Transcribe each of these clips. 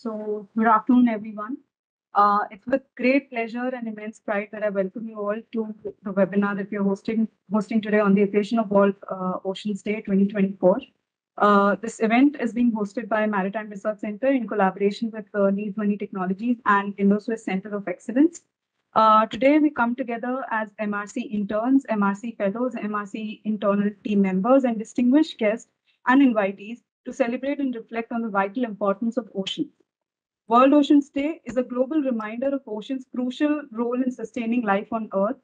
So, good afternoon, everyone. Uh, it's with great pleasure and immense pride that I welcome you all to the webinar that we are hosting hosting today on the occasion of World uh, Oceans Day 2024. Uh, this event is being hosted by Maritime Research Center in collaboration with uh, Nirdhwani Technologies and Indo-Swiss Center of Excellence. Uh, today, we come together as MRC interns, MRC fellows, MRC internal team members, and distinguished guests and invitees to celebrate and reflect on the vital importance of oceans. World Oceans Day is a global reminder of oceans' crucial role in sustaining life on Earth.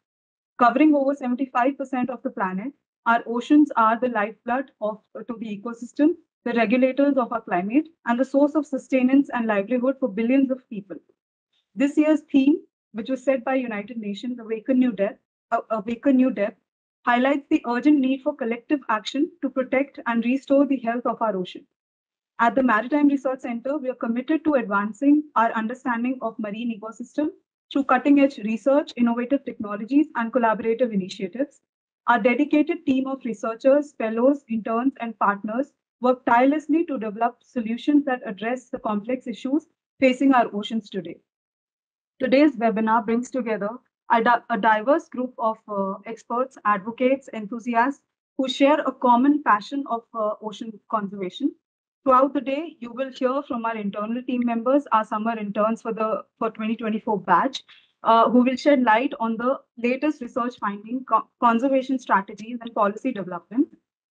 Covering over 75% of the planet, our oceans are the lifeblood of, to the ecosystem, the regulators of our climate, and the source of sustenance and livelihood for billions of people. This year's theme, which was set by United Nations, Awaken New Depth, uh, Awaken New Depth, highlights the urgent need for collective action to protect and restore the health of our ocean. At the Maritime Research Center, we are committed to advancing our understanding of marine ecosystem through cutting-edge research, innovative technologies, and collaborative initiatives. Our dedicated team of researchers, fellows, interns, and partners work tirelessly to develop solutions that address the complex issues facing our oceans today. Today's webinar brings together a, di a diverse group of uh, experts, advocates, enthusiasts who share a common passion of uh, ocean conservation. Throughout the day, you will hear from our internal team members, our summer interns for the for 2024 batch, uh, who will shed light on the latest research finding, co conservation strategies, and policy development.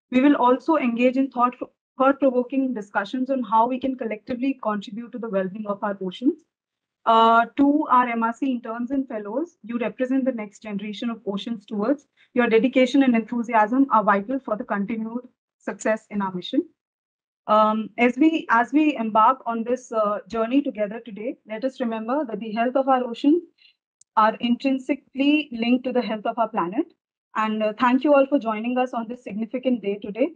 We will also engage in thought thought-provoking discussions on how we can collectively contribute to the well-being of our oceans. Uh, to our MRC interns and fellows, you represent the next generation of ocean stewards. Your dedication and enthusiasm are vital for the continued success in our mission. Um, as we as we embark on this uh, journey together today, let us remember that the health of our ocean are intrinsically linked to the health of our planet. And uh, thank you all for joining us on this significant day today.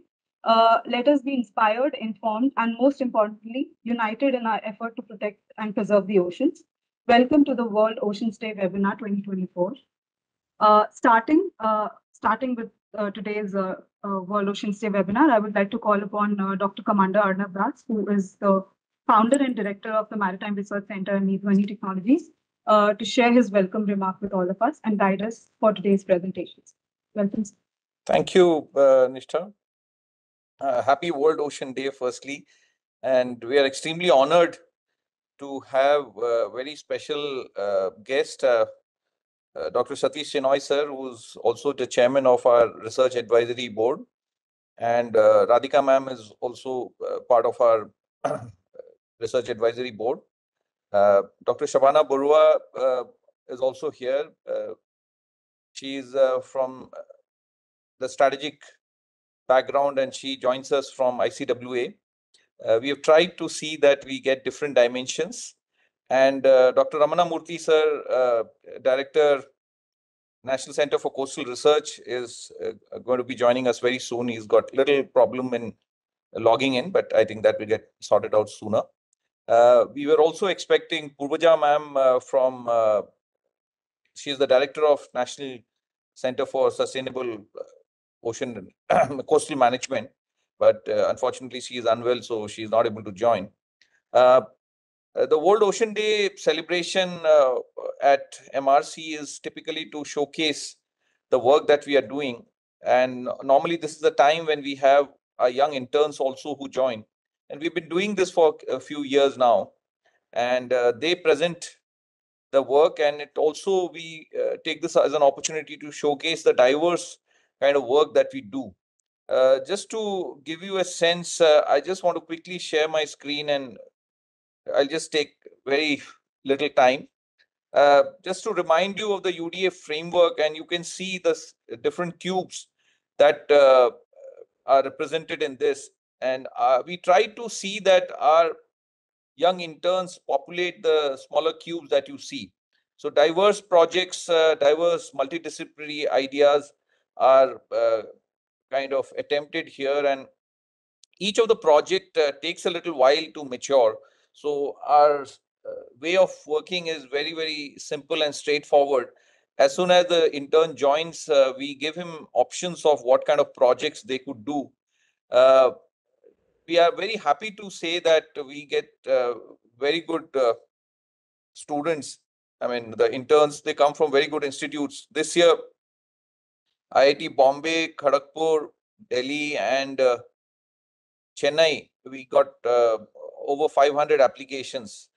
Uh, let us be inspired, informed, and most importantly, united in our effort to protect and preserve the oceans. Welcome to the World Oceans Day webinar 2024. Uh, starting, uh, starting with uh, today's uh, World Oceans Day webinar, I would like to call upon Dr. Commander Arnab Das, who is the founder and director of the Maritime Research Center and Needs Technologies, to share his welcome remark with all of us and guide us for today's presentations. Welcome. Thank you, uh, Nishtha. Uh, happy World Ocean Day, firstly. And we are extremely honored to have a very special uh, guest, uh, uh Dr. Satish Shenoy, sir, who's also the chairman of our Research Advisory Board. And uh, Radhika ma'am is also uh, part of our Research Advisory Board. Dr. Shabana Barua is also here. she is from the strategic background and she joins us from ICWA. Uh, we have tried to see that we get different dimensions. And uh, Dr. Ramana Murthy, sir, uh, Director, National Center for Coastal Research, is uh, going to be joining us very soon. He's got little problem in logging in, but I think that will get sorted out sooner. Uh, we were also expecting Purvaja ma'am uh, from, she is the Director of National Center for Sustainable ocean coastal management, but uh, unfortunately she is unwell, so she is not able to join. Uh, the World Ocean Day celebration uh, at MRC is typically to showcase the work that we are doing. And normally this is the time when we have our young interns also who join. And we've been doing this for a few years now. And uh, they present the work and it also we uh, take this as an opportunity to showcase the diverse kind of work that we do. Uh, just to give you a sense, uh, I just want to quickly share my screen and I'll just take very little time. Uh, just to remind you of the UDA framework, and you can see the different cubes that uh, are represented in this. And uh, we try to see that our young interns populate the smaller cubes that you see. So diverse projects, uh, diverse multidisciplinary ideas, are uh, kind of attempted here and each of the project uh, takes a little while to mature so our uh, way of working is very very simple and straightforward as soon as the intern joins uh, we give him options of what kind of projects they could do uh, we are very happy to say that we get very good students. I mean, the interns, they come from very good institutes. This year, IIT Bombay, Kharagpur, Delhi, and uh, Chennai, we got uh, over 500 applications.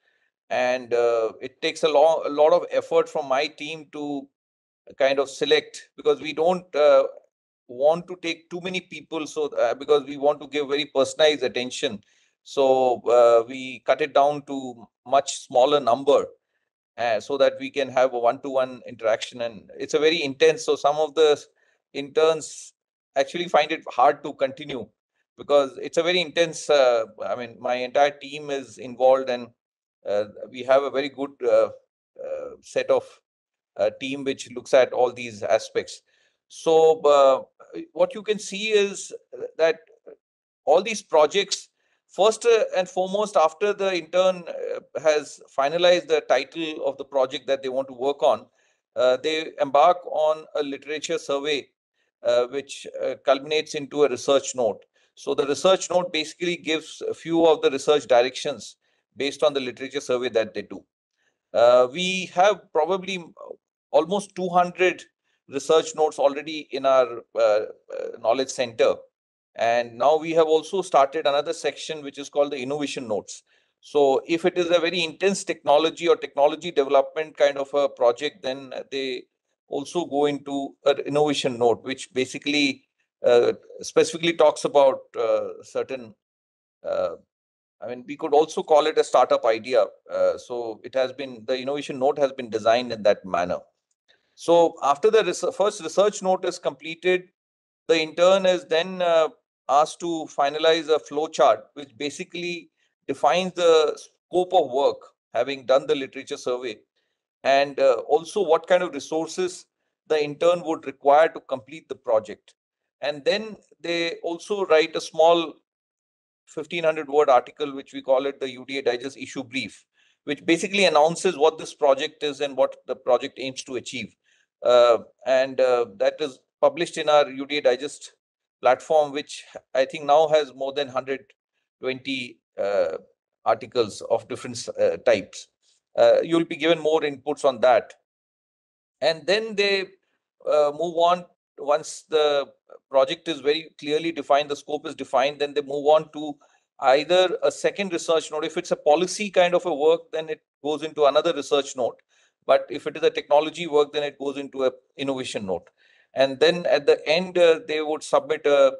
And uh, it takes a, long, a lot of effort from my team to kind of select because we don't uh, want to take too many people so uh, because we want to give very personalized attention. So uh, we cut it down to much smaller number uh, so that we can have a one-to-one interaction. And it's a very intense so some of the interns actually find it hard to continue because it's a very intense uh, i mean my entire team is involved and uh, we have a very good uh, uh, set of uh, team which looks at all these aspects. So what you can see is that all these projects first and foremost after the intern has finalized the title of the project that they want to work on uh, they embark on a literature survey uh, which uh, culminates into a research note so the research note basically gives a few of the research directions based on the literature survey that they do uh, we have probably almost 200 research notes already in our uh, uh, knowledge center. And now we have also started another section which is called the innovation notes. So if it is a very intense technology or technology development kind of a project, then they also go into an innovation note, which basically uh, specifically talks about uh, certain. Uh, I mean, we could also call it a startup idea. So it has been the innovation note has been designed in that manner. So after the res- first research note is completed, the intern is then asked to finalize a flow chart, which basically defines the scope of work, having done the literature survey, and uh, also what kind of resources the intern would require to complete the project. And then they also write a small 1500 word article, which we call it the UDA Digest issue brief, which basically announces what this project is and what the project aims to achieve. Uh, and uh, that is published in our UDA Digest platform, which I think now has more than 120 uh, articles of different uh, types. Uh, you'll be given more inputs on that. And then they uh, move on once the project is very clearly defined, the scope is defined, then they move on to either a second research note. If it's a policy kind of a work, then it goes into another research note. But if it is a technology work, then it goes into a innovation note. And then at the end, uh, they would submit a,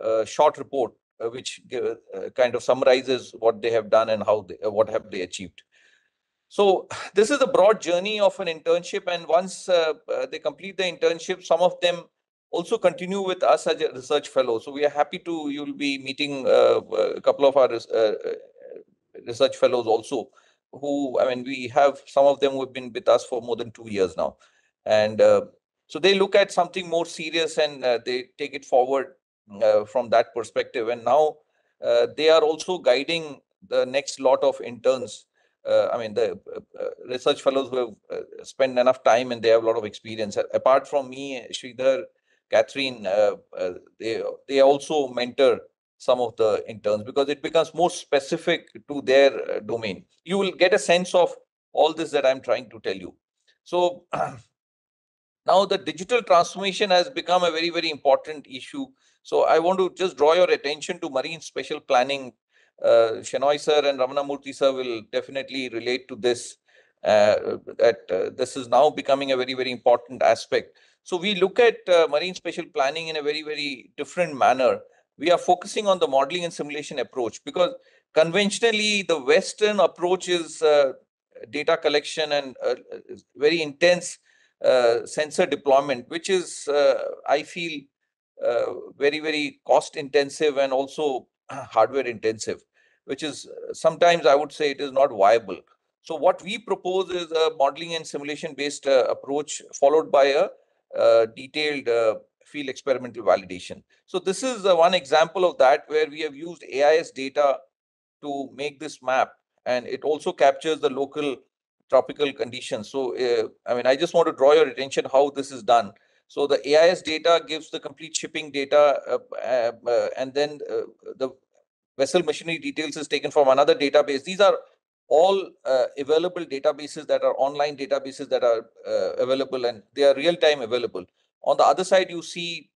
a short report, uh, which give, uh, kind of summarizes what they have done and how they, uh, what have they achieved. So this is the broad journey of an internship. And once uh, uh, they complete the internship, some of them also continue with us as a research fellow. So we are happy to, you'll be meeting uh, a couple of our uh, uh, research fellows also who, I mean, we have some of them who have been with us for more than two years now. And uh, so they look at something more serious and they take it forward from that perspective. And now they are also guiding the next lot of interns. Uh, I mean, the uh, uh, research fellows who have uh, spent enough time and they have a lot of experience. Apart from me, Sridhar, Catherine, uh, they they also mentor some of the interns because it becomes more specific to their domain. You will get a sense of all this that I'm trying to tell you. So now the digital transformation has become a very very important issue. So I want to just draw your attention to marine spatial planning. Uh, Shenoy sir and Ramanamurthy sir will definitely relate to this. Uh, that uh, this is now becoming a very very important aspect. So we look at uh, marine spatial planning in a very, very different manner. We are focusing on the modeling and simulation approach because conventionally the Western approach is uh, data collection and uh, very intense sensor deployment, which is, I feel, uh, very, very cost intensive and also hardware intensive, which is uh, sometimes I would say it is not viable. So what we propose is a modeling and simulation based uh, approach followed by a uh, detailed uh, field experimental validation. So this is uh, one example of that where we have used AIS data to make this map and it also captures the local tropical conditions. So uh, I mean, I just want to draw your attention how this is done. So the AIS data gives the complete shipping data uh, uh, uh, and then uh, the vessel machinery details is taken from another database. These are all uh, available databases that are online databases that are uh, available and they are real time available. On the other side, you see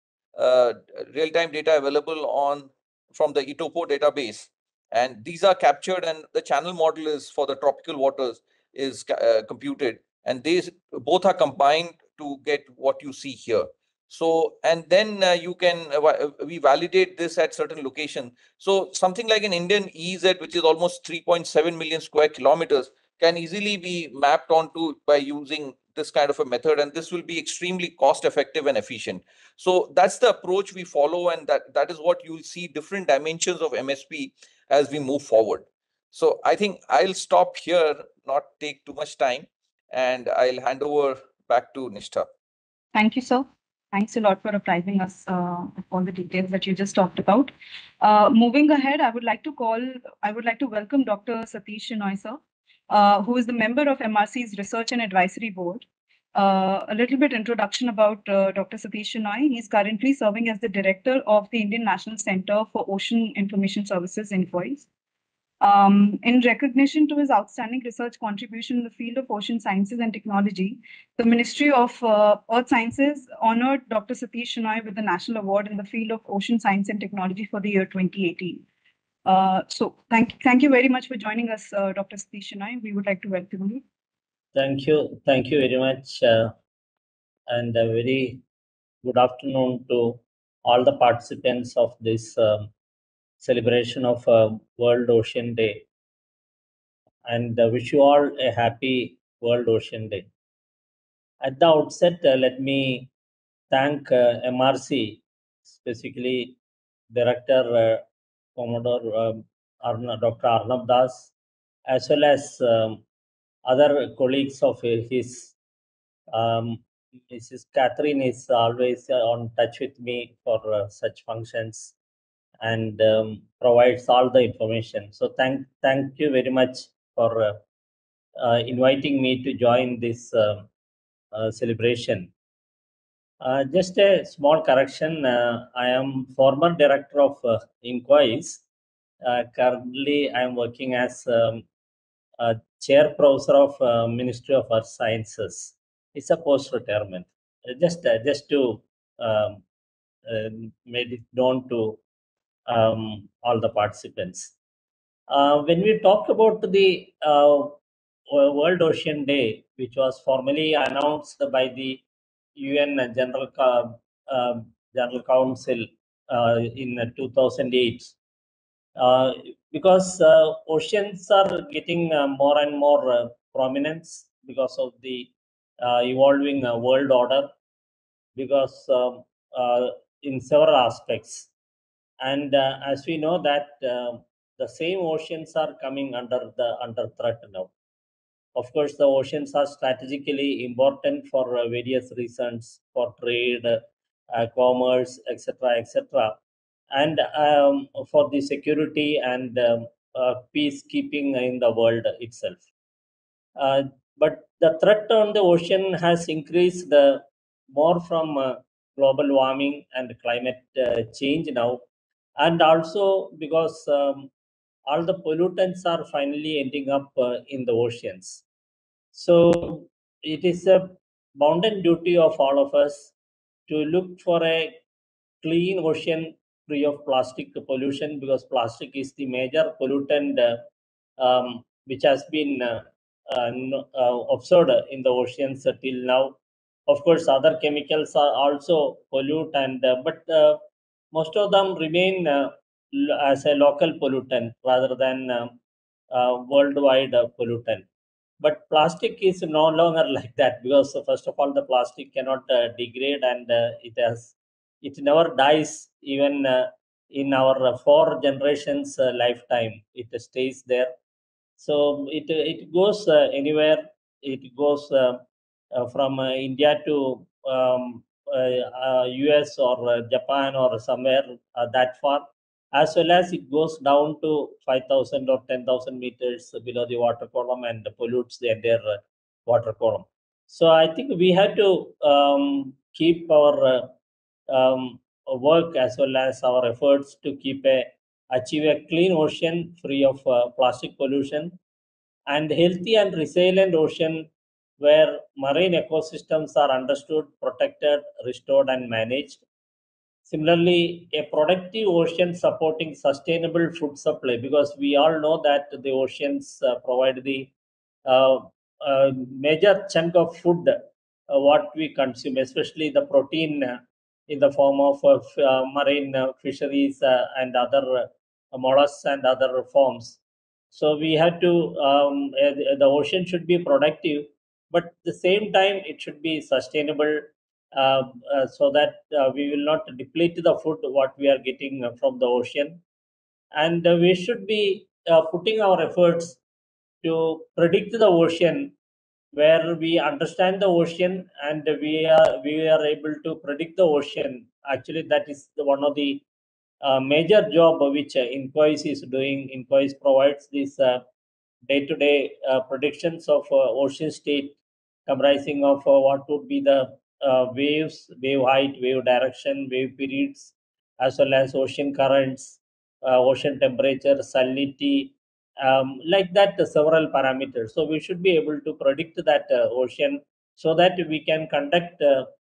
real time data available on from the ETOPO database. And these are captured and the channel model is for the tropical waters is computed and these both are combined to get what you see here. So, and then uh, you can, uh, uh we validate this at certain location. So something like an Indian EEZ, which is almost 3.7 million square kilometers, can easily be mapped onto by using this kind of a method. And this will be extremely cost effective and efficient. So that's the approach we follow. And that, that is what you'll see different dimensions of MSP as we move forward. So I think I'll stop here, not take too much time, and I'll hand over back to Nishtha. Thank you, sir. Thanks a lot for apprising us uh, of all the details that you just talked about. Uh, moving ahead, I would like to call, I would like to welcome Dr. Satish Shenoy, sir, uh, who is the member of MRC's Research and Advisory Board. Uh, a little bit introduction about uh, Dr. Satish Shenoy. He's currently serving as the director of the Indian National Center for Ocean Information Services, INCOIS. Um, in recognition to his outstanding research contribution in the field of ocean sciences and technology, the Ministry of uh, Earth Sciences honored Dr. Satish Shenoy with the National Award in the field of ocean science and technology for the year 2018. Uh, so thank, thank you very much for joining us, uh, Dr. Satish Shenoy. We would like to welcome you. Thank you. Thank you very much. Uh, and a very good afternoon to all the participants of this um, celebration of uh, World Ocean Day. And uh, wish you all a happy World Ocean Day. At the outset, uh, let me thank uh, MRC, specifically Director uh, Commodore um, Arna, Dr. Arnab Das, as well as um, other colleagues of his. Um, Mrs. Catherine is always uh, on touch with me for such functions and um, provides all the information. So thank thank you very much for uh, uh, inviting me to join this uh, uh celebration. Uh, just a small correction. Uh, I am former director of uh, INCOIS. currently, I am working as um, a chair professor of Ministry of Earth Sciences. It's a post retirement. just just to um, made it known to um, all the participants. Uh, when we talk about the uh, World Ocean Day, which was formally announced by the UN General uh, General Council uh, in 2008, uh, because uh, oceans are getting more and more prominence because of the evolving world order, because um, in several aspects and uh, as we know that uh, the same oceans are coming under the under threat now. Of course the oceans are strategically important for uh, various reasons for trade uh, commerce etc etc and um, for the security and um, uh, peacekeeping in the world itself. Uh, but the threat on the ocean has increased more from global warming and climate change now and also because um, all the pollutants are finally ending up uh, in the oceans. So it is a bounden duty of all of us to look for a clean ocean free of plastic pollution because plastic is the major pollutant uh, um, which has been uh, uh, uh observed in the oceans till now. Of course, other chemicals are also pollute, and uh, but most of them remain uh, as a local pollutant rather than uh, uh, worldwide pollutant. But plastic is no longer like that because first of all, the plastic cannot degrade and it has it never dies even in our four generations lifetime. It stays there so it it goes uh, anywhere it goes uh, uh, from india to um, US uh, uh, or uh, Japan or somewhere that far, as well as it goes down to 5,000 or 10,000 meters below the water column and pollutes the entire water column. So I think we have to um, keep our um, work as well as our efforts to keep a achieve a clean ocean free of uh, plastic pollution and healthy and resilient ocean where marine ecosystems are understood, protected, restored, and managed. Similarly, a productive ocean supporting sustainable food supply because we all know that the oceans uh, provide the uh, uh, major chunk of food uh, what we consume, especially the protein uh, in the form of uh, marine fisheries and other mollusks and other forms. So we have to um, the ocean should be productive, but at the same time it should be sustainable uh, uh, so that uh, we will not deplete the food what we are getting from the ocean. And we should be uh, putting our efforts to predict the ocean where we understand the ocean and we are we are able to predict the ocean. Actually that is one of the uh, major job which uh, INCOIS is doing. INCOIS provides this uh, day-to-day uh, predictions of uh, ocean state comprising of uh, what would be the uh, waves wave height wave direction wave periods as well as ocean currents ocean temperature salinity um, like that several parameters. So we should be able to predict that ocean so that we can conduct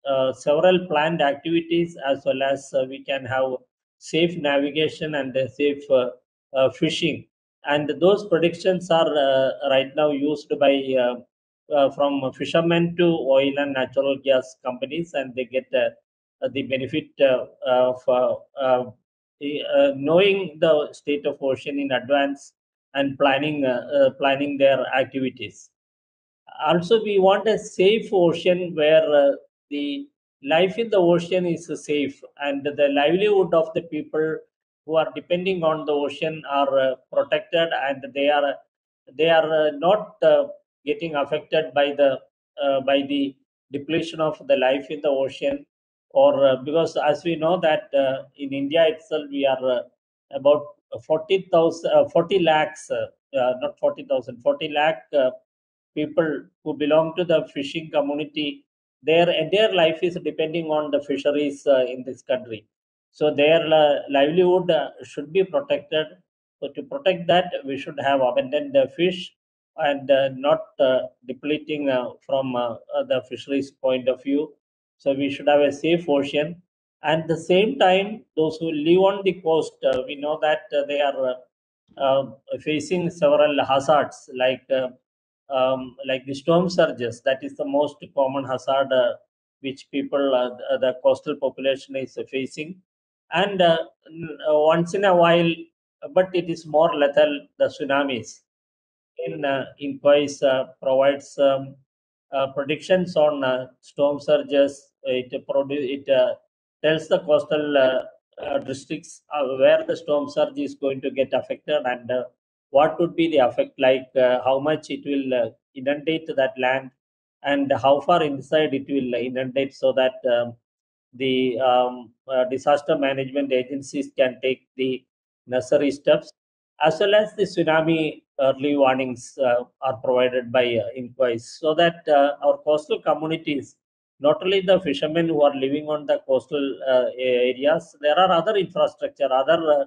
uh, several planned activities as well as uh, we can have safe navigation and uh, safe fishing and those predictions are uh, right now used by uh, uh, from fishermen to oil and natural gas companies and they get uh, the benefit uh, of uh, knowing the state of ocean in advance and planning planning their activities. Also we want a safe ocean where the life in the ocean is safe and the livelihood of the people who are depending on the ocean are uh, protected and they are they are uh, not uh, getting affected by the by the depletion of the life in the ocean or because as we know that in india itself we are about 40000 uh, 40 lakhs uh, uh, not 40000 40 lakh people who belong to the fishing community. Their entire life is depending on the fisheries in this country so their livelihood uh, should be protected. So to protect that we should have abundant fish and uh, not uh, depleting from the fisheries point of view. So we should have a safe ocean. And the same time those who live on the coast we know that they are uh, facing several hazards like um, like the storm surges. That is the most common hazard uh, which people uh, the coastal population is facing and uh, uh, once in a while but it is more lethal the tsunamis in uh, INCOIS uh, provides um, predictions on storm surges. It produ- it tells the coastal districts where the storm surge is going to get affected and what would be the effect like how much it will inundate that land and how far inside it will inundate so that um, the um, uh, disaster management agencies can take the necessary steps as well as the tsunami early warnings uh, are provided by uh, INCOIS so that uh, our coastal communities, not only the fishermen who are living on the coastal uh, areas, there are other infrastructure, other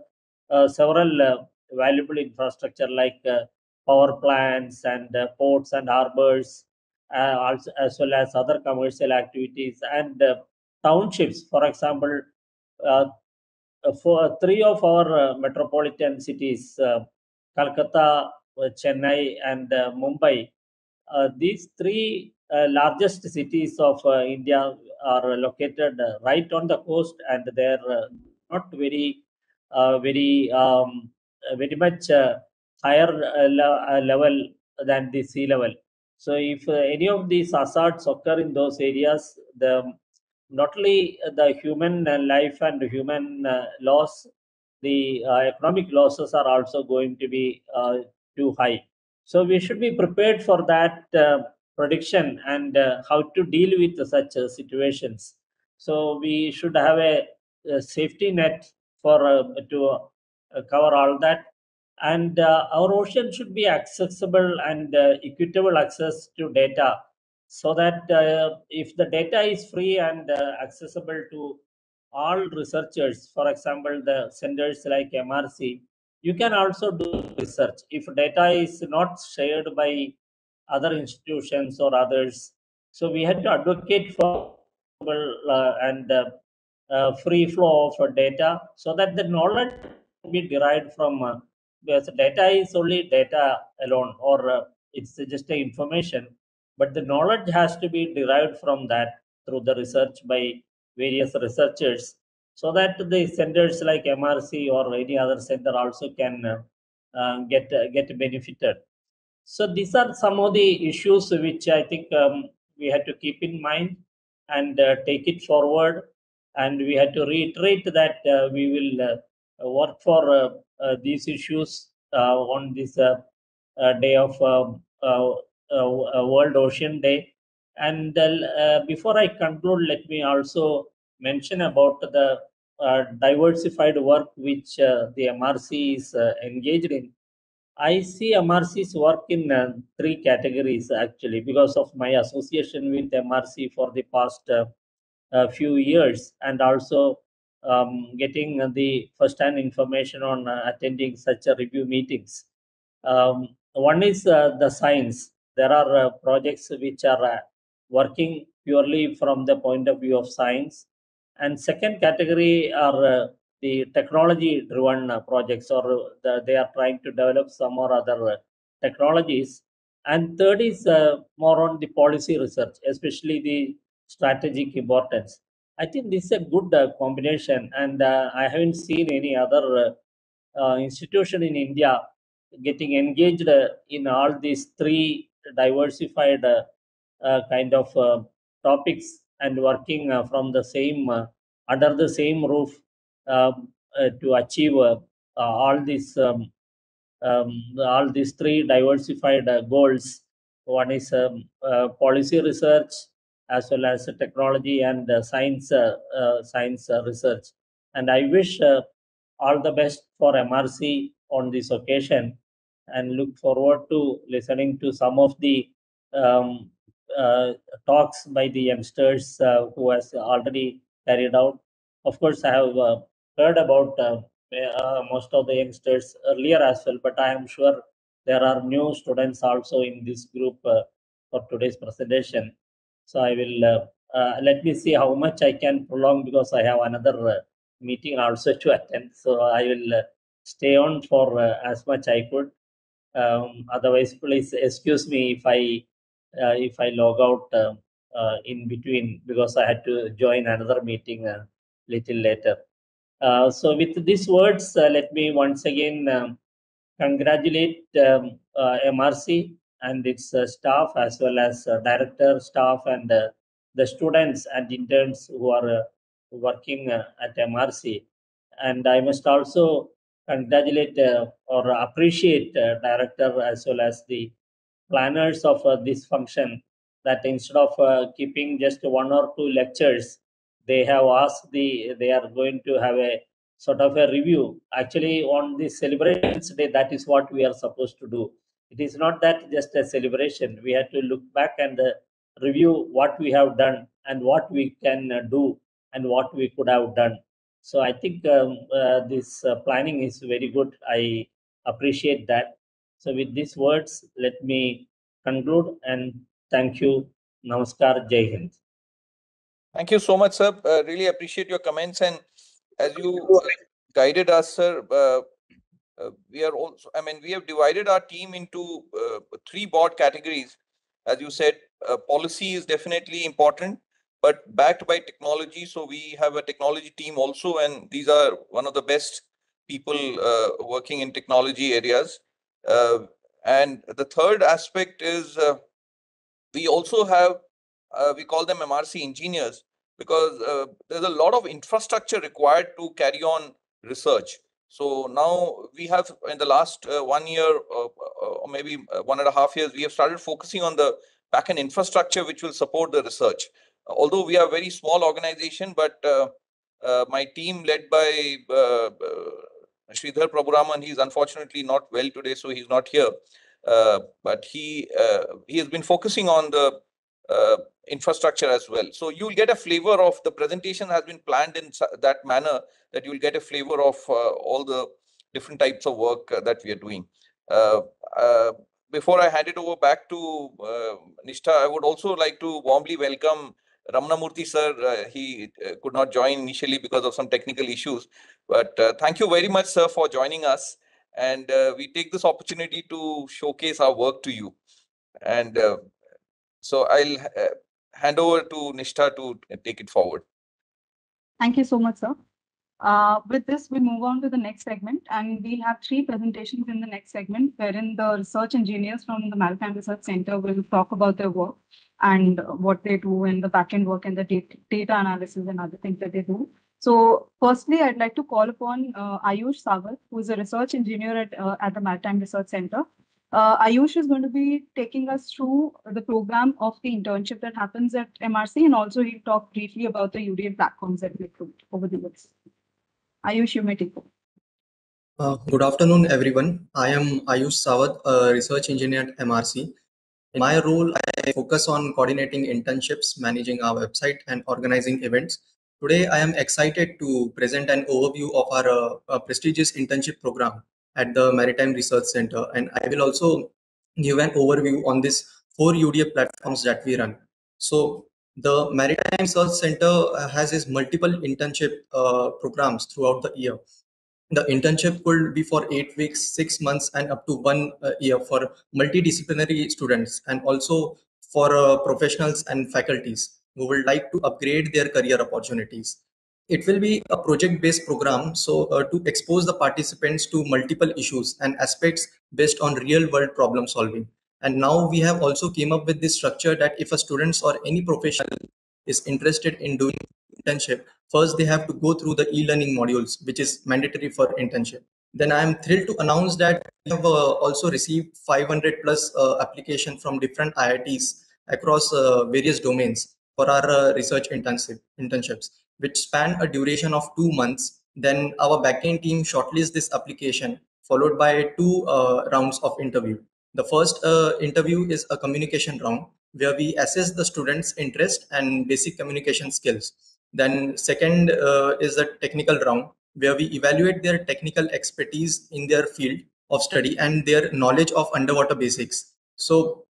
uh, several valuable infrastructure like power plants and ports and harbors, as well as other commercial activities and townships. For example, uh, uh, for three of our uh, metropolitan cities, uh, Calcutta, uh, Chennai, and uh, Mumbai, uh, these three uh, largest cities of uh, India are located uh, right on the coast, and they're uh, not very, uh, very, um, uh, very much uh, higher uh, le- uh, level than the sea level. So, if uh, any of these hazards occur in those areas, the not only the human uh, life and human uh, loss, the uh, economic losses are also going to be too high. So we should be prepared for that prediction and how to deal with such situations. So we should have a, safety net for to cover all that. And uh, our ocean should be accessible and uh, equitable access to data so that uh, if the data is free and uh, accessible to all researchers, for example, the centers like MRC, you can also do research. If data is not shared by other institutions or others, so we had to advocate for uh, and uh, uh, free flow of data so that the knowledge can be derived from uh, because data is only data alone or it's just information but the knowledge has to be derived from that through the research by various researchers so that the centers like mrc or any other center also can uh, uh, get uh, get benefited. So these are some of the issues which i think um, we had to keep in mind and uh, take it forward. And we had to reiterate that uh, we will uh, work for these issues on this day of um, World Ocean Day. And uh, uh, before I conclude, let me also mention about the uh, diversified work which uh, the MRC is uh, engaged in. I see MRC's work in uh, three categories actually because of my association with MRC for the past uh, uh, few years and also um, getting the first-hand information on uh, attending such review meetings. Um, one is uh, the science. There are uh, projects which are uh, working purely from the point of view of science, and second category are uh, the technology-driven uh, projects, or the, they are trying to develop some or other technologies. And third is more on the policy research, especially the strategic importance. I think this is a good uh, combination, and uh, I haven't seen any other uh, institution in India getting engaged in all these three diversified uh, uh, kind of uh, topics and working from the same under the same roof um, to achieve all these um, um, all these three diversified goals. One is um, policy research, as well as technology and science science research. And I wish all the best for MRC on this occasion, and look forward to listening to some of the um, uh, talks by the youngsters uh, who has already carried out. Of course, I have uh, heard about uh, uh, most of the youngsters earlier as well, but I am sure there are new students also in this group uh, for today's presentation. So I will let me see how much I can prolong because I have another meeting also to attend. So I will stay on for as much I could. Um, otherwise, please excuse me if I uh, if I log out uh, uh, in between because I had to join another meeting a little later. Uh, so with these words, uh, let me once again um, congratulate um, uh, MRC and its uh, staff as well as uh, director, staff, and uh, the students and interns who are uh, working uh, at MRC. And I must also congratulate uh, or appreciate uh, director as well as the planners of uh, this function that instead of keeping just one or two lectures, they have asked the they are going to have a sort of a review. Actually, on the celebrations day, that is what we are supposed to do. It is not that just a celebration. We have to look back and review what we have done and what we can do and what we could have done. So I think um, uh, this uh, planning is very good. I appreciate that. So with these words, let me conclude and thank you. Namaskar, Jai Hind. Thank you so much, sir. Uh, really appreciate your comments and as you guided us, sir. Uh, uh, we are also, I mean, we have divided our team into uh, three broad categories. As you said, policy is definitely important, but backed by technology. So we have a technology team also, and these are one of the best people uh, working in technology areas. Uh, and the third aspect is uh, we also have uh, we call them MRC engineers because uh, there's a lot of infrastructure required to carry on research. So now we have in the last uh, one year or maybe one and a half years, we have started focusing on the backend infrastructure which will support the research. Although we are a very small organization, but uh, uh, my team led by uh, Sridhar Prabhuraman, he's unfortunately not well today, so he's not here. Uh, but he uh, he has been focusing on the uh, infrastructure as well. So you'll get a flavor of the presentation has been planned in that manner that you'll get a flavor of all the different types of work that we are doing. Before I hand it over back to Nishtha, I would also like to warmly welcome Ramanamurthy sir. Uh, he uh, could not join initially because of some technical issues, but uh, thank you very much, sir, for joining us. And uh, we take this opportunity to showcase our work to you. And uh, so I'll uh, hand over to Nishtha to take it forward. Thank you so much, sir. With this, we move on to the next segment and we'll have three presentations in the next segment wherein the research engineers from the Maritime Research Center will talk about their work and what they do in the backend work and the data, analysis and other things that they do. So firstly, I'd like to call upon uh, Ayush Sagar, who is a research engineer at, uh, at the Maritime Research Center. Uh, Ayush is going to be taking us through the program of the internship that happens at MRC and also he'll talk briefly about the UDA platforms that we approved over the years. Ayush, you may take over. Uh, good afternoon, everyone. I am Ayush Sawad, a research engineer at MRC. In my role, I focus on coordinating internships, managing our website, and organizing events. Today, I am excited to present an overview of our uh, prestigious internship program at the Maritime Research Center, and I will also give an overview on these four UDA platforms that we run. So, the Maritime Research Center has its multiple internship uh, programs throughout the year the internship could be for eight weeks, six months, and up to one uh, year for multidisciplinary students and also for uh, professionals and faculties who would like to upgrade their career opportunities. It will be a project-based program, so uh, to expose the participants to multiple issues and aspects based on real-world problem solving. And now we have also came up with this structure that if a student or any professional is interested in doing internship, first they have to go through the e-learning modules, which is mandatory for internship. Then I am thrilled to announce that we have uh, also received 500 plus uh, application from different IITs across uh, various domains for our uh, research intensive internships, which span a duration of two months. Then our backend team shortlists this application, followed by two uh, rounds of interview. The first uh, interview is a communication round where we assess the students' interest and basic communication skills. Then second uh, is the technical round where we evaluate their technical expertise in their field of study and their knowledge of underwater basics. So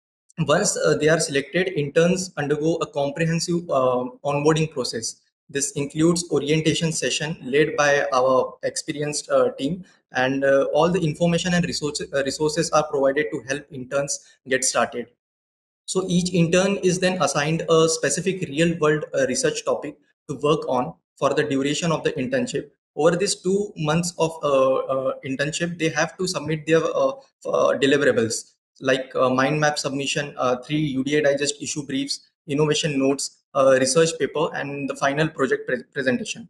once uh, they are selected, interns undergo a comprehensive uh, onboarding process. This includes orientation session led by our experienced uh, team and uh, all the information and resources, uh, resources are provided to help interns get started. So each intern is then assigned a specific real world uh, research topic to work on for the duration of the internship. Over these two months of uh, uh, internship, they have to submit their uh, uh, deliverables like uh, mind map submission, uh, three UDA digest issue briefs, innovation notes, research paper, and the final project pre- presentation.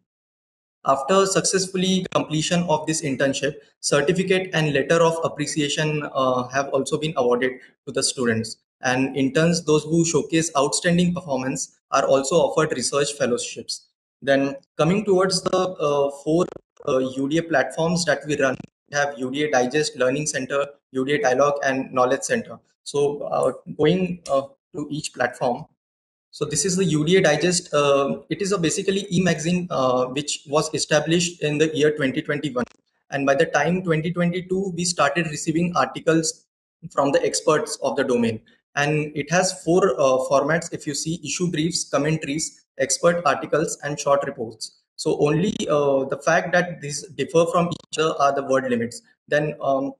After successfully completion of this internship, certificate and letter of appreciation have also been awarded to the students. And interns, those who showcase outstanding performance, are also offered research fellowships. Then coming towards the uh, four uh, UDA platforms that we run, we have UDA Digest, Learning Center, UDA Dialogue, and Knowledge Center. So uh, going uh, to each platform, so this is the UDA Digest. Uh, it is a basically e-magazine uh, which was established in the year 2021. And by the time 2022, we started receiving articles from the experts of the domain. And it has four uh, formats. If you see issue briefs, commentaries, expert articles, and short reports. So only uh, the fact that these differ from each other are the word limits. Then um,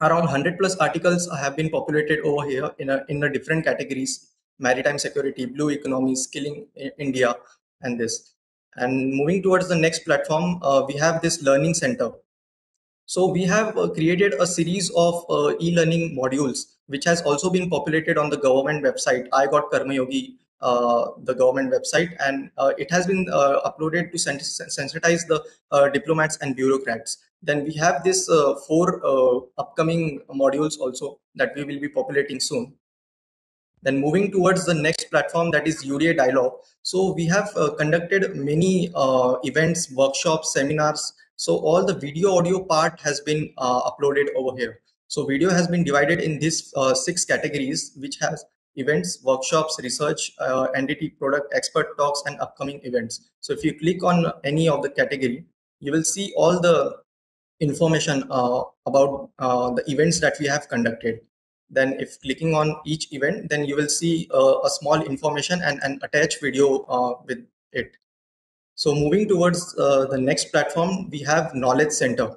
around 100 plus articles have been populated over here in a, in the different categories maritime security, blue economy, skilling India, and this. And moving towards the next platform, uh, we have this learning center. So we have uh, created a series of uh, e-learning modules, which has also been populated on the government website. iGOT Karmayogi, uh, the government website, and uh, it has been uh, uploaded to sen- sensitize the uh, diplomats and bureaucrats. Then we have this uh, four uh, upcoming modules also that we will be populating soon. Then moving towards the next platform that is UDA Dialogue. So we have conducted many events, workshops, seminars. So all the video audio part has been uploaded over here. So video has been divided in these uh, six categories, which has events, workshops, research, uh, NDT product, expert talks, and upcoming events. So if you click on any of the category, you will see all the information uh, about uh, the events that we have conducted. Then if clicking on each event, then you will see uh, a small information and an attached video uh, with it. So moving towards the next platform, we have Knowledge Center.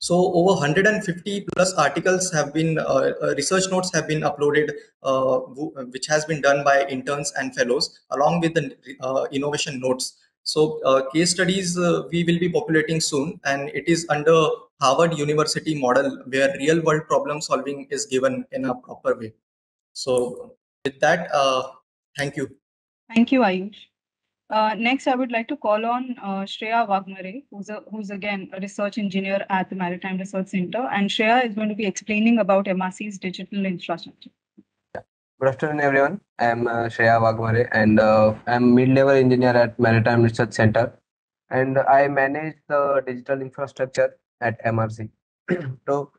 So over 150 plus articles have been, uh, uh, research notes have been uploaded, uh, who- which has been done by interns and fellows along with the uh, innovation notes. So uh, case studies uh, we will be populating soon and it is under Harvard University model where real world problem solving is given in a proper way. So with that, uh, thank you. Thank you, Ayush. Uh, next, I would like to call on uh, Shreya Wagmare, who's a, who's again a research engineer at the Maritime Research Center, and Shreya is going to be explaining about MRC's digital infrastructure. Good afternoon, everyone. I'm uh, Shreya Wagmare, and uh, I'm mid-level engineer at Maritime Research Center, and I manage the digital infrastructure at MRC. so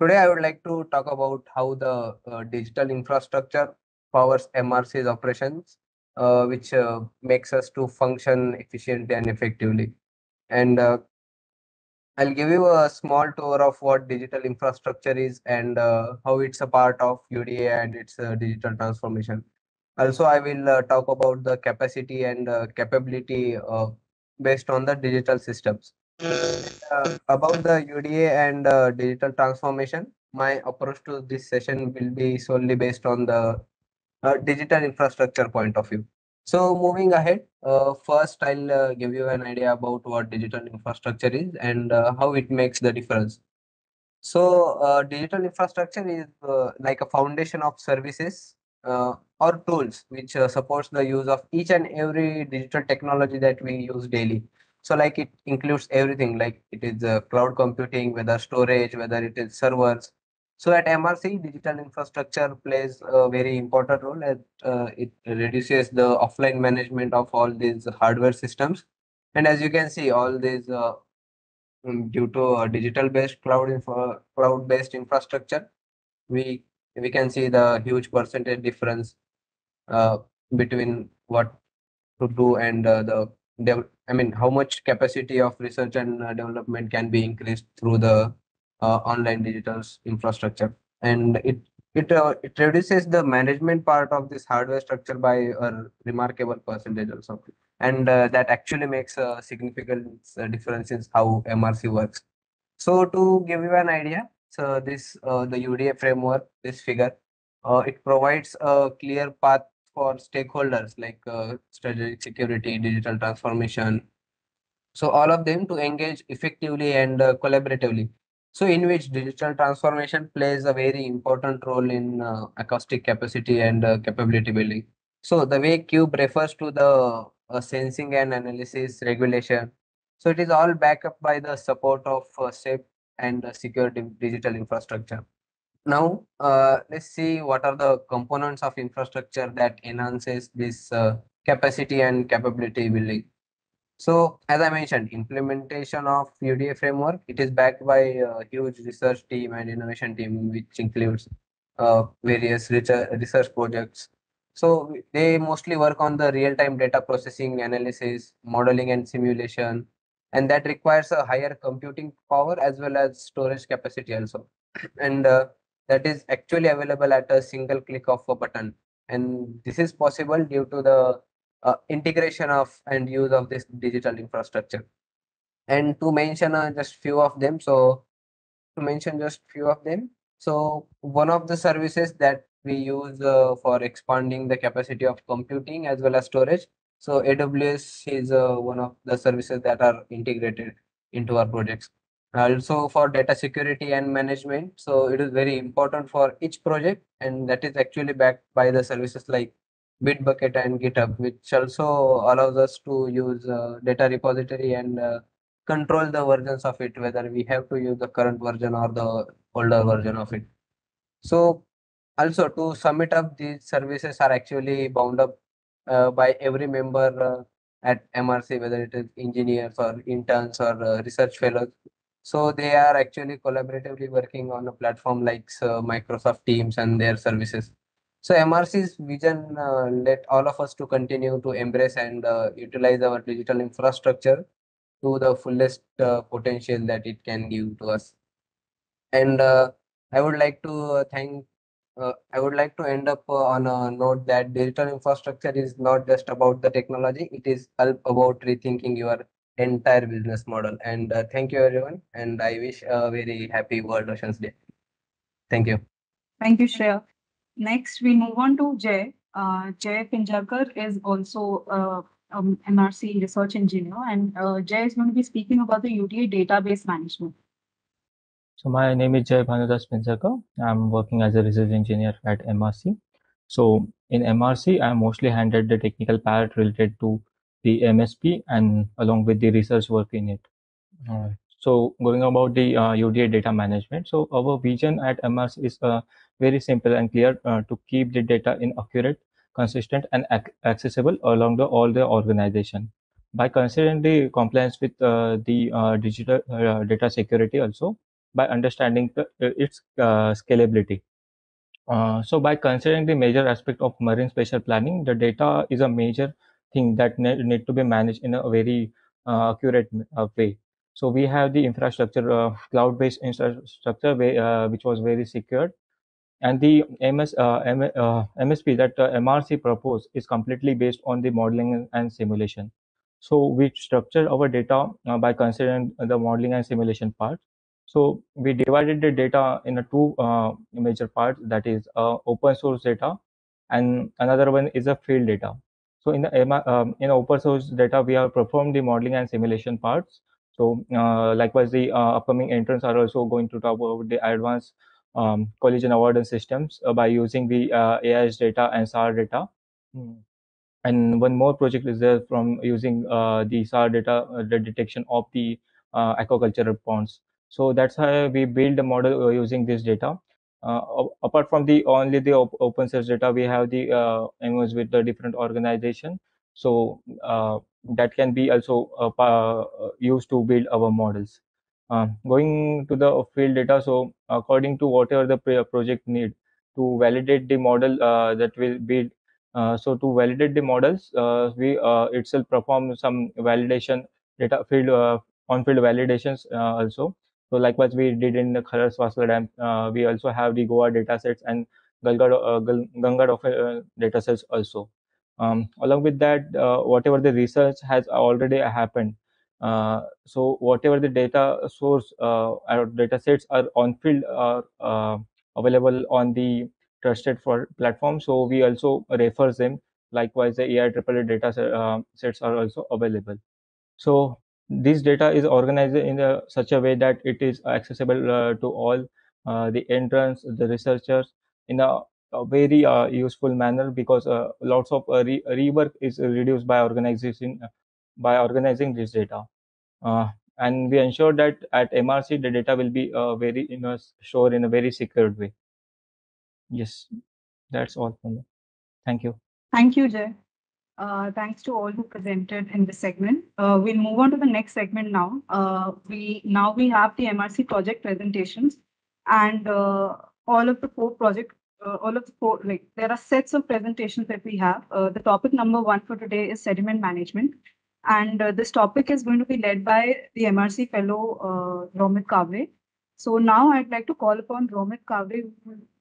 today, I would like to talk about how the uh, digital infrastructure powers MRC's operations, uh, which uh, makes us to function efficiently and effectively. And uh, I'll give you a small tour of what digital infrastructure is and uh, how it's a part of UDA and its uh, digital transformation. Also, I will uh, talk about the capacity and capability based on the digital systems. About the UDA and digital transformation, my approach to this session will be solely based on the digital infrastructure point of view. So moving ahead, uh, first I'll uh, give you an idea about what digital infrastructure is and uh, how it makes the difference. So uh, digital infrastructure is uh, like a foundation of services or tools which supports the use of each and every digital technology that we use daily. So like it includes everything like it is cloud computing, whether storage, whether it is servers, so at MRC, digital infrastructure plays a very important role uh, it reduces the offline management of all these hardware systems. And as you can see, all these uh, mm, due to digital-based cloud infra cloud-based infrastructure, we we can see the huge percentage difference uh, between what to do and uh, the I mean, how much capacity of research and uh, development can be increased through the online digital infrastructure. And it it uh, it reduces the management part of this hardware structure by a remarkable percentage also. And uh, that actually makes a significant uh, difference in how mrc works. So to give you an idea so this uh, the uda framework this figure uh, it provides a clear path for stakeholders like uh, strategic security digital transformation. So all of them to engage effectively and uh, collaboratively so in which digital transformation plays a very important role in uh, acoustic capacity and uh, capability building. So the way Cube refers to the uh, sensing and analysis regulation. So it is all backed up by the support of uh, safe and uh, secure digital infrastructure. Now uh, let's see what are the components of infrastructure that enhances this uh, capacity and capability building. So as I mentioned, implementation of UDA framework, it is backed by a huge research team and innovation team, which includes uh, various research, projects. So they mostly work on the real-time data processing, analysis, modeling, and simulation, and that requires a higher computing power as well as storage capacity also. And uh, that is actually available at a single click of a button. And this is possible due to the uh, integration of and use of this digital infrastructure. And to mention uh, just few of them, so to mention just few of them, so one of the services that we use uh, for expanding the capacity of computing as well as storage. So AWS is uh, one of the services that are integrated into our projects. Also for data security and management, so it is very important for each project, and that is actually backed by the services like Bitbucket and GitHub, which also allows us to use uh, data repository and uh, control the versions of it, whether we have to use the current version or the older version of it. So also to sum it up, these services are actually bound up uh, by every member uh, at MRC, whether it is engineers or interns or uh, research fellows. So they are actually collaboratively working on a platform like uh, Microsoft Teams and their services. So MRC's vision uh, let all of us to continue to embrace and uh, utilize our digital infrastructure to the fullest uh, potential that it can give to us. And uh, I would like to uh, thank. Uh, I would like to end up on a note that digital infrastructure is not just about the technology; it is about rethinking your entire business model. And thank you, everyone. And I wish a very happy World Oceans Day. Thank you. Thank you, Shreya. Next, we move on to Jay. Uh, Jay Pinjarkar is also uh, um, MRC research engineer, and uh, Jay is going to be speaking about the UDA database management. So my name is Jay Bhanudas Pinjarkar. I'm working as a research engineer at MRC. So in MRC, I'm mostly handled the technical part related to the MSP and along with the research work in it. Alright. So going about the uh, UDA data management. So our vision at MRC is uh, very simple and clear uh, to keep the data in accurate, consistent and ac- accessible along the all the organization. By considering the compliance with uh, the uh, digital uh, data security also, by understanding the, its scalability. So by considering the major aspect of marine spatial planning, the data is a major thing that ne- need to be managed in a very accurate way. So we have the infrastructure, uh, cloud-based infrastructure, uh, which was very secured, and the MS, uh, M, uh, MSP that uh, MRC proposed is completely based on the modeling and simulation. So we structure our data uh, by considering the modeling and simulation part. So we divided the data in two major parts, that is open source data, and another one is a field data. So in the um, in open source data, we have performed the modeling and simulation parts. So uh, likewise, the uh, upcoming entrants are also going to talk about the advanced um, collision avoidance systems uh, by using the AIS data and SAR data. Hmm. And one more project is there from using the SAR data, the detection of the aquaculture ponds. So that's how we build the model using this data. Uh, apart from the only the op- open source data, we have the uh, MOs with the different organization. So uh, that can be also uh, uh, used to build our models. Uh, going to the field data, so according to whatever the project need to validate the model uh, that will build. Uh, so to validate the models, we itself perform some validation data field uh, on field validations also. So likewise, we did in the Khadakwasla Dam. Uh, we also have the Goa datasets and Galgad, uh, Gal- Ganga uh, datasets also. Um, along with that, uh, whatever the research has already happened. Uh, so whatever the data source uh, or data sets are on field are uh, available on the trusted for platform. So we also refer them. Likewise, the AI triple data uh, sets are also available. So this data is organized in a, such a way that it is accessible uh, to all the entrants, the researchers in a, a very uh, useful manner because uh, lots of uh, re- rework is reduced by organization by organizing this data. Uh, and we ensure that at MRC the data will be uh, very you know stored in a very secured way. Yes, that's all from me. Thank you. Thank you, Jay. Uh, thanks to all who presented in this segment. We'll move on to the next segment now. We now we have the MRC project presentations, and all of the four project, uh, all of the four like there are sets of presentations that we have. Uh, the topic number one for today is sediment management, and uh, this topic is going to be led by the MRC fellow uh, Romit Kavre. So now I'd like to call upon Romit Kavre,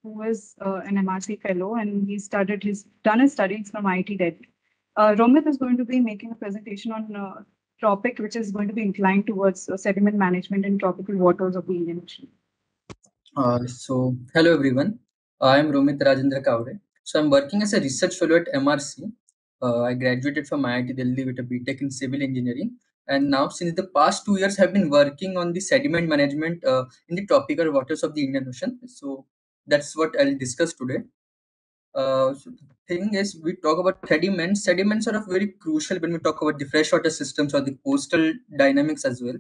who, is uh, an MRC fellow, and he studied his done his studies from IIT Delhi. Uh, Romit is going to be making a presentation on a topic which is going to be inclined towards uh, sediment management in tropical waters of the Indian Ocean. Uh, so, hello everyone. I am Romit Rajendra Kavre. So, I'm working as a research fellow at MRC. Uh, I graduated from IIT Delhi with a BTech in civil engineering. And now, since the past two years, I have been working on the sediment management uh, in the tropical waters of the Indian Ocean. So, that's what I'll discuss today. Uh, so the thing is, we talk about sediments. Sediments are of very crucial when we talk about the freshwater systems or the coastal dynamics as well.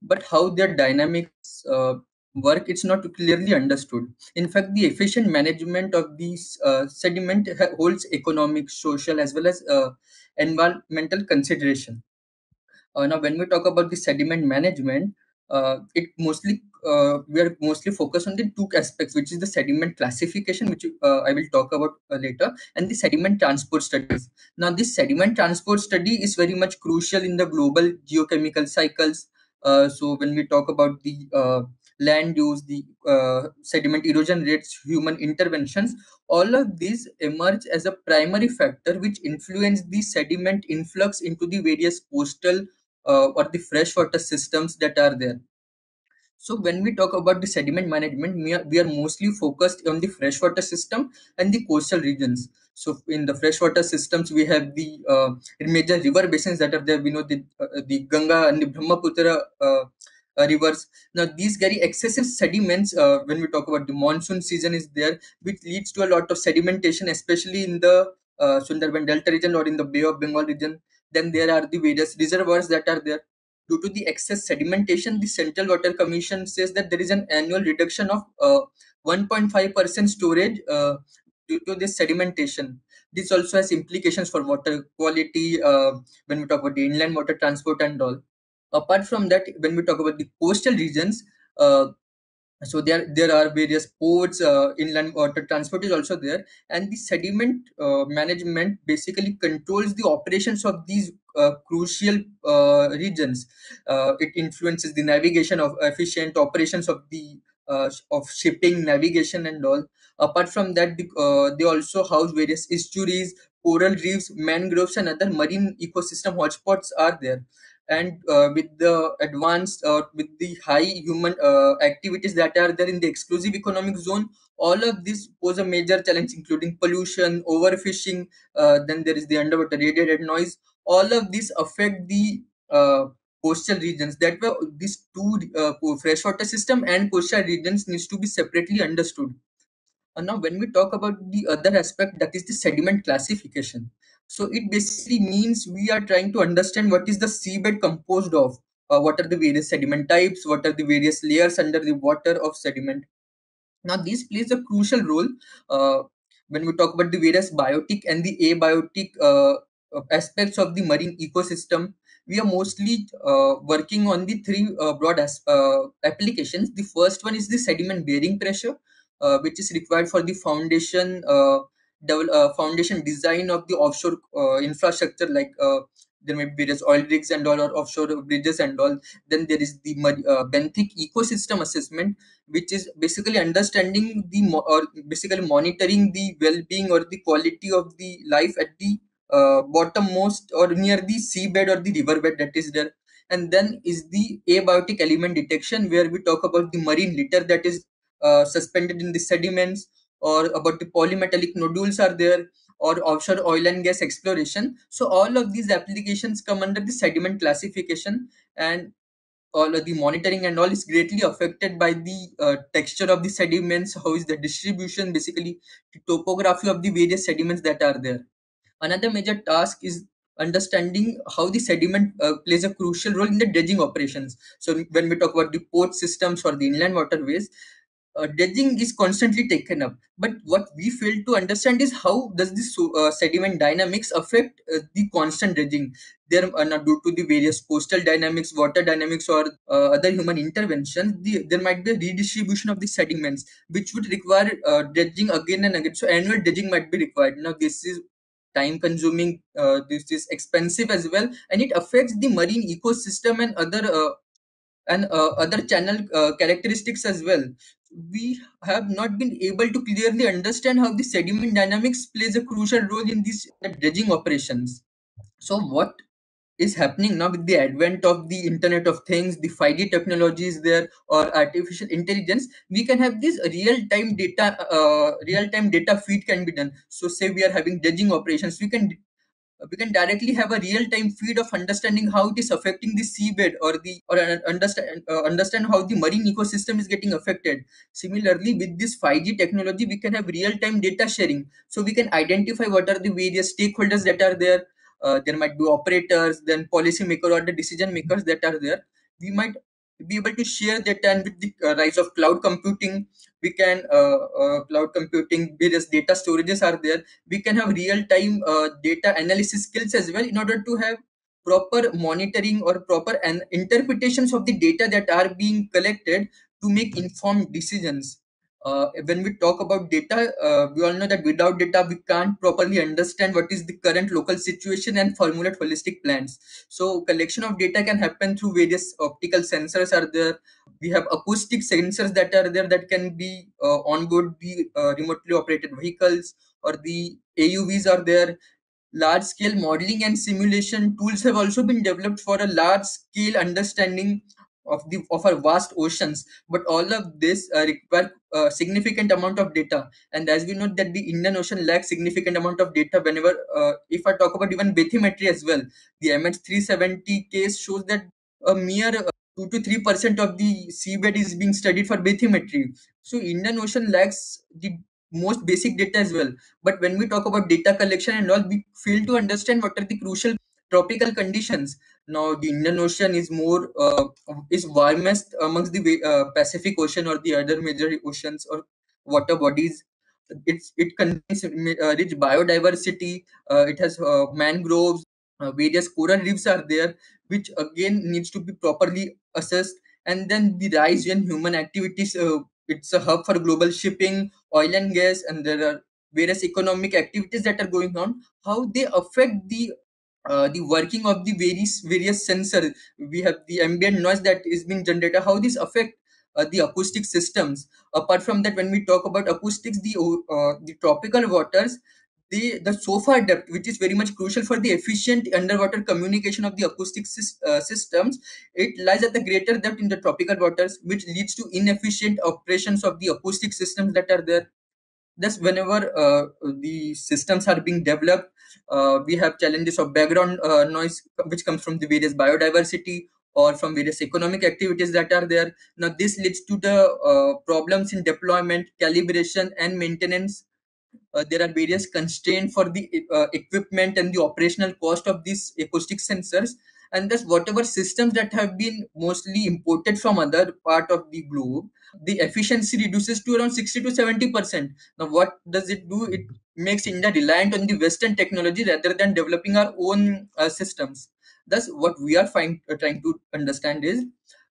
But how their dynamics uh, work, it's not clearly understood. In fact, the efficient management of these uh, sediment holds economic, social, as well as uh, environmental consideration. Uh, now, when we talk about the sediment management, uh, it mostly uh, we are mostly focused on the two aspects, which is the sediment classification, which uh, I will talk about uh, later, and the sediment transport studies. Now, this sediment transport study is very much crucial in the global geochemical cycles. Uh, so, when we talk about the uh, land use, the uh, sediment erosion rates, human interventions, all of these emerge as a primary factor which influence the sediment influx into the various coastal or the freshwater systems that are there. So when we talk about the sediment management, we are, we are mostly focused on the freshwater system and the coastal regions. So in the freshwater systems, we have the uh, major river basins that are there. We know the uh, the Ganga and the Brahmaputra uh, uh rivers. Now these carry excessive sediments uh, when we talk about the monsoon season is there, which leads to a lot of sedimentation, especially in the uh, Sundarban Delta region or in the Bay of Bengal region. Then there are the various reservoirs that are there due to the excess sedimentation, the Central Water Commission says that there is an annual reduction of 1.5% uh, storage uh, due to this sedimentation. This also has implications for water quality uh, when we talk about the inland water transport and all. Apart from that, when we talk about the coastal regions, uh, so there there are various ports uh, inland water transport is also there. And the sediment uh, management basically controls the operations of these uh, crucial uh, regions. Uh, it influences the navigation of efficient operations of the uh, of shipping navigation and all. Apart from that the, they also house various estuaries coral reefs mangroves and other marine ecosystem hotspots are there and uh, with the advanced uh, with the high human uh, activities that are there in the exclusive economic zone all of this pose a major challenge including pollution overfishing uh, then there is the underwater radiated noise. All of this affect the uh, coastal regions. That were these two uh, freshwater system and coastal regions needs to be separately understood. And now when we talk about the other aspect that is the sediment classification so it basically means we are trying to understand what is the seabed composed of, uh, what are the various sediment types, what are the various layers under the water of sediment. Now this plays a crucial role uh, when we talk about the various biotic and the abiotic uh, aspects of the marine ecosystem. We are mostly uh, working on the three uh, broad as, uh, applications. The first one is the sediment bearing pressure, which is required for the foundation develop, uh, foundation design of the offshore uh, infrastructure like uh, there may be various oil rigs and all or offshore bridges and all. Then there is the uh, benthic ecosystem assessment which is basically understanding the mo- or basically monitoring the well-being or the quality of the life at the uh, bottommost or near the seabed or the riverbed that is there. And then is the abiotic element detection where we talk about the marine litter that is uh, suspended in the sediments or about the polymetallic nodules are there or offshore oil and gas exploration. So all of these applications come under the sediment classification and all of the monitoring and all is greatly affected by the uh, texture of the sediments how is the distribution basically the topography of the various sediments that are there. Another major task is understanding how the sediment uh, plays a crucial role in the dredging operations. So when we talk about the port systems or the inland waterways uh, dredging is constantly taken up. But what we fail to understand is how does this uh, sediment dynamics affect uh, the constant dredging? There uh, due to the various coastal dynamics water dynamics or uh, other human interventions the, there might be a redistribution of the sediments which would require uh, dredging again and again. So annual dredging might be required. Now this is time consuming uh, this is expensive as well and it affects the marine ecosystem and other and uh, other channel uh, characteristics as well we have not been able to clearly understand how the sediment dynamics plays a crucial role in these dredging operations. So what is happening now with the advent of the internet of things the 5g technologies there or artificial intelligence we can have this real-time data uh, real-time data feed can be done so say we are having dredging operations we can we can directly have a real-time feed of understanding how it is affecting the seabed or the or understand uh, understand how the marine ecosystem is getting affected. Similarly with this 5g technology we can have real-time data sharing. So we can identify what are the various stakeholders that are there. Uh, there might be operators then policy maker or the decision makers that are there. We might be able to share data and with the uh, rise of cloud computing we can uh, uh, cloud computing various data storages are there we can have real time uh, data analysis skills as well in order to have proper monitoring or proper and interpretations of the data that are being collected to make informed decisions. Uh, when we talk about data, uh, we all know that without data, we can't properly understand what is the current local situation and formulate holistic plans. So collection of data can happen through various optical sensors are there. We have acoustic sensors that are there that can be uh, on board the uh, remotely operated vehicles or the AUVs are there. Large scale modeling and simulation tools have also been developed for a large scale understanding of the of our vast oceans. But all of this uh, require a significant amount of data. And as we know that the indian ocean lacks significant amount of data whenever uh, if i talk about even bathymetry as well the mh370 case shows that a mere uh, 2 to 3 percent of the seabed is being studied for bathymetry. So indian ocean lacks the most basic data as well. But when we talk about data collection and all we fail to understand what are the crucial tropical conditions. Now the indian ocean is more uh, is warmest amongst the uh, pacific ocean or the other major oceans or water bodies. It's it contains uh, rich biodiversity uh, it has uh, mangroves various coral reefs are there which again needs to be properly assessed and then the rise in human activities it's a hub for global shipping oil and gas and there are various economic activities that are going on. How they affect the uh, the working of the various various sensors. We have the ambient noise that is being generated. How this affect uh, the acoustic systems? Apart from that when we talk about acoustics the uh, the tropical waters the the SOFAR depth which is very much crucial for the efficient underwater communication of the acoustic uh, systems it lies at the greater depth in the tropical waters which leads to inefficient operations of the acoustic systems that are there. Thus whenever uh, the systems are being developed uh, we have challenges of background uh, noise which comes from the various biodiversity or from various economic activities that are there. Now this leads to the uh, problems in deployment calibration and maintenance there are various constraints for the uh, equipment and the operational cost of these acoustic sensors. And thus whatever systems that have been mostly imported from other part of the globe the efficiency reduces to around 60 to 70 percent. Now what does it do? It makes india reliant on the western technology rather than developing our own uh, systems. Thus what we are find, uh, trying to understand is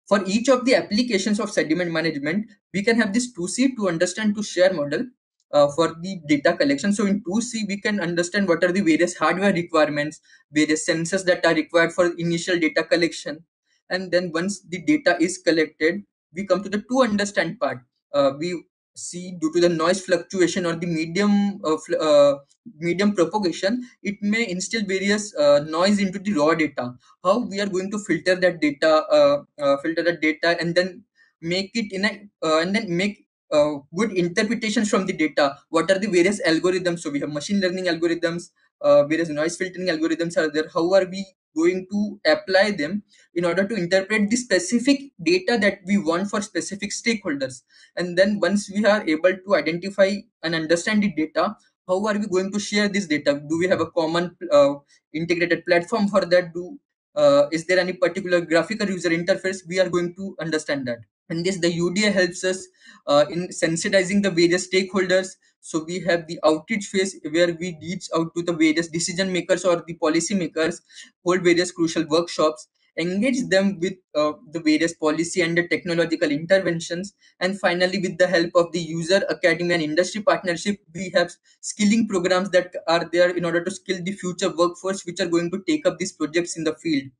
for each of the applications of sediment management we can have this 2c to understand to share model uh, for the data collection. So in 2C, we can understand what are the various hardware requirements, various sensors that are required for initial data collection. And then once the data is collected, we come to the to understand part. Uh, we see due to the noise fluctuation or the medium of uh, medium propagation, it may instill various uh, noise into the raw data. How we are going to filter that data, uh, uh, filter that data, and then make it in a and then make uh, good interpretations from the data. What are the various algorithms? So we have machine learning algorithms, uh, various noise filtering algorithms are there. How are we going to apply them in order to interpret the specific data that we want for specific stakeholders? And then once we are able to identify and understand the data, how are we going to share this data? Do we have a common uh, integrated platform for that? Do uh, is there any particular graphical user interface? We are going to understand that and this the uda helps us uh, in sensitizing the various stakeholders. So we have the outreach phase where we reach out to the various decision makers or the policy makers hold various crucial workshops engage them with uh, the various policy and the technological interventions. And finally with the help of the user academy and industry partnership we have skilling programs that are there in order to skill the future workforce which are going to take up these projects in the field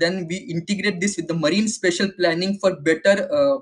then we integrate this with the marine spatial planning for better uh,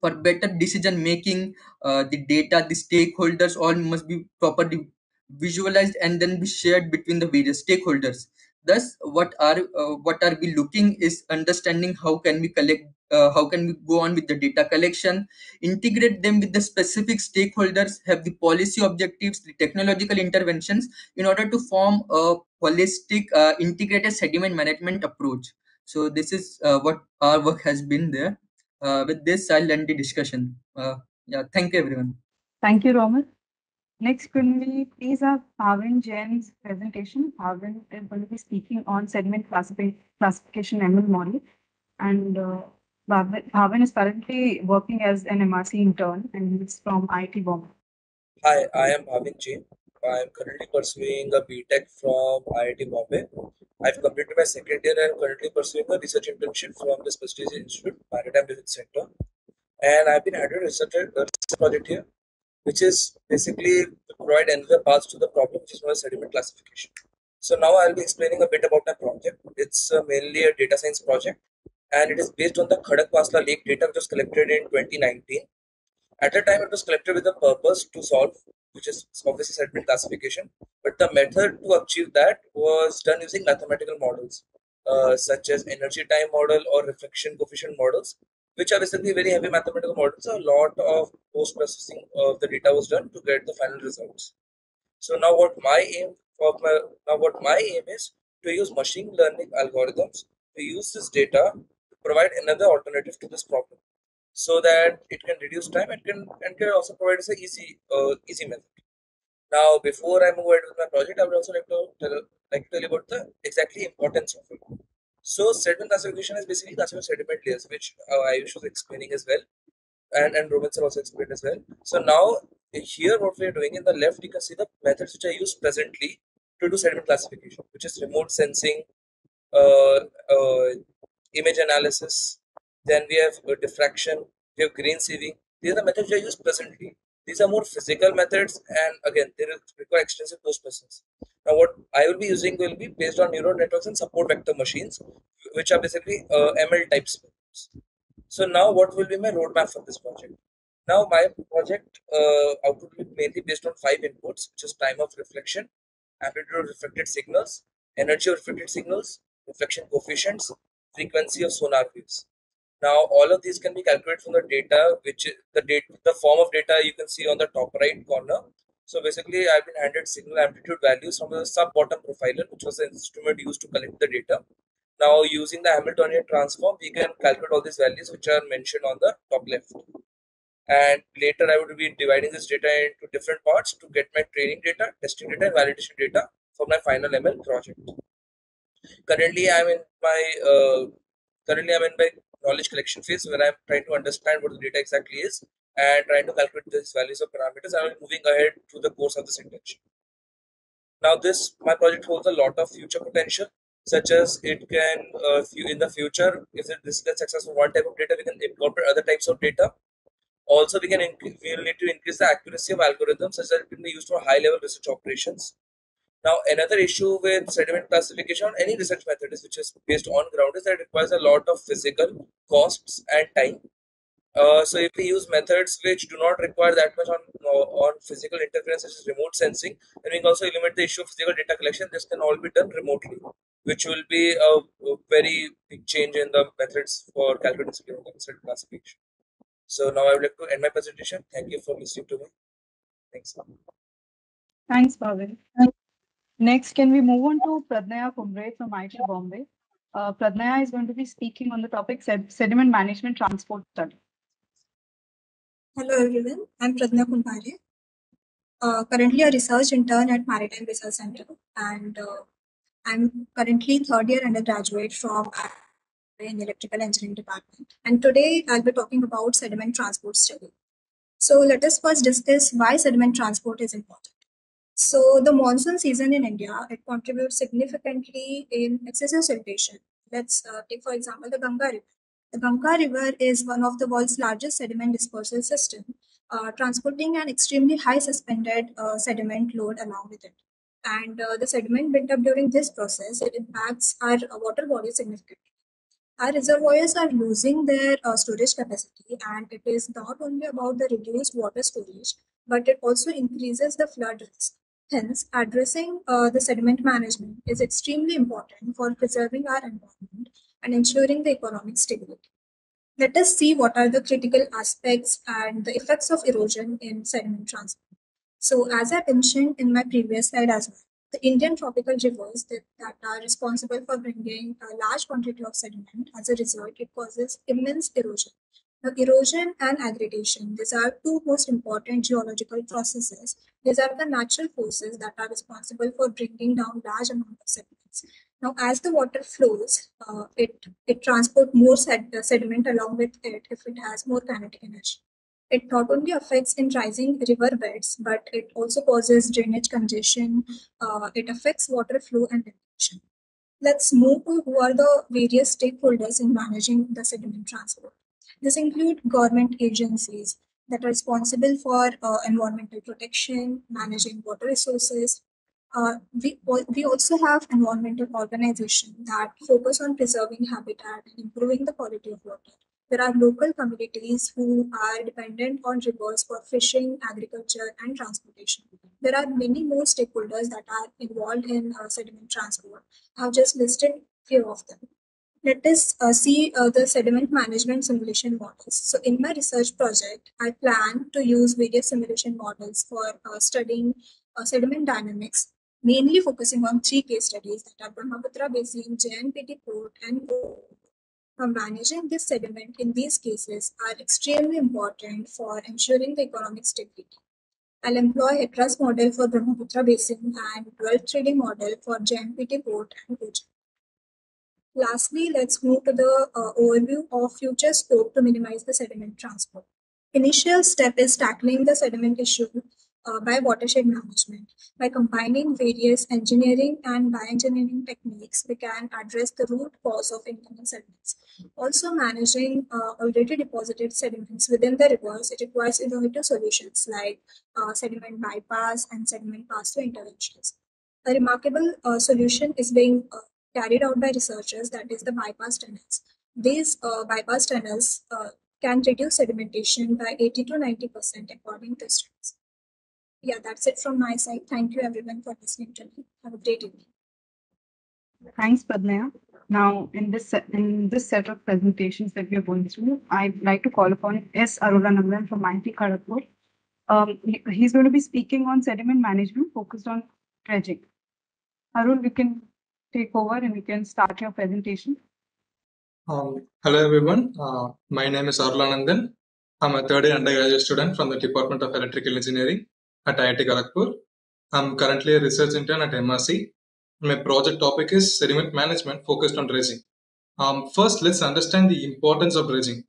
for better decision making. Uh, the data the stakeholders all must be properly visualized and then be shared between the various stakeholders. Thus what are uh, what are we looking is understanding how can we collect uh, how can we go on with the data collection integrate them with the specific stakeholders have the policy objectives the technological interventions in order to form a holistic uh, integrated sediment management approach. So this is uh, what our work has been there. Uh, with this i'll end the discussion. Uh, yeah thank you everyone. Thank you Romit. Next, can we please have Bhavin Jain's presentation? Bhavin is going to be speaking on sediment classification ML model. And Bhavin is currently working as an MRC intern and he's from IIT Bombay. Hi, I am Bhavin Jain. I'm currently pursuing a BTech from IIT Bombay. I've completed my second year and currently pursuing a research internship from this prestigious institute, Maritime Research Center. And I've been handed a research, a research project here, which is basically to provide another path to the problem, which is known as sediment classification. So now I'll be explaining a bit about my project. It's uh, mainly a data science project, and it is based on the Khadakwasla Lake data, which was collected in 2019 at the time, it was collected with a purpose to solve, which is obviously sediment classification. But the method to achieve that was done using mathematical models, uh, such as energy time model or reflection coefficient models, which are basically very heavy mathematical models. A lot of post processing of the data was done to get the final results. So now, what my aim of my now what my aim is to use machine learning algorithms to use this data provide another alternative to this problem so that it can reduce time and can and can also provide us a easy uh, easy method. Now, before I move ahead with my project, I would also like to tell, like to tell you about the exactly importance of it. So, sediment classification is basically classifying sediment layers, which uh, Ayush was explaining as well, and and Romit sir also explained as well. So now here, what we are doing in the left, you can see the methods which are used presently to do sediment classification, which is remote sensing, uh, uh, image analysis, then we have uh, diffraction, we have green sieving. These are the methods are used presently. These are more physical methods, and again, they require extensive post process. Now, what I will be using will be based on neural networks and support vector machines, which are basically uh, ML types. So now, what will be my roadmap for this project? Now, my project uh, output will be mainly based on five inputs, which is time of reflection, amplitude of reflected signals, energy of reflected signals, reflection coefficients, frequency of sonar waves. Now, all of these can be calculated from the data, which is the data, the form of data you can see on the top right corner. So basically, I've been handed signal amplitude values from the sub bottom profiler, which was the instrument used to collect the data. Now, using the Hamiltonian transform, we can calculate all these values which are mentioned on the top left. And later, I would be dividing this data into different parts to get my training data, testing data, and validation data for my final ML project. Currently, I'm in my uh, currently I'm in my knowledge collection phase where I'm trying to understand what the data exactly is and trying to calculate these values of parameters. I'm moving ahead through the course of this internship. Now, this my project holds a lot of future potential, such as it can uh, in the future, if this gets successful, one type of data, we can incorporate other types of data. Also, we can we will need to increase the accuracy of algorithms such that it can be used for high level research operations. Now, another issue with sediment classification, any research method is which is based on ground, is that it requires a lot of physical costs and time. Uh, so, if we use methods which do not require that much on uh, on physical interference, such as remote sensing, then we can also eliminate the issue of physical data collection. This can all be done remotely, which will be a, a very big change in the methods for calculating sediment classification. So now I would like to end my presentation. Thank you for listening to me. Thanks. Thanks, Bhavin. Next, can we move on to Pradnya Kumbre from IIT Bombay? Uh, Pradnya is going to be speaking on the topic sed sediment management transport study. Hello everyone, I'm Pradnya Kumbhare. Uh, currently a research intern at Maritime Research Center and uh, I'm currently third year undergraduate from in electrical engineering department. And today I'll be talking about sediment transport study. So let us first discuss why sediment transport is important. So the monsoon season in India, it contributes significantly in excessive siltation. Let's uh, take, for example, the Ganga River. The Ganga River is one of the world's largest sediment dispersal system, uh, transporting an extremely high suspended uh, sediment load along with it. And uh, the sediment built up during this process, it impacts our uh, water body significantly. Our reservoirs are losing their uh, storage capacity, and it is not only about the reduced water storage, but it also increases the flood risk. Hence, addressing uh, the sediment management is extremely important for preserving our environment and ensuring the economic stability. Let us see what are the critical aspects and the effects of erosion in sediment transport. So, as I mentioned in my previous slide as well, the Indian tropical rivers that, that are responsible for bringing a large quantity of sediment. As a result, it causes immense erosion. Erosion and aggradation, these are two most important geological processes. These are the natural forces that are responsible for bringing down large amount of sediments. Now, as the water flows, uh, it, it transports more sed sediment along with it if it has more kinetic energy. It not only affects in rising river beds, but it also causes drainage congestion. Uh, it affects water flow and irrigation. Let's move to who are the various stakeholders in managing the sediment transport. This include government agencies that are responsible for uh, environmental protection, managing water resources. Uh, we, we also have environmental organizations that focus on preserving habitat and improving the quality of water. There are local communities who are dependent on rivers for fishing, agriculture, and transportation. There are many more stakeholders that are involved in uh, sediment transport. I've just listed few of them. Let us uh, see uh, the sediment management simulation models. So in my research project, I plan to use various simulation models for uh, studying uh, sediment dynamics, mainly focusing on three case studies that are Brahmaputra Basin, JNPT Port, and uh, managing this sediment in these cases are extremely important for ensuring the economic stability. I'll employ a trust model for Brahmaputra Basin and 12 3D model for JNPT Port and Gujarat. Lastly, let's move to the uh, overview of future scope to minimize the sediment transport. Initial step is tackling the sediment issue uh, by watershed management. By combining various engineering and bioengineering techniques, we can address the root cause of incoming sediments. Also, managing uh, already deposited sediments within the rivers, it requires innovative solutions like uh, sediment bypass and sediment pass-through interventions. A remarkable uh, solution is being uh, carried out by researchers, that is the bypass tunnels. These uh, bypass tunnels uh, can reduce sedimentation by 80 to 90% according to studies. Yeah, that's it from my side. Thank you everyone for listening to me. Have a great evening. Thanks, Padmaya. Now, in this in this set of presentations that we are going through, I'd like to call upon S. Arora Nandan from IIT Kharagpur. Um, he- he's going to be speaking on sediment management focused on dredging. Arun, you can take over and you can start your presentation. Um, hello everyone, uh, my name is Arlanandan. I'm a third year undergraduate student from the Department of Electrical Engineering at IIT Kharagpur. I'm currently a research intern at MRC. My project topic is sediment management focused on dredging. Um, first, let's understand the importance of dredging.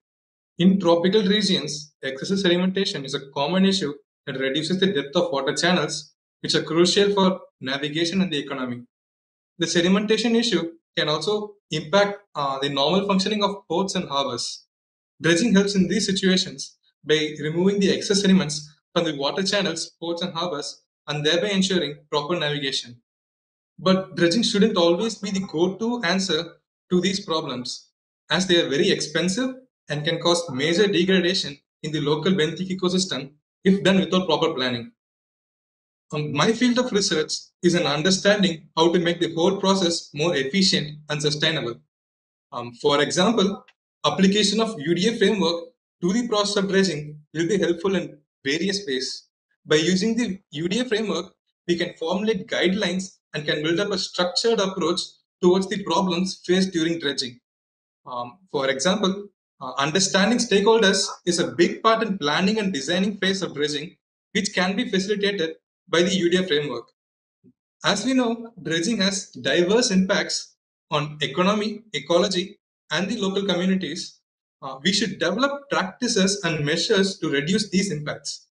In tropical regions, excessive sedimentation is a common issue that reduces the depth of water channels, which are crucial for navigation and the economy. The sedimentation issue can also impact uh, the normal functioning of ports and harbors. Dredging helps in these situations by removing the excess sediments from the water channels, ports, and harbors, and thereby ensuring proper navigation. But dredging shouldn't always be the go to answer to these problems, as they are very expensive and can cause major degradation in the local benthic ecosystem if done without proper planning. Um, my field of research is an understanding how to make the whole process more efficient and sustainable. Um, for example, application of UDA framework to the process of dredging will be helpful in various ways. By using the UDA framework, we can formulate guidelines and can build up a structured approach towards the problems faced during dredging. Um, for example, uh, understanding stakeholders is a big part in planning and designing phase of dredging, which can be facilitated by the UDA framework. As we know, dredging has diverse impacts on economy, ecology, and the local communities. Uh, we should develop practices and measures to reduce these impacts.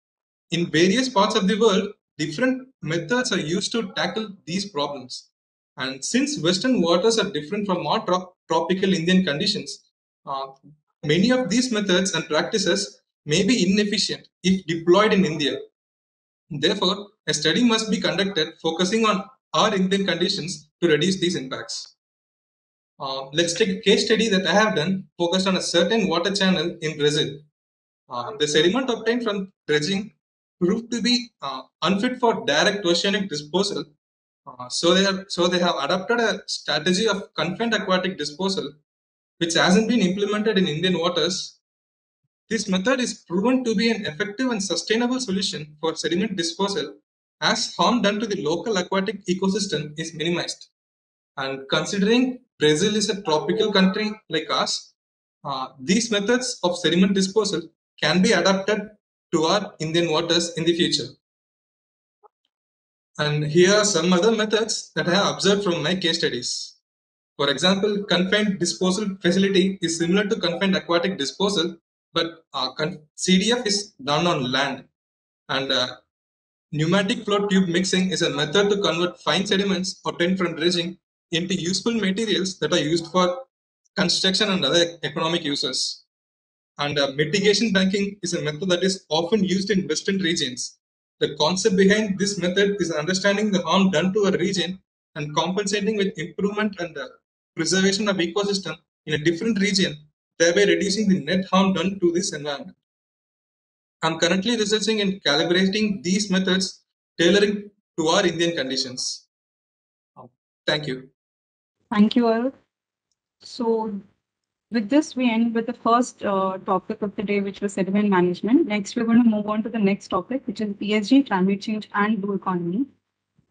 In various parts of the world, different methods are used to tackle these problems. And since Western waters are different from our trop- tropical Indian conditions, uh, many of these methods and practices may be inefficient if deployed in India. Therefore, a study must be conducted focusing on our Indian conditions to reduce these impacts. Uh, let's take a case study that I have done focused on a certain water channel in Brazil. Uh, the sediment obtained from dredging proved to be uh, unfit for direct oceanic disposal. Uh, so they have so they have adopted a strategy of confined aquatic disposal, which hasn't been implemented in Indian waters. This method is proven to be an effective and sustainable solution for sediment disposal, as harm done to the local aquatic ecosystem is minimized. And considering Brazil is a tropical country like us, uh, these methods of sediment disposal can be adapted to our Indian waters in the future. And here are some other methods that I have observed from my case studies. For example, confined disposal facility is similar to confined aquatic disposal but uh, CDF is done on land. And uh, pneumatic flow tube mixing is a method to convert fine sediments obtained from dredging into useful materials that are used for construction and other economic uses. And uh, mitigation banking is a method that is often used in western regions. The concept behind this method is understanding the harm done to a region and compensating with improvement and uh, preservation of ecosystem in a different region, thereby reducing the net harm done to this environment. I'm currently researching and calibrating these methods, tailoring to our Indian conditions. Thank you. Thank you all. So with this, we end with the first uh, topic of the day, which was sediment management. Next, we're going to move on to the next topic, which is ESG, climate change, and blue economy.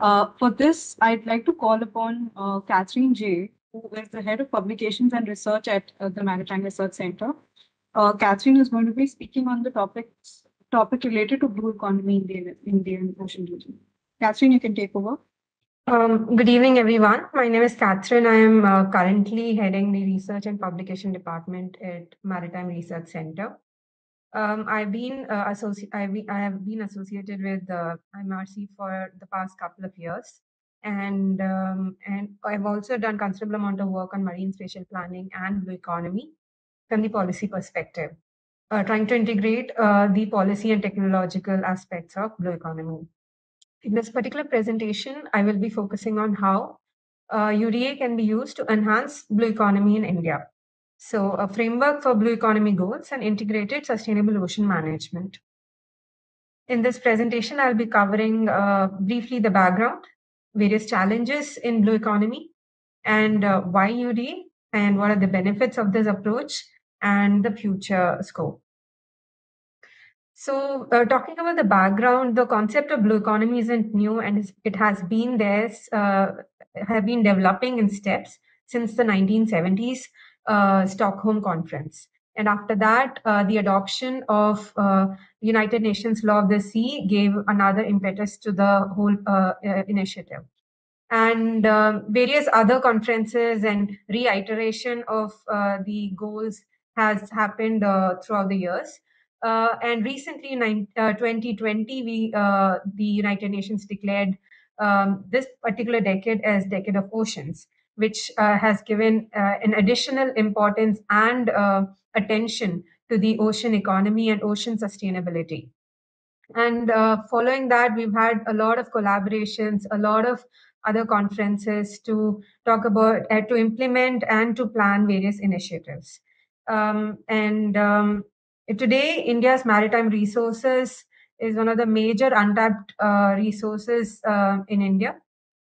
Uh, for this, I'd like to call upon uh, Catherine J, who is the head of publications and research at uh, the Maritime Research Center. Uh, Catherine is going to be speaking on the topics topic related to blue economy in the Indian Ocean region. Catherine, you can take over. Um, good evening, everyone. My name is Catherine. I am uh, currently heading the research and publication department at Maritime Research Center. Um, I've been uh, associ- I've been, I have been associated with uh, MRC for the past couple of years, and um, and I've also done considerable amount of work on marine spatial planning and blue economy from the policy perspective, uh, trying to integrate uh, the policy and technological aspects of blue economy. In this particular presentation, I will be focusing on how uh, UDA can be used to enhance blue economy in India. So, a framework for blue economy goals and integrated sustainable ocean management. In this presentation, I'll be covering uh, briefly the background, various challenges in blue economy, and uh, why UDA, and what are the benefits of this approach, and the future scope. So, uh, talking about the background, the concept of blue economy isn't new, and it has been there, uh, have been developing in steps since the 1970s uh, Stockholm Conference. And after that, uh, the adoption of uh, United Nations Law of the Sea gave another impetus to the whole uh, initiative. And various other conferences and reiteration of the goals has happened throughout the years. Uh, and recently, in uh, 2020, we uh, the United Nations declared um, this particular decade as decade of oceans, which uh, has given uh, an additional importance and uh, attention to the ocean economy and ocean sustainability. And following that, we've had a lot of collaborations, a lot of other conferences to talk about, to implement and to plan various initiatives. Um, and um, today, India's maritime resources is one of the major untapped uh, resources uh, in India.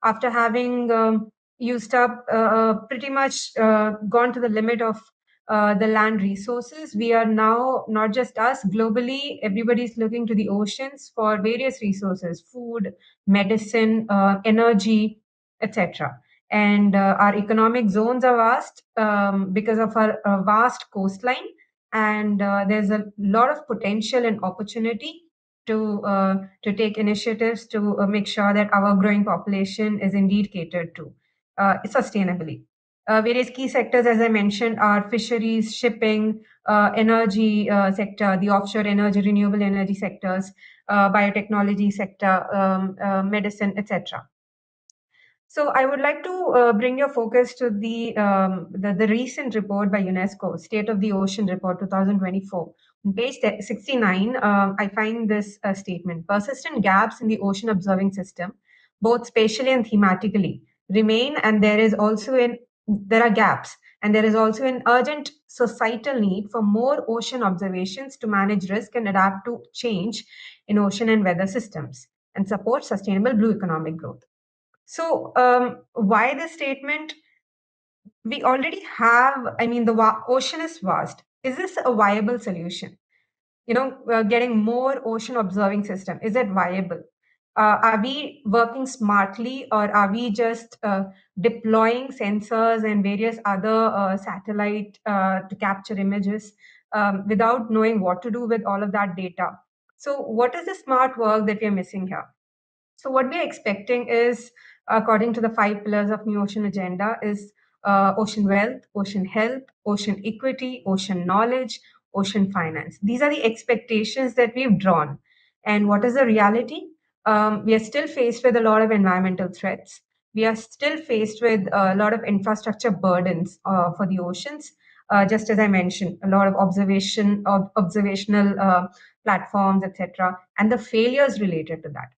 After having um, used up uh, pretty much uh, gone to the limit of uh, the land resources, we are now not just us globally. Everybody's looking to the oceans for various resources: food, medicine, uh, energy, etc. And uh, our economic zones are vast um, because of our uh, vast coastline, and uh, there's a lot of potential and opportunity to uh, to take initiatives to uh, make sure that our growing population is indeed catered to uh, sustainably. Uh, various key sectors, as I mentioned, are fisheries, shipping, uh, energy sector, the offshore energy, renewable energy sectors, biotechnology sector, um, medicine, etc. So I would like to uh, bring your focus to the, um, the the recent report by UNESCO, State of the Ocean Report 2024. On page 69, um, I find this uh, statement: persistent gaps in the ocean observing system, both spatially and thematically, remain, and there is also an there are gaps, and there is also an urgent societal need for more ocean observations to manage risk and adapt to change in ocean and weather systems and support sustainable blue economic growth. So, um, why this statement? We already have, I mean, the wa- ocean is vast. Is this a viable solution? You know, uh, getting more ocean observing system, is it viable? Uh, are we working smartly or are we just uh, deploying sensors and various other uh, satellite uh, to capture images um, without knowing what to do with all of that data? So, what is the smart work that we are missing here? So, what we are expecting is, according to the five pillars of New Ocean Agenda, is uh, ocean wealth, ocean health, ocean equity, ocean knowledge, ocean finance. These are the expectations that we've drawn. And what is the reality? Um, we are still faced with a lot of environmental threats. We are still faced with a lot of infrastructure burdens uh, for the oceans. Uh, just as I mentioned, a lot of observation, ob- observational uh, platforms, etc., and the failures related to that.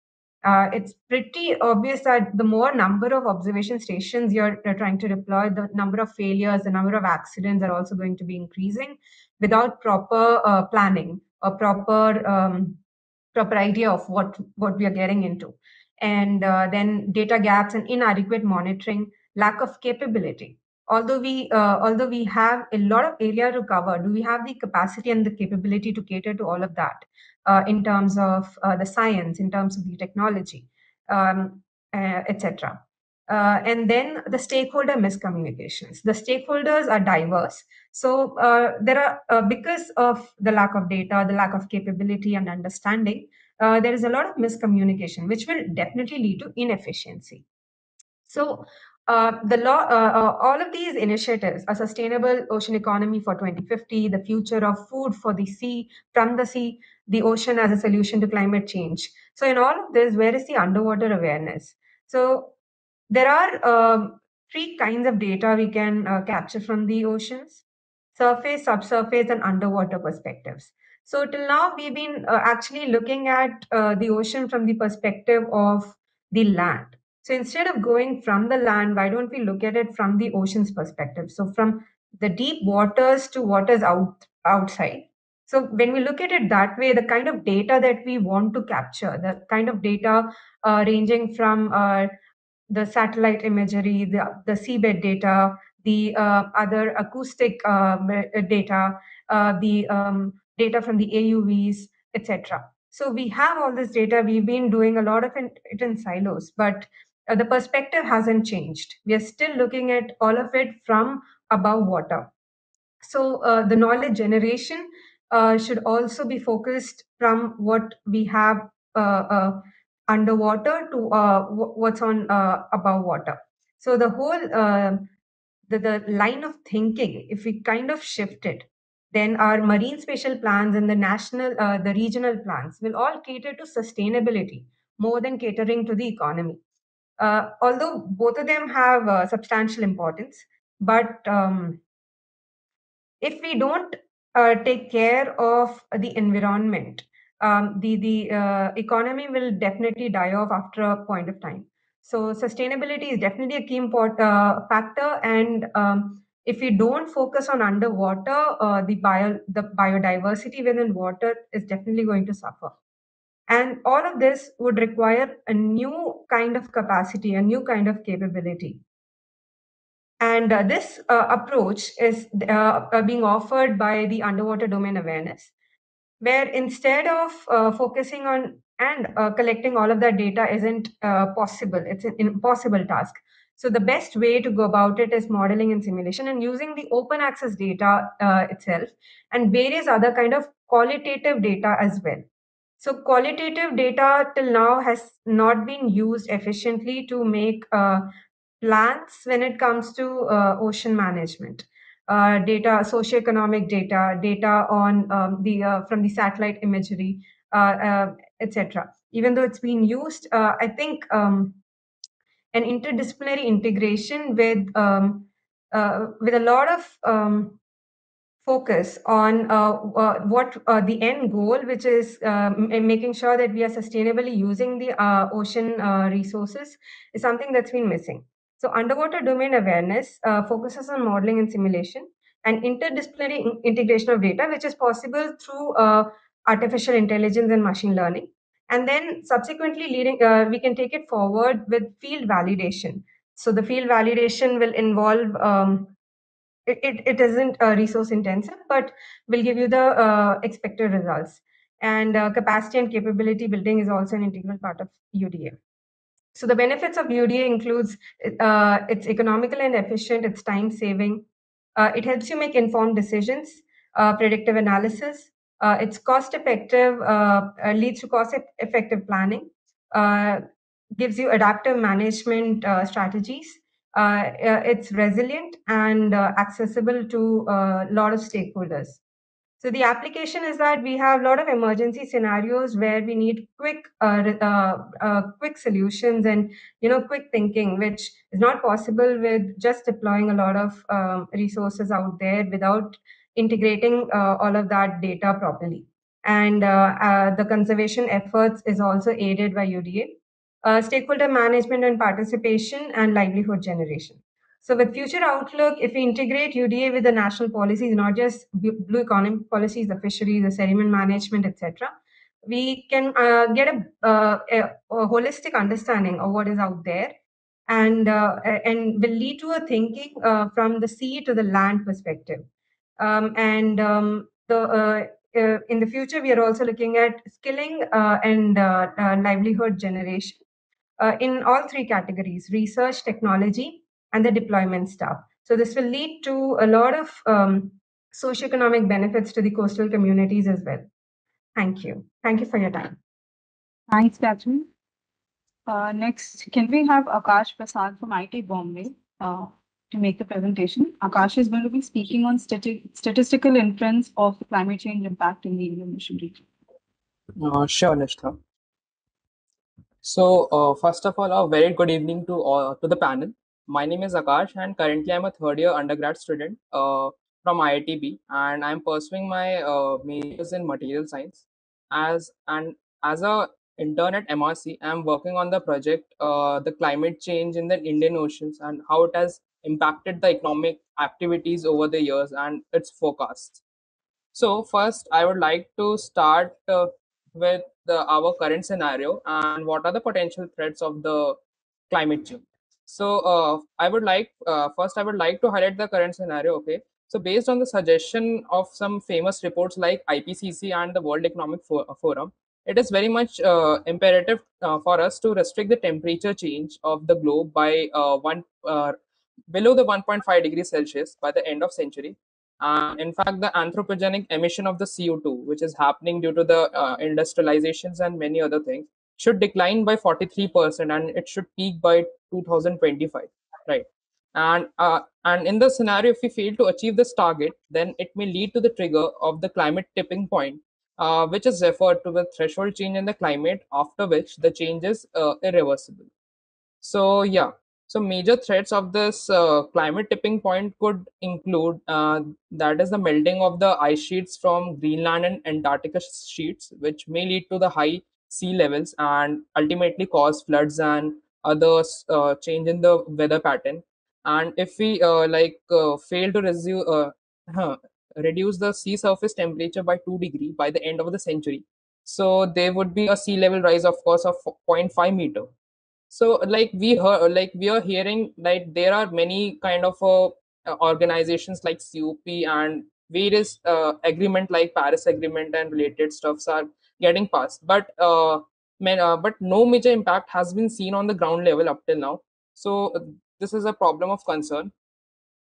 Uh, it's pretty obvious that the more number of observation stations you're uh, trying to deploy, the number of failures, the number of accidents are also going to be increasing without proper uh, planning or proper um, proper idea of what what we are getting into, and uh, then data gaps and inadequate monitoring, lack of capability. Although we uh, although we have a lot of area to cover, do we have the capacity and the capability to cater to all of that? Uh, in terms of uh, the science, in terms of the technology, um, uh, etc. Uh, and then the stakeholder miscommunications. The stakeholders are diverse. So uh, there are, uh, because of the lack of data, the lack of capability and understanding, there is a lot of miscommunication, which will definitely lead to inefficiency. So uh, the law, uh, uh, all of these initiatives, a sustainable ocean economy for 2050, the future of food for the sea, from the sea, the ocean as a solution to climate change. So, in all of this, where is the underwater awareness? So, there are um, three kinds of data we can uh, capture from the oceans surface, subsurface, and underwater perspectives. So, till now, we've been uh, actually looking at uh, the ocean from the perspective of the land. So, instead of going from the land, why don't we look at it from the ocean's perspective? So, from the deep waters to waters out outside so when we look at it that way, the kind of data that we want to capture, the kind of data uh, ranging from uh, the satellite imagery, the, the seabed data, the uh, other acoustic um, data, uh, the um, data from the AUVs, etc. So we have all this data. We've been doing a lot of it in silos, but uh, the perspective hasn't changed. We are still looking at all of it from above water. So uh, the knowledge generation uh, should also be focused from what we have uh, uh, underwater to uh, what's on above water. So the whole the, the line of thinking, if we kind of shift it, then our marine spatial plans and the national, the regional plans will all cater to sustainability more than catering to the economy. Although both of them have substantial importance, but um, if we don't uh, take care of the environment, um, the the uh, economy will definitely die off after a point of time. So sustainability is definitely a key import, uh, factor, and um, if we don't focus on underwater, uh, the bio the biodiversity within water is definitely going to suffer. And all of this would require a new kind of capacity, a new kind of capability. And uh, this uh, approach is uh, uh, being offered by the underwater domain awareness, where instead of uh, focusing on and uh, collecting all of that data isn't possible, it's an impossible task. So the best way to go about it is modeling and simulation and using the open access data itself and various other kind of qualitative data as well. So qualitative data till now has not been used efficiently to make uh, plans when it comes to uh, ocean management. Uh, data, socioeconomic data, data on um, the uh, from the satellite imagery, uh, uh, etc. Even though it's been used, I think um, an interdisciplinary integration with um, with a lot of um, focus on uh, uh, what uh, the end goal, which is making sure that we are sustainably using the ocean resources, is something that's been missing. So underwater domain awareness uh, focuses on modeling and simulation and interdisciplinary in integration of data, which is possible through uh, artificial intelligence and machine learning. And then subsequently leading, uh, we can take it forward with field validation. So the field validation will involve, um, it, it, it isn't uh, resource intensive, but will give you the uh, expected results. And uh, capacity and capability building is also an integral part of UDA. So the benefits of UDA includes uh, it's economical and efficient, it's time saving, uh, it helps you make informed decisions, uh, predictive analysis, it's cost effective, leads to cost effective planning, gives you adaptive management strategies. It's resilient and accessible to a lot of stakeholders. So the application is that we have a lot of emergency scenarios where we need quick, uh, uh, uh, quick solutions and you know quick thinking, which is not possible with just deploying a lot of um, resources out there without integrating uh, all of that data properly. And uh, uh, the conservation efforts is also aided by UDA, uh, stakeholder management and participation, and livelihood generation. So with future outlook, if we integrate UDA with the national policies, not just blue economy policies, the fisheries, the sediment management, etc., we can uh, get a, uh, a, a holistic understanding of what is out there, and uh, and will lead to a thinking uh, from the sea to the land perspective. Um, and um, the uh, uh, in the future, we are also looking at skilling and livelihood generation uh, in all three categories research, technology, and the deployment staff. So, this will lead to a lot of um, socioeconomic benefits to the coastal communities as well. Thank you. Thank you for your time. Thanks, Catherine. Uh, next, can we have Akash Prasad from IIT Bombay uh, to make the presentation? Akash is going to be speaking on stati- statistical inference of climate change impact in the Indian Ocean region. Uh, sure, Nishtha. So, uh, first of all, a very good evening to all, to the panel. My name is Akash, and currently I'm a third year undergrad student uh, from IITB, and I'm pursuing my uh, majors in material science. As and as a intern at MRC, I'm working on the project, uh, the climate change in the Indian Oceans and how it has impacted the economic activities over the years and its forecasts. So first, I would like to start uh, with the, our current scenario and what are the potential threats of the climate change. So uh, I would like uh, first I would like to highlight the current scenario. Okay, so based on the suggestion of some famous reports like IPCC and the World Economic Fo- Forum, it is very much uh, imperative uh, for us to restrict the temperature change of the globe by uh, one uh, below the 1.5 degrees Celsius by the end of century uh, in fact, the anthropogenic emission of the CO2, which is happening due to the uh, industrializations and many other things, should decline by 43% and it should peak by 2025. Right. And uh, and in the scenario, if we fail to achieve this target, then it may lead to the trigger of the climate tipping point, uh, which is referred to the threshold change in the climate, after which the change is uh, irreversible. So yeah, so major threats of this uh, climate tipping point could include uh, that is the melting of the ice sheets from Greenland and Antarctica sheets, which may lead to the high sea levels and ultimately cause floods and other uh, change in the weather pattern. And if we uh, like uh, fail to resu- uh, reduce the sea surface temperature by 2 degree by the end of the century, so there would be a sea level rise, of course, of 0.5 meter so like we heard like we are hearing like there are many kind of uh, organizations like cop and various uh, agreement like paris agreement and related stuffs are getting passed. But uh, man, uh but no major impact has been seen on the ground level up till now. So this is a problem of concern.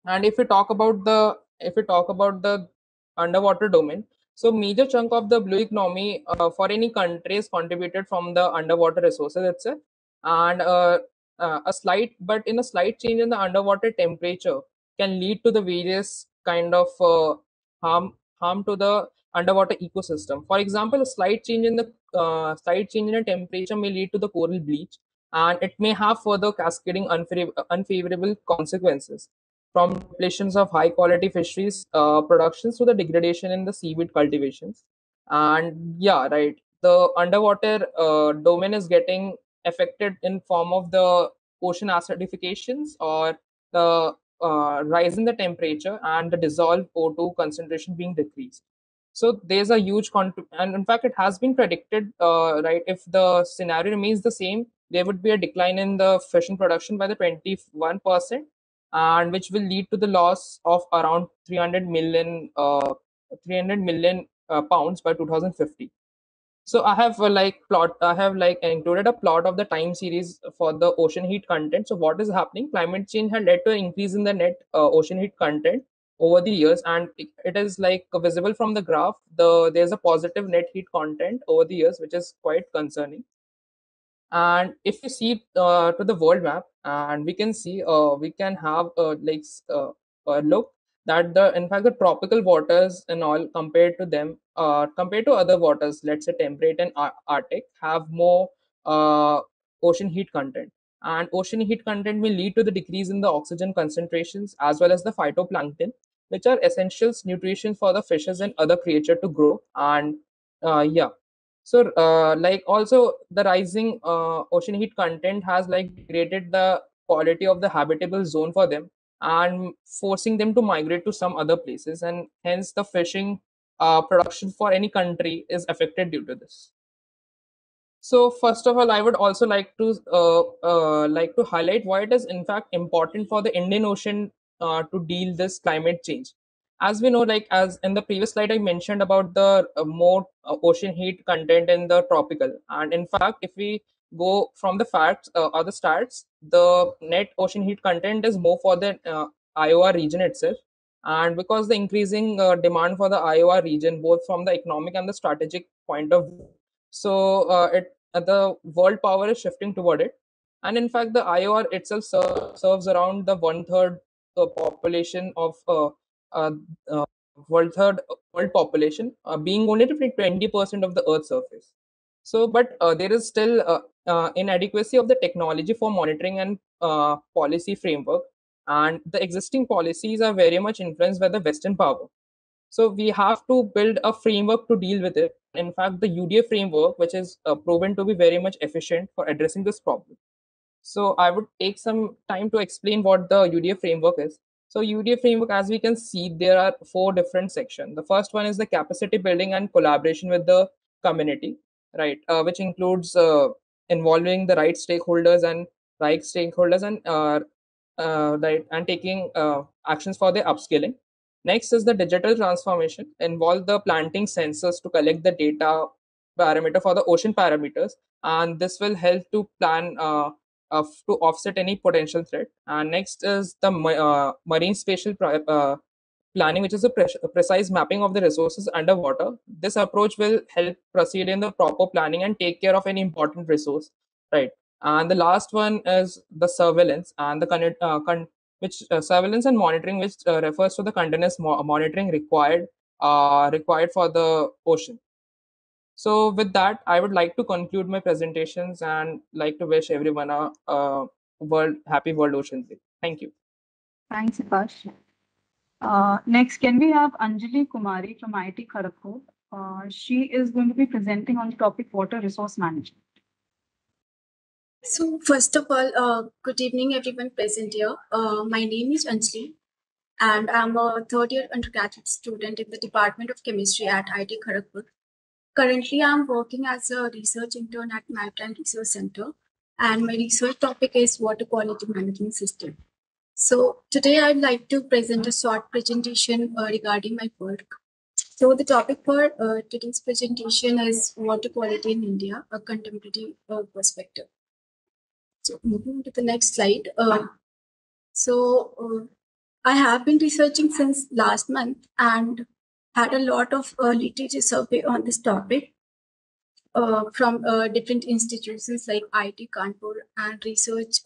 And if we talk about the if we talk about the underwater domain so major chunk of the blue economy uh, for any country is contributed from the underwater resources itself and uh, uh, a slight but in a slight change in the underwater temperature can lead to the various kind of uh, harm harm to the underwater ecosystem. For example a slight change in the uh, slight change in the temperature may lead to the coral bleach and it may have further cascading unfavorable, unfavorable consequences. From depletions of high quality fisheries uh, productions to the degradation in the seaweed cultivations. And yeah right the underwater uh, domain is getting affected in form of the ocean acidifications or the uh, rise in the temperature and the dissolved O2 concentration being decreased. So there's a huge con- and in fact it has been predicted, uh, right? If the scenario remains the same, there would be a decline in the fishing production by the 21 percent, and which will lead to the loss of around 300 million, uh, 300 million uh, pounds by 2050 so i have uh, like plot i have like included a plot of the time series for the ocean heat content. So what is happening? Climate change had led to an increase in the net uh, ocean heat content over the years and it, is like visible from the graph. The there's a positive net heat content over the years which is quite concerning. And if you see uh, to the world map and we can see uh, we can have uh, like uh, a look that the in fact the tropical waters and all compared to them uh, compared to other waters let's say temperate and Ar- arctic have more uh, ocean heat content. And ocean heat content may lead to the decrease in the oxygen concentrations as well as the phytoplankton which are essential nutrition for the fishes and other creature to grow. And uh, yeah. So uh, like also the rising uh, ocean heat content has like degraded the quality of the habitable zone for them and forcing them to migrate to some other places. And hence the fishing uh, production for any country is affected due to this. So first of all i would also like to uh, uh, like to highlight why it is in fact important for the indian ocean uh, to deal this climate change. As we know like as in the previous slide i mentioned about the uh, more uh, ocean heat content in the tropical. And in fact if we go from the facts uh, or the stats the net ocean heat content is more for the uh, ior region itself. And because the increasing uh, demand for the ior region both from the economic and the strategic point of view. So uh, it uh, the world power is shifting toward it. And in fact the ior itself ser- serves around the one third uh, population of world third world population being only 20% of the earth's surface. So but uh, there is still uh, uh, inadequacy of the technology for monitoring and uh, policy framework and the existing policies are very much influenced by the western power so we have to build a framework to deal with it in fact the uda framework which is uh, proven to be very much efficient for addressing this problem so I would take some time to explain what the UDA framework is. So UDA framework, as we can see, there are four different sections. The first one is the capacity building and collaboration with the community, right? Uh, which includes uh, involving the right stakeholders and right stakeholders and uh, uh, right and taking uh, actions for the upskilling. Next is the digital transformation, involve the planting sensors to collect the data parameter for the ocean parameters, and this will help to plan uh, to offset any potential threat. And next is the uh, marine spatial uh, planning, which is a, a precise mapping of the resources underwater. This approach will help proceed in the proper planning and take care of any important resource, right? And the last one is the surveillance and the con- uh, con- which uh, surveillance and monitoring, which uh, refers to the continuous mo- monitoring required uh, required for the ocean. So with that, I would like to conclude my presentations and like to wish everyone a, a world happy World Ocean Day. Thank you. Thanks, Akash. Uh, next, can we have Anjali Kumari from IIT Kharagpur? Uh, she is going to be presenting on the topic water resource management. So first of all, uh, good evening everyone present here. Uh, my name is Anjali and I'm a third year undergraduate student in the Department of Chemistry at IIT Kharagpur. Currently, I'm working as a research intern at Maritime Research Center and my research topic is water quality management system. So today I'd like to present a short presentation uh, regarding my work. So the topic for uh, today's presentation is water quality in India, a contemporary uh, perspective. So moving to the next slide. Uh, so uh, I have been researching since last month and had a lot of literature survey on this topic uh, from different institutions like IIT Kanpur and research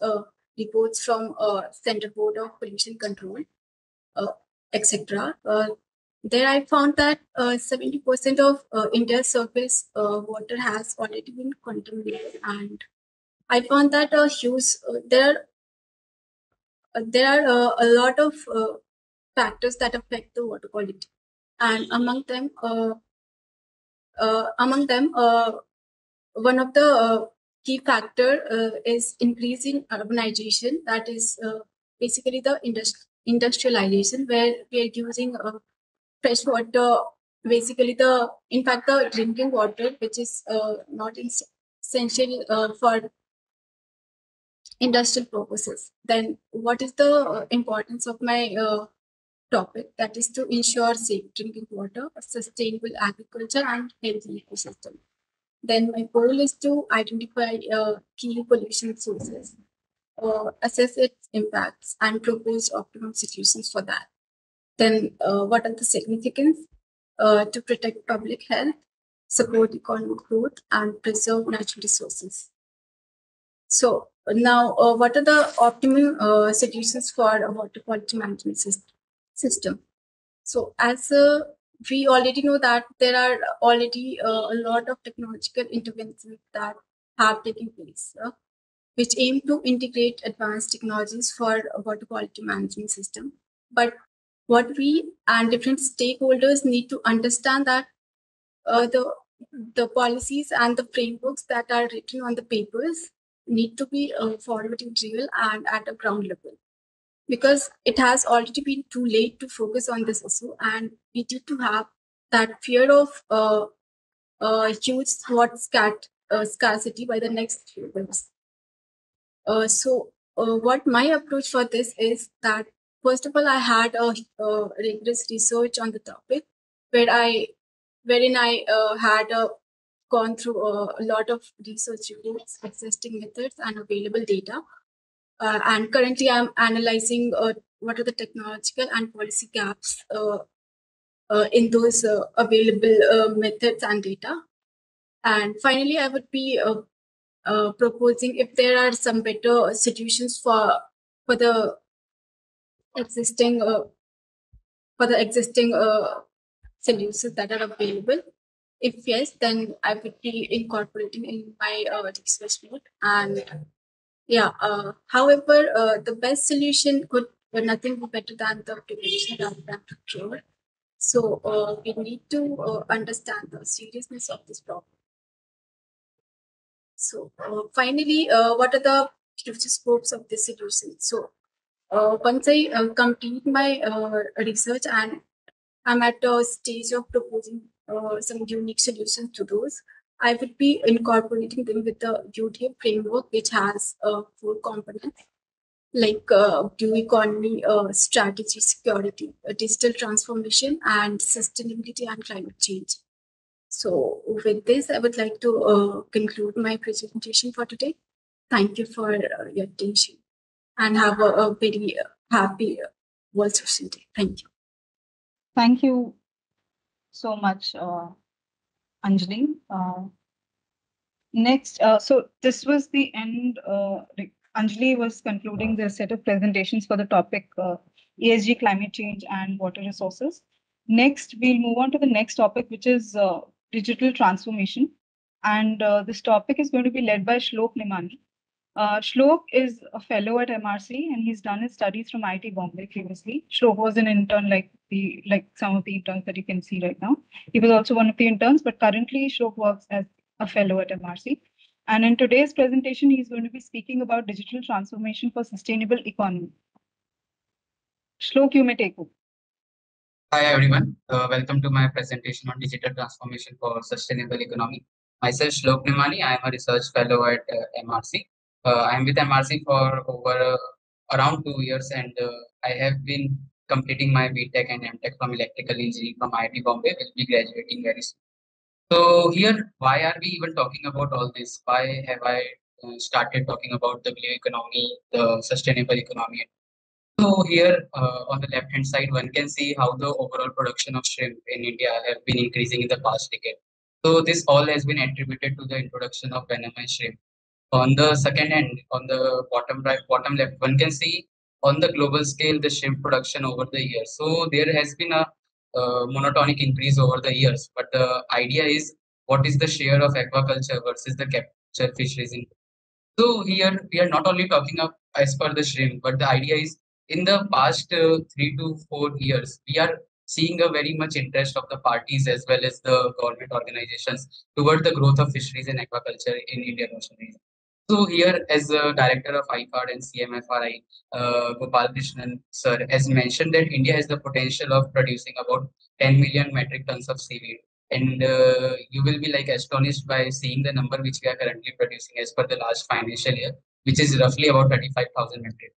reports from uh, Center Board of Pollution Control, uh, etc. Uh, there I found that uh, 70% of uh, India's surface uh, water has already been contaminated and I found that a huge uh, there uh, there are uh, a lot of uh, factors that affect the water quality, and among them, uh, uh, among them, uh, one of the uh, key factor uh, is increasing urbanization. That is uh, basically the industri- industrialization, where we are using uh, fresh water. Basically, the in fact the drinking water, which is uh, not essential uh, for industrial purposes. Then, what is the uh, importance of my topic? That is to ensure safe drinking water, sustainable agriculture, and healthy ecosystem. Then, my goal is to identify uh, key pollution sources, uh, assess its impacts, and propose optimum solutions for that. Then, uh, what are the significance uh, to protect public health, support economic growth, and preserve natural resources? So now, uh, what are the optimum uh, solutions for a water quality management system? So as uh, we already know that there are already uh, a lot of technological interventions that have taken place, uh, which aim to integrate advanced technologies for water quality management system. But what we and different stakeholders need to understand that uh, the the policies and the frameworks that are written on the papers need to be uh, followed in real and at a ground level because it has already been too late to focus on this issue and we need to have that fear of uh, uh, huge what scat, uh, scarcity by the next few years. Uh, so uh, what my approach for this is that first of all i had a, a rigorous research on the topic where i wherein i uh, had uh, gone through a, a lot of research reports existing methods and available data uh, and currently i'm analyzing uh, what are the technological and policy gaps uh, uh, in those uh, available methods and data. And finally i would be proposing if there are some better solutions for for the existing for the existing solutions that are available. If yes then i would be incorporating in my uh, research note and yeah uh, however uh, the best solution could uh, nothing be better than the prevention rather than cure so uh, we need to uh, understand the seriousness of this problem so uh, finally, uh, what are the future scopes of this solution? So uh, once I uh, complete my research and I'm at a stage of proposing some unique solutions to those, I would be incorporating them with the UDA framework, which has uh, four components like uh, blue economy, uh, strategy, security, uh, digital transformation, and sustainability and climate change. So with this, I would like to uh, conclude my presentation for today. Thank you for uh, your attention and have a, a very happy World Ocean Day. Thank you. Thank you so much, Anjali. Uh, next, uh, so this was the end. Uh, Anjali was concluding the set of presentations for the topic uh, ESG, climate change, and water resources. Next, we'll move on to the next topic, which is uh, digital transformation. And this topic is going to be led by Shlok Nimani. Uh, Shlok is a fellow at MRC and he's done his studies from IIT Bombay previously. Shlok was an intern like the like some of the interns that you can see right now. He was also one of the interns, but currently Shlok works as a fellow at MRC. And in today's presentation, he's going to be speaking about digital transformation for sustainable economy. Shlok, you may take over. Hi everyone, uh, welcome to my presentation on digital transformation for sustainable economy. Myself Shlok Nimani, I am a research fellow at uh, MRC. Uh, I am with MRC for over uh, around two years and uh, I have been completing my BTech and MTech from electrical engineering from IIT Bombay. Will be graduating very soon. So here, why are we even talking about all this? Why have I started talking about the blue economy, the sustainable economy, so here uh, on the left hand side, one can see how the overall production of shrimp in India have been increasing in the past decade. So this all has been attributed to the introduction of vannamei shrimp. On the second end, on the bottom right, bottom left, one can see on the global scale the shrimp production over the years. So there has been a uh, monotonic increase over the years, but the idea is what is the share of aquaculture versus the capture fisheries in. So here we are not only talking of as per the shrimp, but the idea is in the past uh, three to four years, we are seeing a very much interest of the parties as well as the government organizations toward the growth of fisheries and aquaculture in Indian Ocean region. So here, as a director of IFARD and CMFRI, uh, Gopal Krishnan sir has mentioned that India has the potential of producing about 10 million metric tons of seaweed. And uh, you will be like astonished by seeing the number which we are currently producing as per the last financial year, which is roughly about 35,000 metric.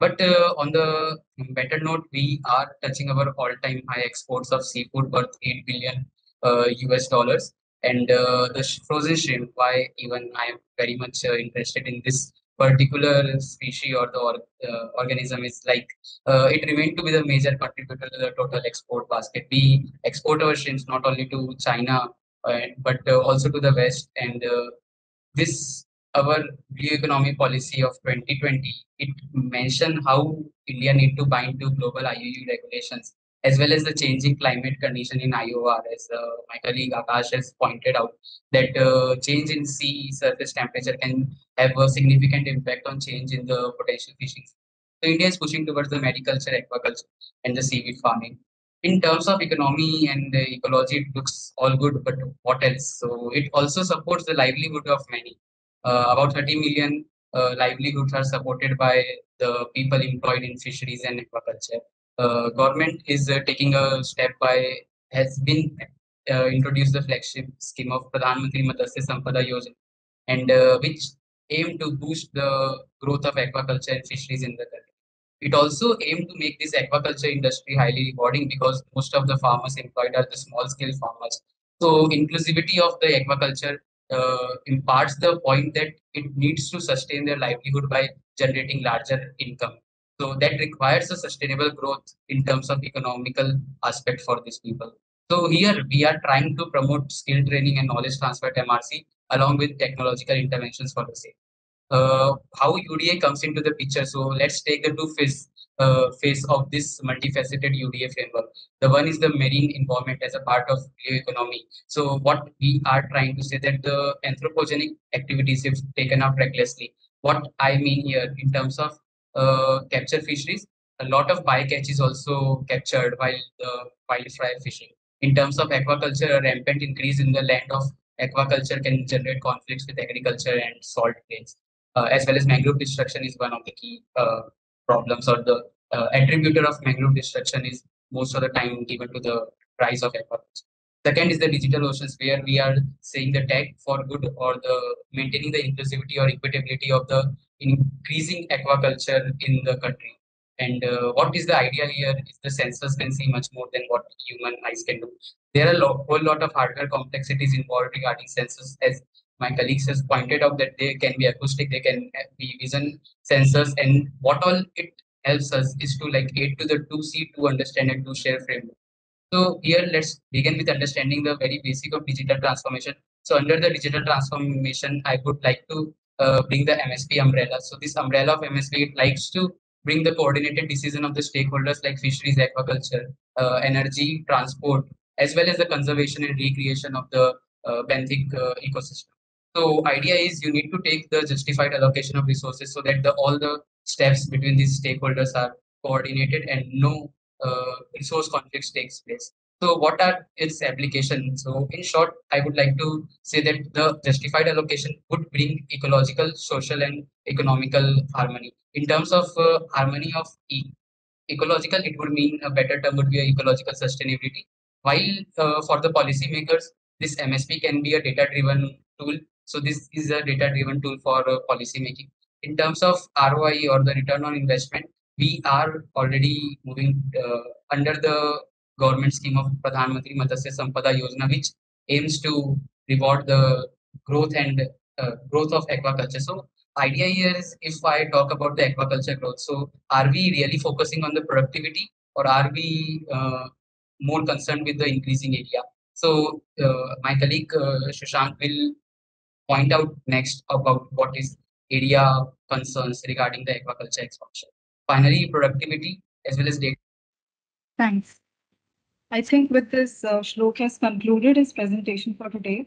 But uh, on the better note, we are touching our all-time high exports of seafood worth 8 billion uh, US dollars. And uh, the frozen shrimp, why even I am very much uh, interested in this particular species or the or, uh, organism is like uh, it remained to be the major contributor to the total export basket. We export our shrimps not only to China, uh, but uh, also to the West. And this our blue economy policy of 2020 it mentioned how india need to bind to global iuu regulations as well as the changing climate condition in IOR, as uh, my colleague Akash has pointed out, that uh, change in sea surface temperature can have a significant impact on change in the potential fishing. So India is pushing towards the mariculture, aquaculture, and the seaweed farming. In terms of economy and ecology, it looks all good, but what else? So it also supports the livelihood of many. Uh, about 30 million uh, livelihoods are supported by the people employed in fisheries and aquaculture. Uh, government is uh, taking a step by has been uh, introduced the flagship scheme of Pradhan Mantri Matsya Sampada Yojana, and uh, which aim to boost the growth of aquaculture and fisheries in the country. It also aimed to make this aquaculture industry highly rewarding because most of the farmers employed are the small scale farmers. So inclusivity of the aquaculture uh, imparts the point that it needs to sustain their livelihood by generating larger income. So that requires a sustainable growth in terms of economical aspect for these people. So here we are trying to promote skill training and knowledge transfer at MRC along with technological interventions for the same. Uh, how UDA comes into the picture. So let's take the two phase uh, phase of this multifaceted UDA framework. The one is the marine environment as a part of economy. So what we are trying to say that the anthropogenic activities if taken up recklessly. What I mean here in terms of uh, capture fisheries, a lot of bycatch is also captured while the wildfire fishing. In terms of aquaculture, a rampant increase in the land of aquaculture can generate conflicts with agriculture and salt plains, uh, as well as mangrove destruction is one of the key uh, problems or the uh, attributor of mangrove destruction is most of the time given to the rise of aquaculture. Second is the digital oceans where we are saying the tech for good or the maintaining the inclusivity or equitability of the increasing aquaculture in the country. And uh, what is the idea here is the sensors can see much more than what human eyes can do. There are a lo- whole lot of hardware complexities involved regarding sensors, as my colleagues has pointed out that they can be acoustic, they can be vision sensors, and what all it helps us is to like aid to the 2C to understand and to share framework. So here let's begin with understanding the very basic of digital transformation. So under the digital transformation, I would like to uh, bring the MSP umbrella. So this umbrella of MSP it likes to bring the coordinated decision of the stakeholders like fisheries, aquaculture, uh, energy, transport, as well as the conservation and recreation of the uh, benthic uh, ecosystem. So idea is you need to take the justified allocation of resources so that the all the steps between these stakeholders are coordinated and no uh, resource conflicts takes place. So what are its applications? So in short, I would like to say that the justified allocation would bring ecological, social and economical harmony. In terms of uh, harmony of e ecological, it would mean a better term would be ecological sustainability. While uh, for the policymakers, this MSP can be a data-driven tool. So this is a data-driven tool for uh, policy making. In terms of ROI or the return on investment, we are already moving uh, under the government scheme of Pradhan Mantri Matsya Sampada Yojana, which aims to reward the growth and uh, growth of aquaculture. So idea here is if I talk about the aquaculture growth, so are we really focusing on the productivity or are we uh, more concerned with the increasing area? So uh, my colleague uh, Shashank will point out next about what is area concerns regarding the aquaculture expansion. Finally, productivity as well as data. Thanks. I think with this, uh, Shlok has concluded his presentation for today.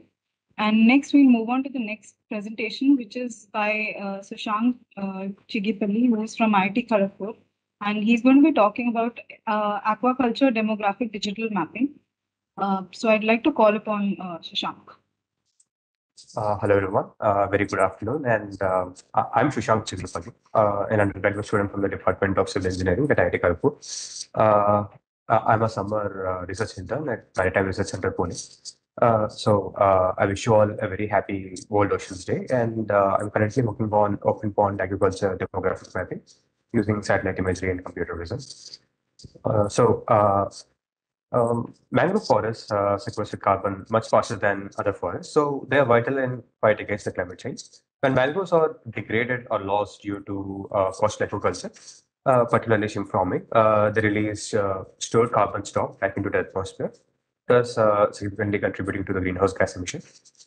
And next, we'll move on to the next presentation, which is by uh, Sushank uh, Chigipalli, who is from IIT Kharagpur. And he's going to be talking about uh, aquaculture demographic digital mapping. Uh, so I'd like to call upon uh. Uh, hello, everyone. Uh, very good afternoon. And I- I'm Shushank Chiglapalli, uh, an undergraduate student from the Department of Civil Engineering at IIT Kharagpur. Uh, I'm a summer uh, research intern at Maritime Research Center, Pune. Uh, so I wish you all a very happy World Oceans Day. And I'm currently working on open pond aquaculture demographic mapping using satellite imagery and computer vision. So um, mangrove forests uh, sequester carbon much faster than other forests, so they are vital in fight against the climate change. When mangroves are degraded or lost due to uh, coastal aquaculture, uh, particularly farming, uh, they release uh, stored carbon stock back into the atmosphere, thus uh, significantly contributing to the greenhouse gas emission.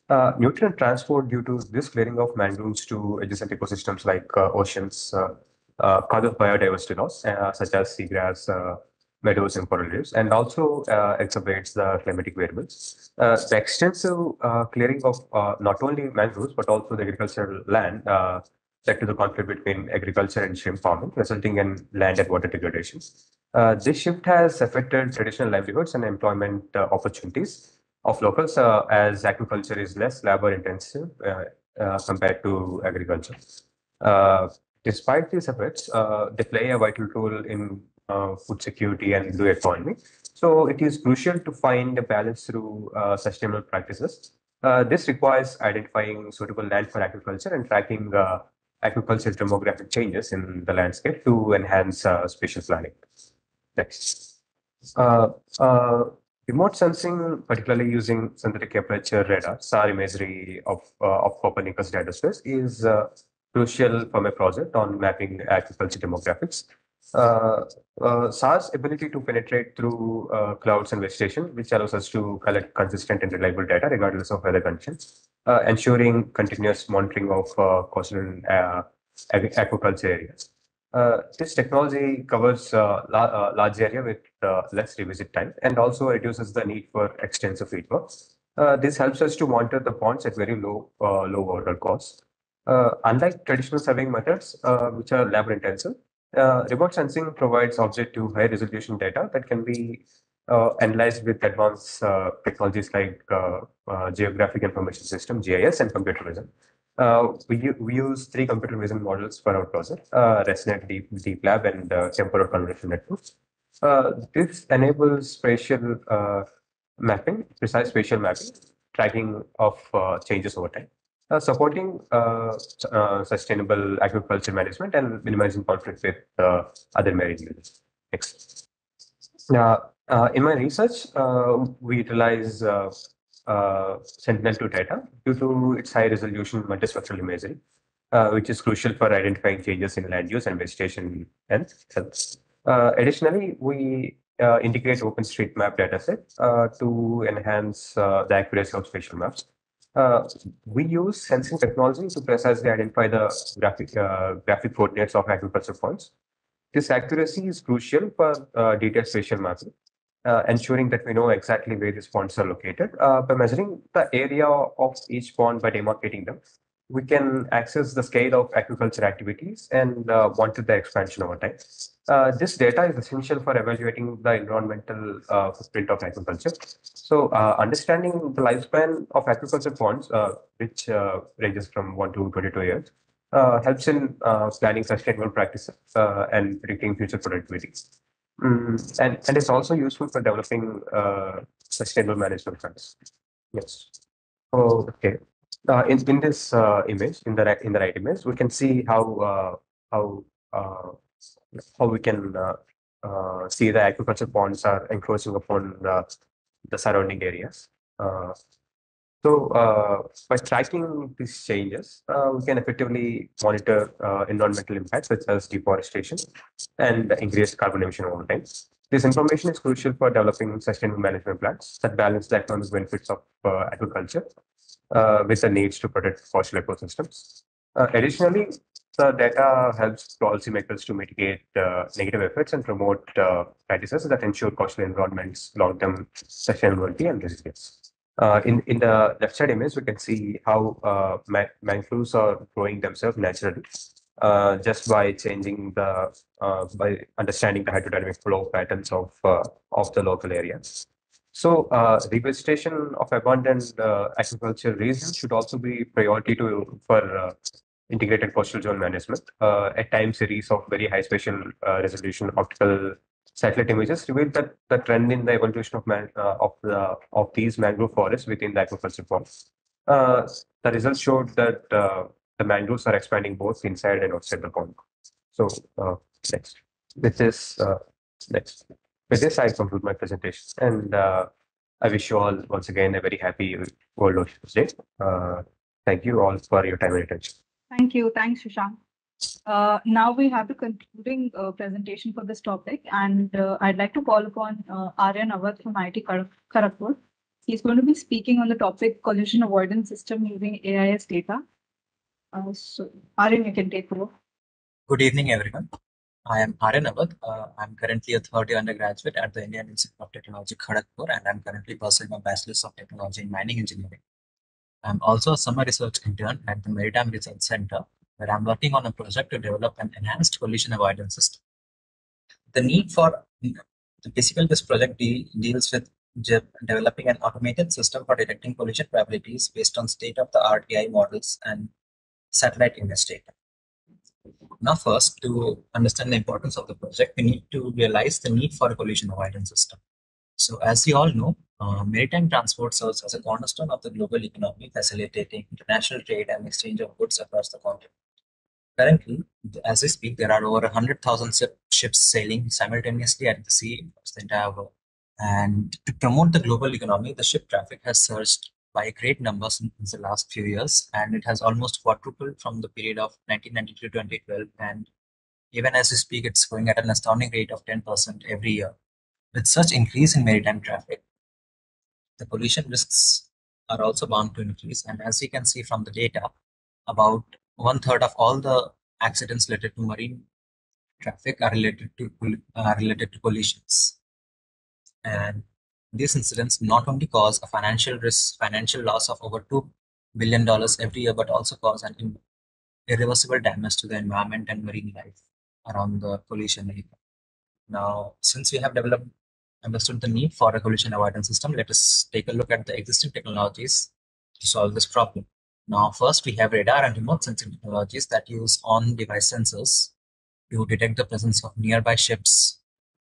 Uh, nutrient transport due to this clearing of mangroves to adjacent ecosystems like uh, oceans causes biodiversity loss, such as seagrass, meadows and coral reefs, and also exacerbates the climatic variables. The extensive clearing of not only mangroves but also the agricultural land led to the conflict between agriculture and shrimp farming, resulting in land and water degradation. Uh, this shift has affected traditional livelihoods and employment uh, opportunities of locals uh, as aquaculture is less labor intensive uh, uh, compared to agriculture. Uh, despite these efforts, they play a vital role in food security and blue economy. So it is crucial to find a balance through sustainable practices. This requires identifying suitable land for aquaculture and tracking aquacultural demographic changes in the landscape to enhance uh, spatial planning. Next. Uh, uh, remote sensing, particularly using synthetic aperture radar, SAR imagery of, uh, of Copernicus data space, is uh, crucial for my project on mapping aquaculture demographics. Uh, uh, SAR's ability to penetrate through uh, clouds and vegetation, which allows us to collect consistent and reliable data regardless of weather conditions, ensuring continuous monitoring of coastal and aquaculture areas. Uh, this technology covers uh, la- uh, large area with less revisit time and also reduces the need for extensive field this helps us to monitor the ponds at very low low overall cost. Unlike traditional surveying methods, which are labor intensive, uh, remote sensing provides object to high resolution data that can be uh, analyzed with advanced uh, technologies like uh, uh, Geographic Information System (GIS) and computer vision. Uh, we, we use three computer vision models for our project: ResNet, Deep, Deep Lab, and Temporal Convolution Networks. This enables spatial mapping, precise spatial mapping, tracking of changes over time, uh, supporting uh, uh, sustainable aquaculture management and minimizing conflict with uh, other marine units. Next. Uh, uh, in my research, uh, we utilize uh, uh, Sentinel-2 data due to its high resolution multispectral imagery, which is crucial for identifying changes in land use and vegetation and health. Additionally, we integrate OpenStreetMap dataset to enhance the accuracy of spatial maps. Uh, we use sensing technology to precisely identify the graphic, uh, graphic coordinates of aquaculture points. This accuracy is crucial for uh, detailed spatial mapping, uh, ensuring that we know exactly where these ponds are located. Uh, by measuring the area of each pond by demarcating them, we can access the scale of aquaculture activities and uh, monitor the expansion over time. Uh, this data is essential for evaluating the environmental uh, footprint of aquaculture. So, uh, understanding the lifespan of aquaculture ponds, uh, which uh, ranges from 1 to 22 years, helps in planning sustainable practices and predicting future productivity. Mm, and, and it's also useful for developing sustainable management plans. Yes. Oh, okay. Uh, in, in this uh, image, in the right, in the right image, we can see how uh, how uh, how we can uh, see the aquaculture ponds are encroaching upon the, the surrounding areas. So by tracking these changes, we can effectively monitor environmental impacts such as deforestation and increased carbon emission over time. This information is crucial for developing sustainable management plans that balance the economic benefits of uh, aquaculture with the needs to protect coastal ecosystems. Uh, additionally, the data helps policymakers to mitigate uh, negative effects and promote uh, practices that ensure coastal environments long-term sustainability and resilience. Uh, in, in the left side image, we can see how uh, ma- mangroves are growing themselves naturally uh, just by changing the, uh, by understanding the hydrodynamic flow patterns of, uh, of the local area. So, uh, of abundant uh, aquaculture regions should also be priority to for uh, integrated coastal zone management. Uh, at times, series of very high spatial uh, resolution optical satellite images reveal that the trend in the evolution of man, uh, of the of these mangrove forests within the aquaculture pond. Uh, the results showed that the mangroves are expanding both inside and outside the pond. So, next. This is next. With this, I conclude my presentation, and uh, I wish you all once again a very happy World Oceans Day. Uh, thank you all for your time and attention. Thank you. Thanks, Shashank. Uh, now we have the concluding uh, presentation for this topic, and uh, I'd like to call upon uh, Aryan Awad from IIT Kar- Kharagpur. He's going to be speaking on the topic collision avoidance system using AIS data. Uh, so, Aryan, you can take over. Good evening, everyone. I am Aryan Avadh. Uh, I'm currently a third year undergraduate at the Indian Institute of Technology, Kharagpur, and I'm currently pursuing a Bachelor's of Technology in Mining Engineering. I'm also a summer research intern at the Maritime Research Center, where I'm working on a project to develop an enhanced collision avoidance system. The need for basically this project de- deals with de- developing an automated system for detecting collision probabilities based on state-of-the-art AI models and satellite image data. Now, first, to understand the importance of the project, we need to realize the need for a collision avoidance system. So, as you all know, uh, maritime transport serves as a cornerstone of the global economy, facilitating international trade and exchange of goods across the continent. Currently, as we speak, there are over 100,000 ships sailing simultaneously at the sea across the entire world. And to promote the global economy, the ship traffic has surged by great numbers in, in the last few years, and it has almost quadrupled from the period of 1992 to 2012. And even as we speak, it's going at an astounding rate of 10% every year. With such increase in maritime traffic, the pollution risks are also bound to increase. And as you can see from the data, about one third of all the accidents related to marine traffic are related to are related to collisions. And these incidents not only cause a financial risk, financial loss of over two billion dollars every year, but also cause an irreversible damage to the environment and marine life around the collision area. Now, since we have developed understood the need for a collision avoidance system, let us take a look at the existing technologies to solve this problem. Now, first we have radar and remote sensing technologies that use on-device sensors to detect the presence of nearby ships.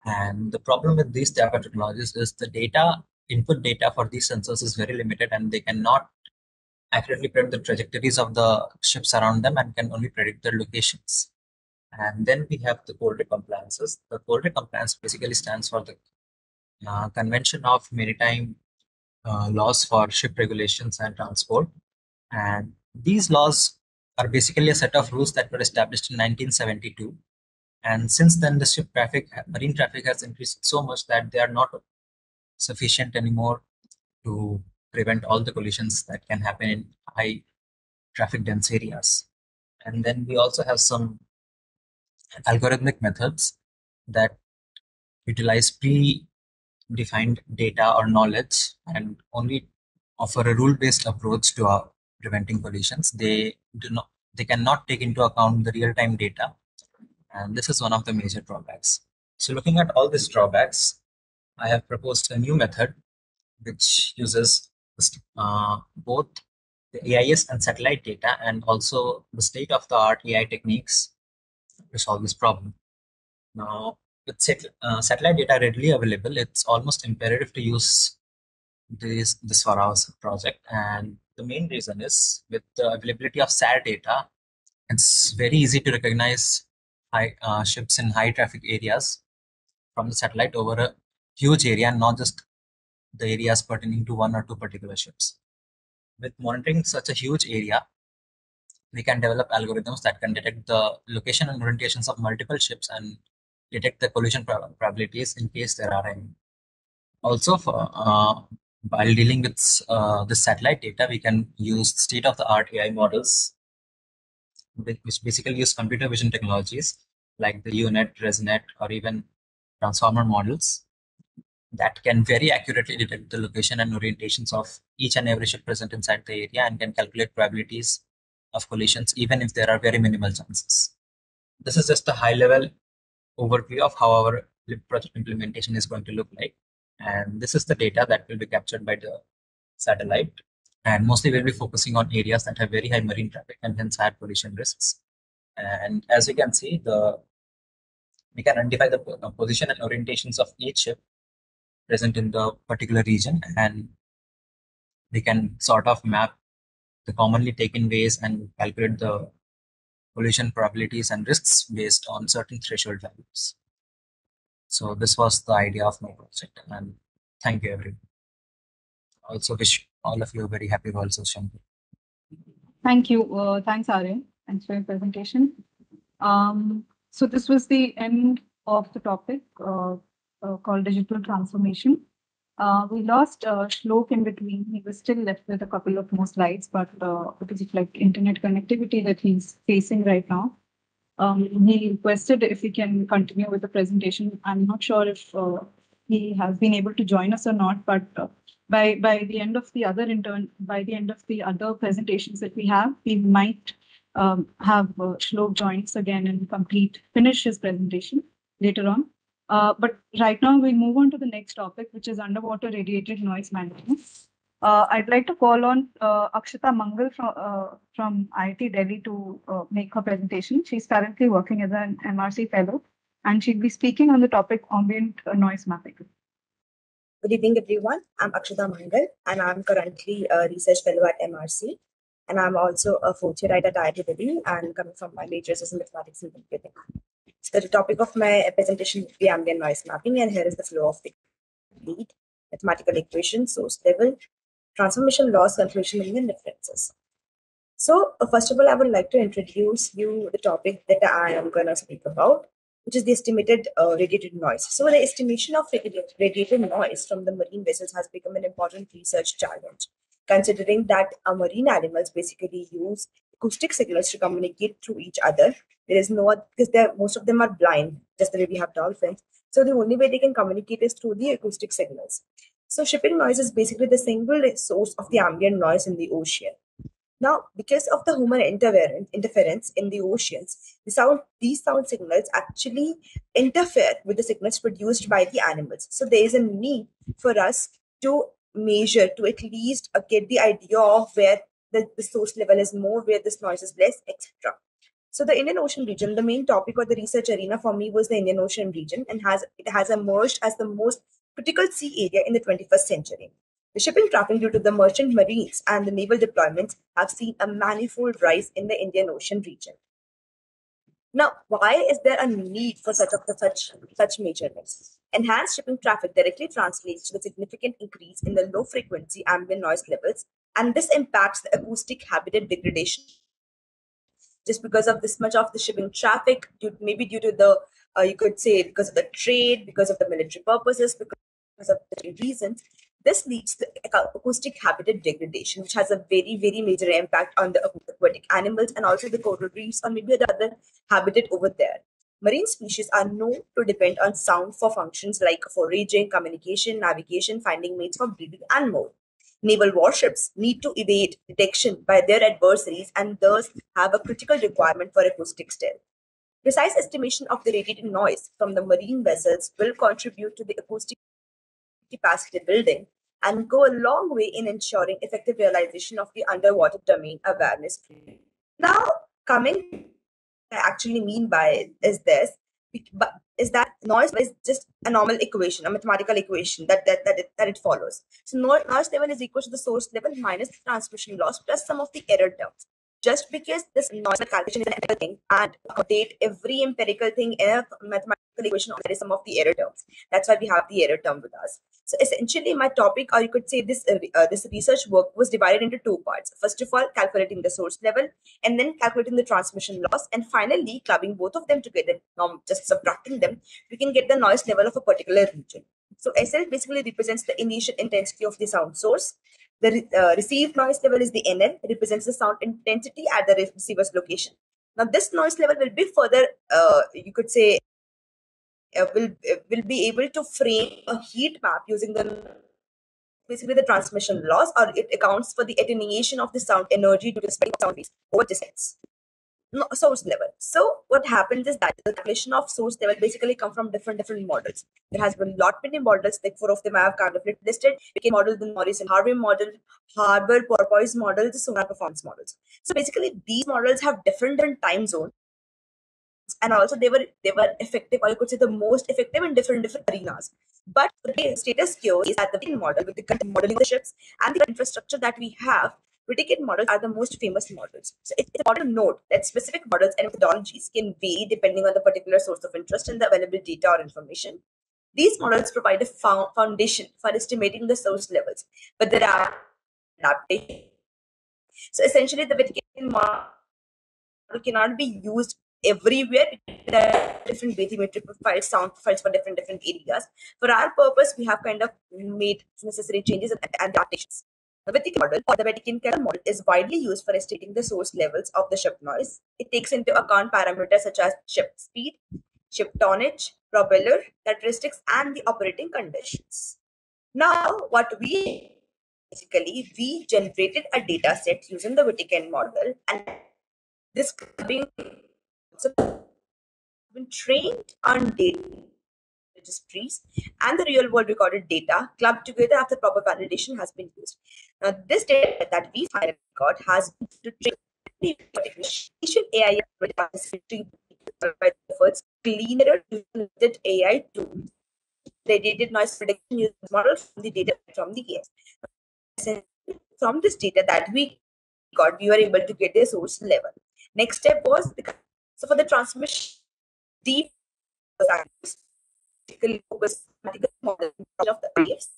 And the problem with these type of technologies is the data input data for these sensors is very limited and they cannot accurately predict the trajectories of the ships around them and can only predict their locations. And then we have the code compliances. The code compliance basically stands for the uh, Convention of Maritime uh, Laws for Ship Regulations and Transport. And these laws are basically a set of rules that were established in 1972. And since then, the ship traffic, marine traffic has increased so much that they are not sufficient anymore to prevent all the collisions that can happen in high traffic dense areas. And then we also have some algorithmic methods that utilize pre-defined data or knowledge and only offer a rule-based approach to preventing collisions. They do not, they cannot take into account the real-time data, and this is one of the major drawbacks. So, looking at all these drawbacks, I have proposed a new method which uses uh, both the AIS and satellite data and also the state-of-the-art AI techniques to solve this problem. Now, with sat- uh, satellite data readily available, it's almost imperative to use this this for our project. And the main reason is with the availability of SAR data, it's very easy to recognize high uh, ships in high traffic areas from the satellite over a huge area, and not just the areas pertaining to one or two particular ships. With monitoring such a huge area, we can develop algorithms that can detect the location and orientations of multiple ships and detect the collision prob- probabilities in case there are any. Also, for, uh, while dealing with uh, the satellite data, we can use state-of-the-art AI models, which which basically use computer vision technologies like the UNet, ResNet, or even transformer models that can very accurately detect the location and orientations of each and every ship present inside the area and can calculate probabilities of collisions even if there are very minimal chances. This is just a high level overview of how our project implementation is going to look like. And this is the data that will be captured by the satellite. And mostly we'll be focusing on areas that have very high marine traffic and hence high collision risks. And as you can see, the we can identify the position and orientations of each ship present in the particular region and we can sort of map the commonly taken ways and calculate the collision probabilities and risks based on certain threshold values. So this was the idea of my project and thank you everyone. Also wish all of you a very happy World Social. Thank you. Uh, thanks, Aryan. Thanks for your presentation. Um, so this was the end of the topic uh, uh, called digital transformation. Uh, we lost uh, Shlok in between. He was still left with a couple of more slides, but uh, because of like internet connectivity that he's facing right now, Um, he requested if we can continue with the presentation. I'm not sure if uh, he has been able to join us or not, but uh, by by the end of the other intern, by the end of the other presentations that we have, we might um, have uh, Shlok join us again and complete finish his presentation later on. Uh, but right now we move on to the next topic, which is underwater radiated noise management. Uh, I'd like to call on uh, Akshita Mangal from uh, from IIT Delhi to uh, make her presentation. She's currently working as an MRC fellow, and she'll be speaking on the topic ambient uh, noise mapping. Good evening, everyone. I'm Akshita Mangal, and I'm currently a research fellow at MRC. And I'm also a fourth year at IIT and coming from my majors is in mathematics and computing. So the topic of my presentation will be ambient noise mapping, and here is the flow of the lead, mathematical equation, source level, transmission loss, conclusion, and differences. So uh, first of all, I would like to introduce you the topic that I am going to speak about, which is the estimated uh, radiated noise. So the estimation of radiated noise from the marine vessels has become an important research challenge, considering that uh, marine animals basically use acoustic signals to communicate through each other. There is no because they're most of them are blind, just the way we have dolphins. So the only way they can communicate is through the acoustic signals. So shipping noise is basically the single source of the ambient noise in the ocean. Now, because of the human interference, interference in the oceans, the sound these sound signals actually interfere with the signals produced by the animals. So there is a need for us to measure to at least uh, get the idea of where the, the source level is more, where this noise is less, etc. So the Indian Ocean region, the main topic or the research arena for me was the Indian Ocean region, and has it has emerged as the most critical sea area in the 21st century. The shipping traffic due to the merchant marines and the naval deployments have seen a manifold rise in the Indian Ocean region. Now, why is there a need for such the, such such measurements? Enhanced shipping traffic directly translates to the significant increase in the low frequency ambient noise levels, and this impacts the acoustic habitat degradation. Just because of this much of the shipping traffic, due, maybe due to the uh, you could say because of the trade, because of the military purposes, because of the reasons, this leads to acoustic habitat degradation, which has a very, very major impact on the aquatic animals and also the coral reefs or maybe the other habitat over there. Marine species are known to depend on sound for functions like foraging, communication, navigation, finding mates for breeding, and more. Naval warships need to evade detection by their adversaries and thus have a critical requirement for acoustic stealth. Precise estimation of the radiated noise from the marine vessels will contribute to the acoustic capacity building and go a long way in ensuring effective realization of the underwater domain awareness. Now, coming, I actually mean by is this, but is that noise is just a normal equation, a mathematical equation that that that it, that it follows. So noise level is equal to the source level minus the transmission loss plus some of the error terms just because this noise calculation is an empirical thing and update every empirical thing in a mathematical equation there is some of the error terms. That's why we have the error term with us. So essentially, my topic, or you could say this uh, uh, this research work was divided into two parts. First of all, calculating the source level, and then calculating the transmission loss, and finally clubbing both of them together. Now, just subtracting them, we can get the noise level of a particular region. So SL basically represents the initial intensity of the sound source. The uh, received noise level is the NL, represents the sound intensity at the receiver's location. Now, this noise level will be further, uh, you could say, uh, will uh, will be able to frame a heat map using the basically the transmission loss, or it accounts for the attenuation of the sound energy due to spreading sound waves over distance no, source level. So what happens is that the calculation of source level basically come from different different models. There has been lot many models, like four of them I have kind of listed. We can model the Morris and Harvey model, Harbor Porpoise model, the sonar performance models. So basically these models have different, time zones. And also they were they were effective, or you could say the most effective in different different arenas. But the status quo is that the model with the modeling the ships and the infrastructure that we have predicate models are the most famous models. So it's important to note that specific models and methodologies can vary depending on the particular source of interest and the available data or information. These models provide a foundation for estimating the source levels, but there are adaptations. So essentially, the Wittekind model cannot be used everywhere. There are different bathymetric profiles, sound profiles for different different areas. For our purpose, we have kind of made necessary changes and adaptations. The Wittekind model or the Wittekind Kernel model is widely used for estimating the source levels of the ship noise. It takes into account parameters such as ship speed, ship tonnage, propeller characteristics, and the operating conditions. Now, what we basically we generated a data set using the Wittekind model, and this being been trained on data registries and the real world recorded data clubbed together after proper validation has been used. Now, this data that we find record has been to train the artificial AI efforts cleaner limited AI tool. Radiated noise prediction uses model from the data from the ES. From this data that we got, we were able to get the source level. Next step was the, so for the transmission deep focus model of the waves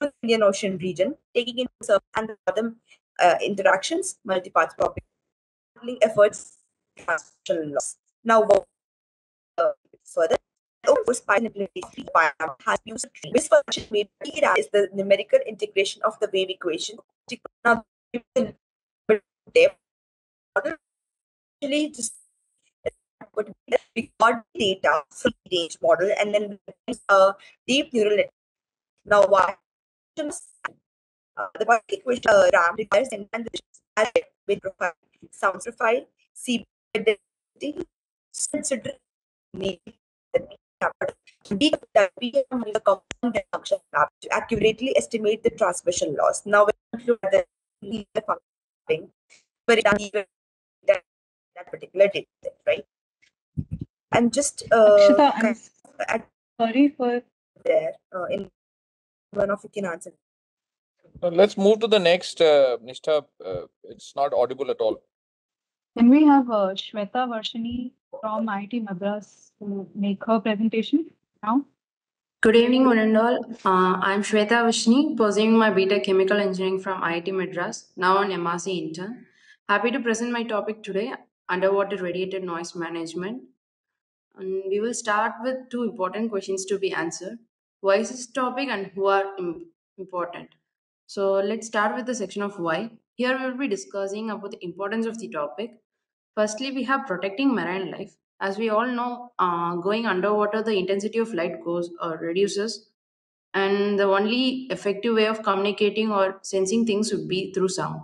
the Indian Ocean region, taking into account and other uh, interactions, multipath modeling efforts, transmission loss. Now, uh, further, implementation has used this function made is the numerical integration of the wave equation. Now, actually just but we got data from the range model and then a deep neural network. Now, why? Uh, the basic equation uh, RAM requires and bit profile, sound profile, C density, consider we have a compound function to accurately estimate the transmission loss. Now, we the function, it that particular data right? And just uh, Akshita, I'm kind of at sorry for there uh, in one of you can answer. Uh, let's move to the next, uh, Nishtha. Uh, it's not audible at all. Can we have uh, Shweta Varshini from IIT Madras to make her presentation now? Good evening, one and all. Uh, I'm Shweta Vishni, pursuing my BTech Chemical Engineering from IIT Madras, now an MRC intern. Happy to present my topic today, underwater radiated noise management. And we will start with two important questions to be answered. Why is this topic and who are im- important? So let's start with the section of why. Here we will be discussing about the importance of the topic. Firstly, we have protecting marine life. As we all know, uh, going underwater, the intensity of light goes or reduces, and the only effective way of communicating or sensing things would be through sound.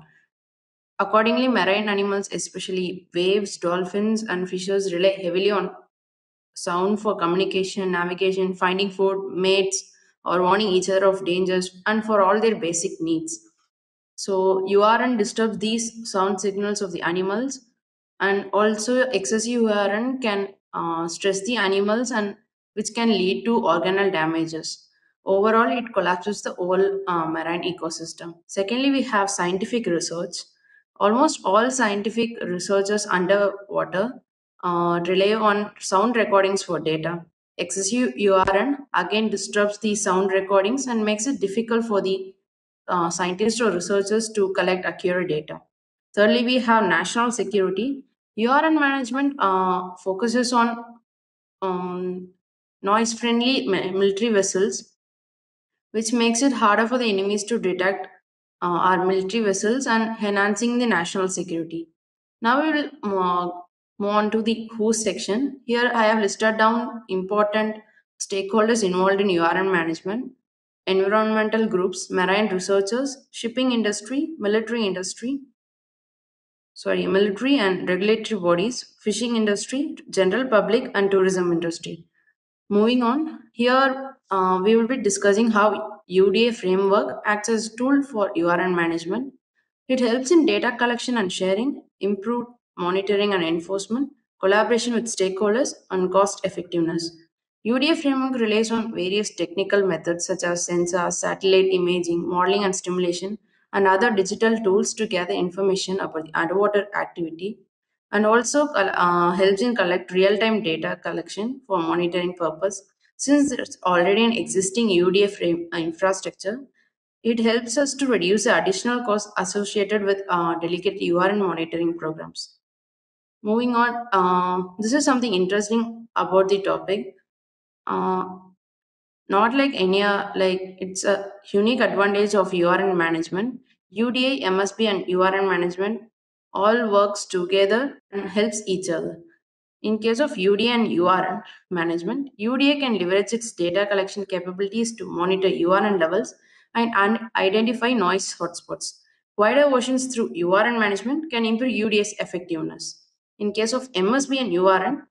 Accordingly, marine animals, especially waves, dolphins, and fishes, rely heavily on sound for communication, navigation, finding food, mates, or warning each other of dangers, and for all their basic needs. So, URN disturbs these sound signals of the animals, and also excessive URN can uh, stress the animals, and which can lead to organelle damages. Overall, it collapses the whole uh, marine ecosystem. Secondly, we have scientific research. Almost all scientific researchers underwater uh, on sound recordings for data. Excessive URN again disturbs the sound recordings and makes it difficult for the uh, scientists or researchers to collect accurate data. Thirdly, we have national security. URN management uh, focuses on um, noise friendly military vessels, which makes it harder for the enemies to detect uh, our military vessels and enhancing the national security. Now we will uh, move on to the who section. Here I have listed down important stakeholders involved in URN management, environmental groups, marine researchers, shipping industry, military industry, sorry, military and regulatory bodies, fishing industry, general public and tourism industry. Moving on, here uh, we will be discussing how UDA framework acts as tool for URN management. It helps in data collection and sharing, improved monitoring and enforcement, collaboration with stakeholders, and cost effectiveness. UDA framework relies on various technical methods such as sensors, satellite imaging, modeling and stimulation, and other digital tools to gather information about the underwater activity and also uh, helps in collect real-time data collection for monitoring purpose since there's already an existing frame uh, infrastructure it helps us to reduce the additional costs associated with uh, delicate URN monitoring programs. Moving on, uh, this is something interesting about the topic. Uh, not like any, uh, like it's a unique advantage of URN management. UDA, MSP, and URN management all works together and helps each other. In case of UDA and URN management, UDA can leverage its data collection capabilities to monitor URN levels and un- identify noise hotspots. Wider versions through URN management can improve UDA's effectiveness. In case of MSP and URN,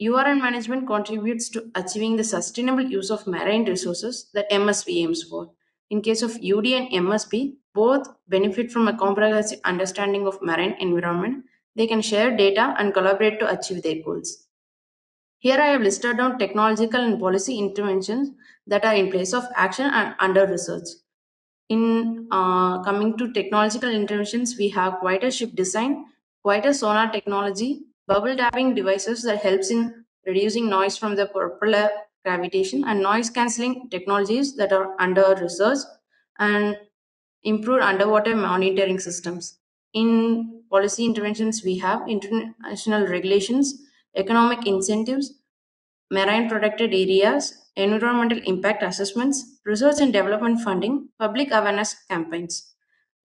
URN management contributes to achieving the sustainable use of marine resources that MSP aims for. In case of UD and MSP, both benefit from a comprehensive understanding of marine environment. They can share data and collaborate to achieve their goals. Here I have listed down technological and policy interventions that are in place of action and under research. In uh, coming to technological interventions, we have quieter ship design, quieter sonar technology, bubble tapping devices that helps in reducing noise from the propeller cavitation, and noise cancelling technologies that are under research, and improved underwater monitoring systems. In policy interventions, we have international regulations, economic incentives, marine protected areas, environmental impact assessments, research and development funding, public awareness campaigns.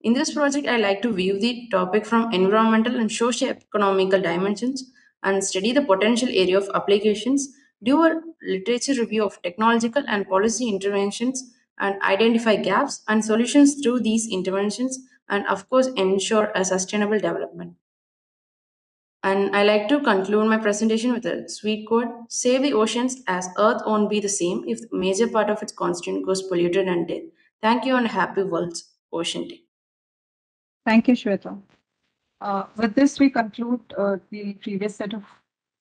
In this project, I like to view the topic from environmental and socio-economical dimensions and study the potential area of applications, do a literature review of technological and policy interventions, and identify gaps and solutions through these interventions, and of course, ensure a sustainable development. And I like to conclude my presentation with a sweet quote Save the oceans as Earth won't be the same if the major part of its constituent goes polluted and dead. Thank you and happy World's Ocean Day. Thank you, Shweta. Uh, with this, we conclude uh, the previous set of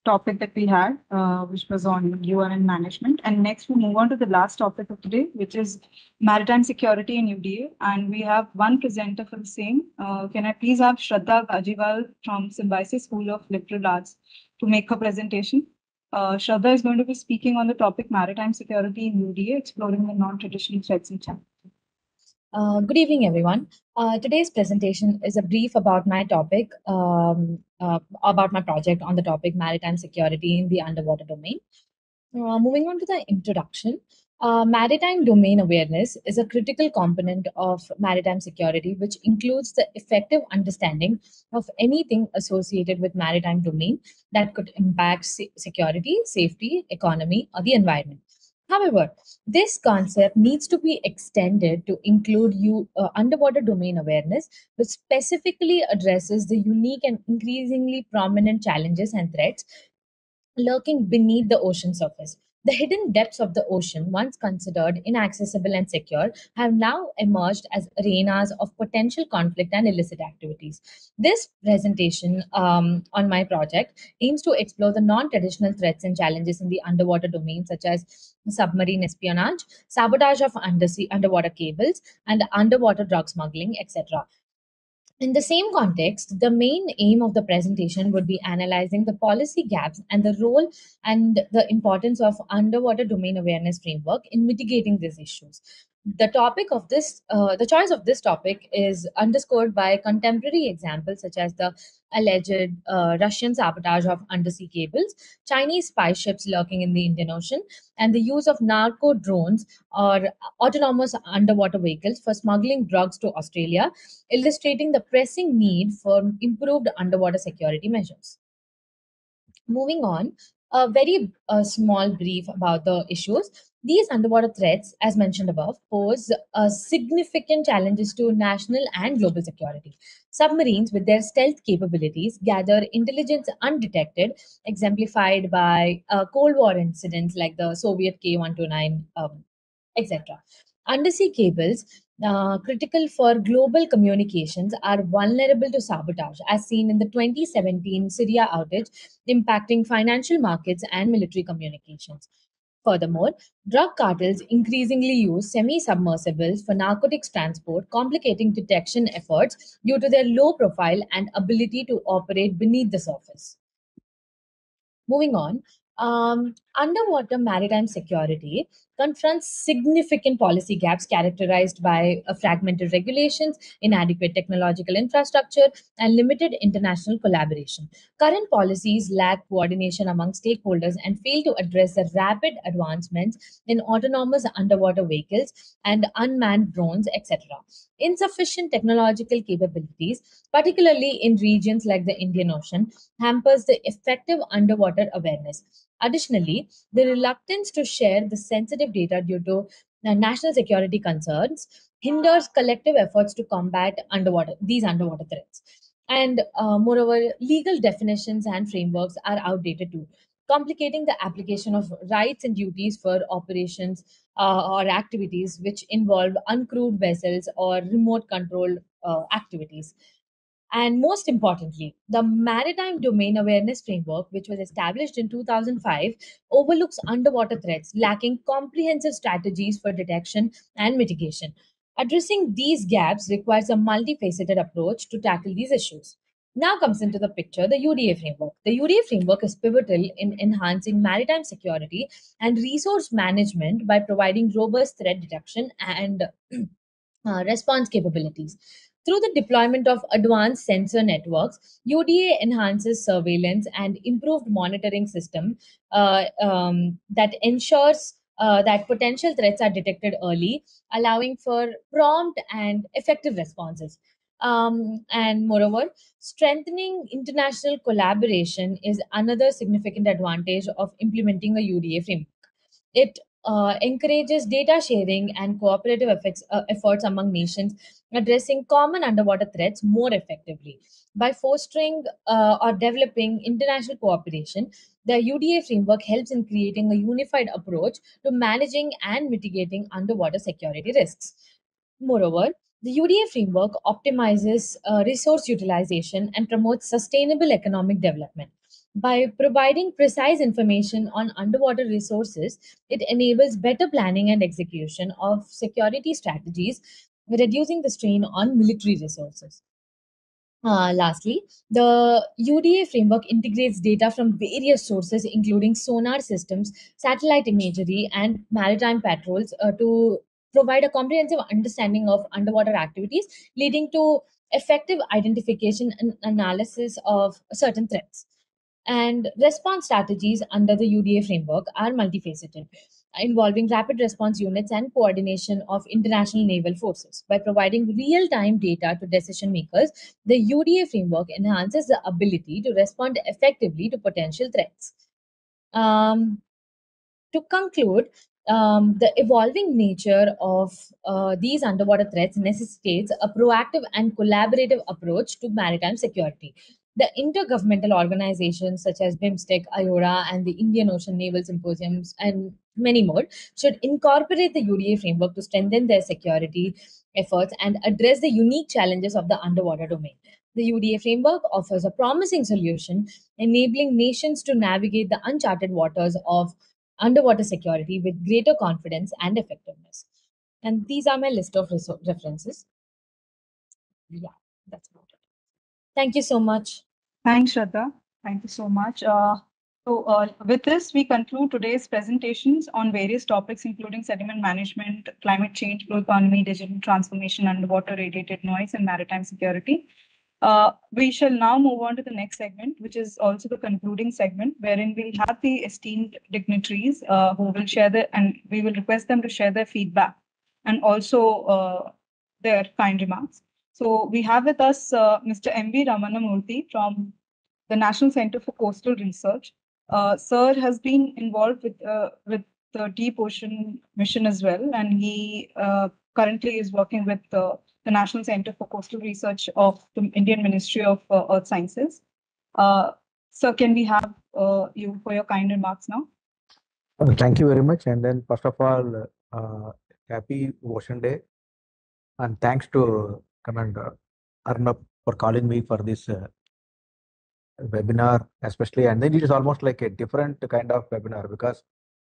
topic that we had, uh, which was on URN management. And next, we move on to the last topic of today, which is maritime security in UDA. And we have one presenter for the same. Uh, can I please have Shraddha Gajiwal from Symbiosis School of Liberal Arts to make her presentation? Uh, Shraddha is going to be speaking on the topic maritime security in UDA, exploring the non-traditional threats and challenges. Uh, good evening, everyone. Uh, today's presentation is a brief about my topic, um, uh, about my project on the topic maritime security in the underwater domain. Uh, moving on to the introduction, uh, maritime domain awareness is a critical component of maritime security, which includes the effective understanding of anything associated with maritime domain that could impact se- security, safety, economy, or the environment. However, this concept needs to be extended to include you, uh, underwater domain awareness, which specifically addresses the unique and increasingly prominent challenges and threats lurking beneath the ocean surface. The hidden depths of the ocean, once considered inaccessible and secure, have now emerged as arenas of potential conflict and illicit activities. This presentation um, on my project aims to explore the non traditional threats and challenges in the underwater domain, such as submarine espionage, sabotage of undersea underwater cables, and underwater drug smuggling, etc. In the same context, the main aim of the presentation would be analyzing the policy gaps and the role and the importance of underwater domain awareness framework in mitigating these issues. The topic of this, uh, the choice of this topic is underscored by contemporary examples such as the alleged uh, Russian sabotage of undersea cables, Chinese spy ships lurking in the Indian Ocean, and the use of narco drones or autonomous underwater vehicles for smuggling drugs to Australia, illustrating the pressing need for improved underwater security measures. Moving on, a very uh, small brief about the issues. These underwater threats, as mentioned above, pose uh, significant challenges to national and global security. Submarines, with their stealth capabilities, gather intelligence undetected, exemplified by uh, Cold War incidents like the Soviet K 129, um, etc. Undersea cables, uh, critical for global communications, are vulnerable to sabotage, as seen in the 2017 Syria outage, impacting financial markets and military communications. Furthermore, drug cartels increasingly use semi submersibles for narcotics transport, complicating detection efforts due to their low profile and ability to operate beneath the surface. Moving on, um, underwater maritime security confronts significant policy gaps characterized by uh, fragmented regulations, inadequate technological infrastructure, and limited international collaboration. Current policies lack coordination among stakeholders and fail to address the rapid advancements in autonomous underwater vehicles and unmanned drones, etc. Insufficient technological capabilities, particularly in regions like the Indian Ocean, hampers the effective underwater awareness. Additionally, the reluctance to share the sensitive data due to uh, national security concerns hinders collective efforts to combat underwater these underwater threats. And uh, moreover, legal definitions and frameworks are outdated too, complicating the application of rights and duties for operations uh, or activities which involve uncrewed vessels or remote controlled uh, activities. And most importantly, the Maritime Domain Awareness Framework, which was established in 2005, overlooks underwater threats, lacking comprehensive strategies for detection and mitigation. Addressing these gaps requires a multifaceted approach to tackle these issues. Now comes into the picture the UDA framework. The UDA framework is pivotal in enhancing maritime security and resource management by providing robust threat detection and uh, response capabilities. Through the deployment of advanced sensor networks, UDA enhances surveillance and improved monitoring system uh, um, that ensures uh, that potential threats are detected early, allowing for prompt and effective responses. Um, and moreover, strengthening international collaboration is another significant advantage of implementing a UDA framework. It uh, encourages data sharing and cooperative uh, efforts among nations, addressing common underwater threats more effectively. By fostering uh, or developing international cooperation, the UDA framework helps in creating a unified approach to managing and mitigating underwater security risks. Moreover, the UDA framework optimizes uh, resource utilization and promotes sustainable economic development. By providing precise information on underwater resources, it enables better planning and execution of security strategies, reducing the strain on military resources. Uh, lastly, the UDA framework integrates data from various sources, including sonar systems, satellite imagery, and maritime patrols, uh, to provide a comprehensive understanding of underwater activities, leading to effective identification and analysis of certain threats. And response strategies under the UDA framework are multifaceted, involving rapid response units and coordination of international naval forces. By providing real time data to decision makers, the UDA framework enhances the ability to respond effectively to potential threats. Um, to conclude, um, the evolving nature of uh, these underwater threats necessitates a proactive and collaborative approach to maritime security. The intergovernmental organizations such as BIMSTEC, IORA, and the Indian Ocean Naval Symposiums, and many more, should incorporate the UDA framework to strengthen their security efforts and address the unique challenges of the underwater domain. The UDA framework offers a promising solution, enabling nations to navigate the uncharted waters of underwater security with greater confidence and effectiveness. And these are my list of references. Yeah, that's about it. Thank you so much. Thanks, Shraddha. Thank you so much. Uh, so uh, with this, we conclude today's presentations on various topics, including sediment management, climate change, blue economy, digital transformation, underwater radiated noise, and maritime security. Uh, we shall now move on to the next segment, which is also the concluding segment, wherein we'll have the esteemed dignitaries uh, who will share their, and we will request them to share their feedback and also uh, their kind remarks. So we have with us uh, Mr. M.V. Ramanamurthy from the National Center for Coastal Research. Uh, sir has been involved with uh, with the Deep Ocean Mission as well, and he uh, currently is working with the National Center for Coastal Research of the Indian Ministry of uh, Earth Sciences. Uh, sir, can we have uh, you for your kind remarks now? Thank you very much. And then first of all, happy Ocean Day. And thanks to Commander Arnab for calling me for this webinar, especially. And then it is almost like a different kind of webinar because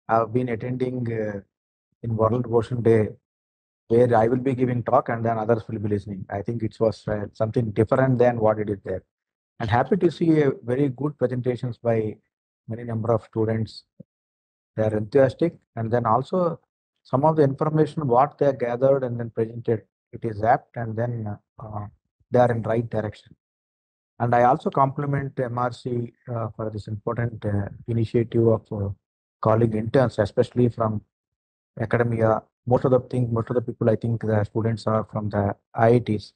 I've been attending uh, in World Ocean Day where I will be giving talk and then others will be listening. I think it was uh, something different than what it is there. And happy to see a very good presentations by many number of students they are enthusiastic, and then also some of the information what they are gathered and then presented, it is apt, and then uh, they are in right direction. And I also compliment MRC uh, for this important uh, initiative of uh, calling interns, especially from academia. Most of the things, most of the people, I think the students are from the IITs,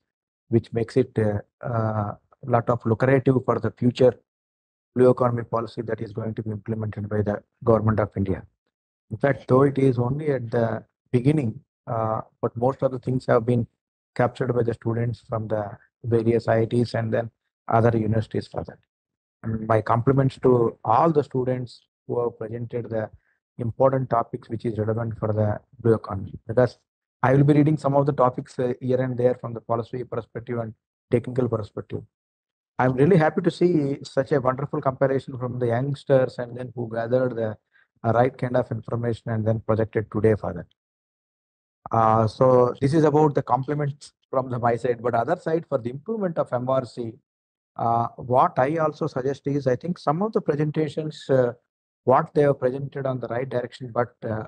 which makes it a lot of lucrative for the future blue economy policy that is going to be implemented by the government of India. In fact, though it is only at the beginning, uh, but most of the things have been captured by the students from the various IITs and then other universities for that. And my compliments to all the students who have presented the important topics which is relevant for the blue economy. Because I will be reading some of the topics uh, here and there from the policy perspective and technical perspective. I'm really happy to see such a wonderful comparison from the youngsters and then who gathered the uh, right kind of information and then projected today for that. Uh, so this is about the compliments from the my side, but other side for the improvement of MRC, uh, what I also suggest is I think some of the presentations, uh, what they have presented on the right direction, but uh,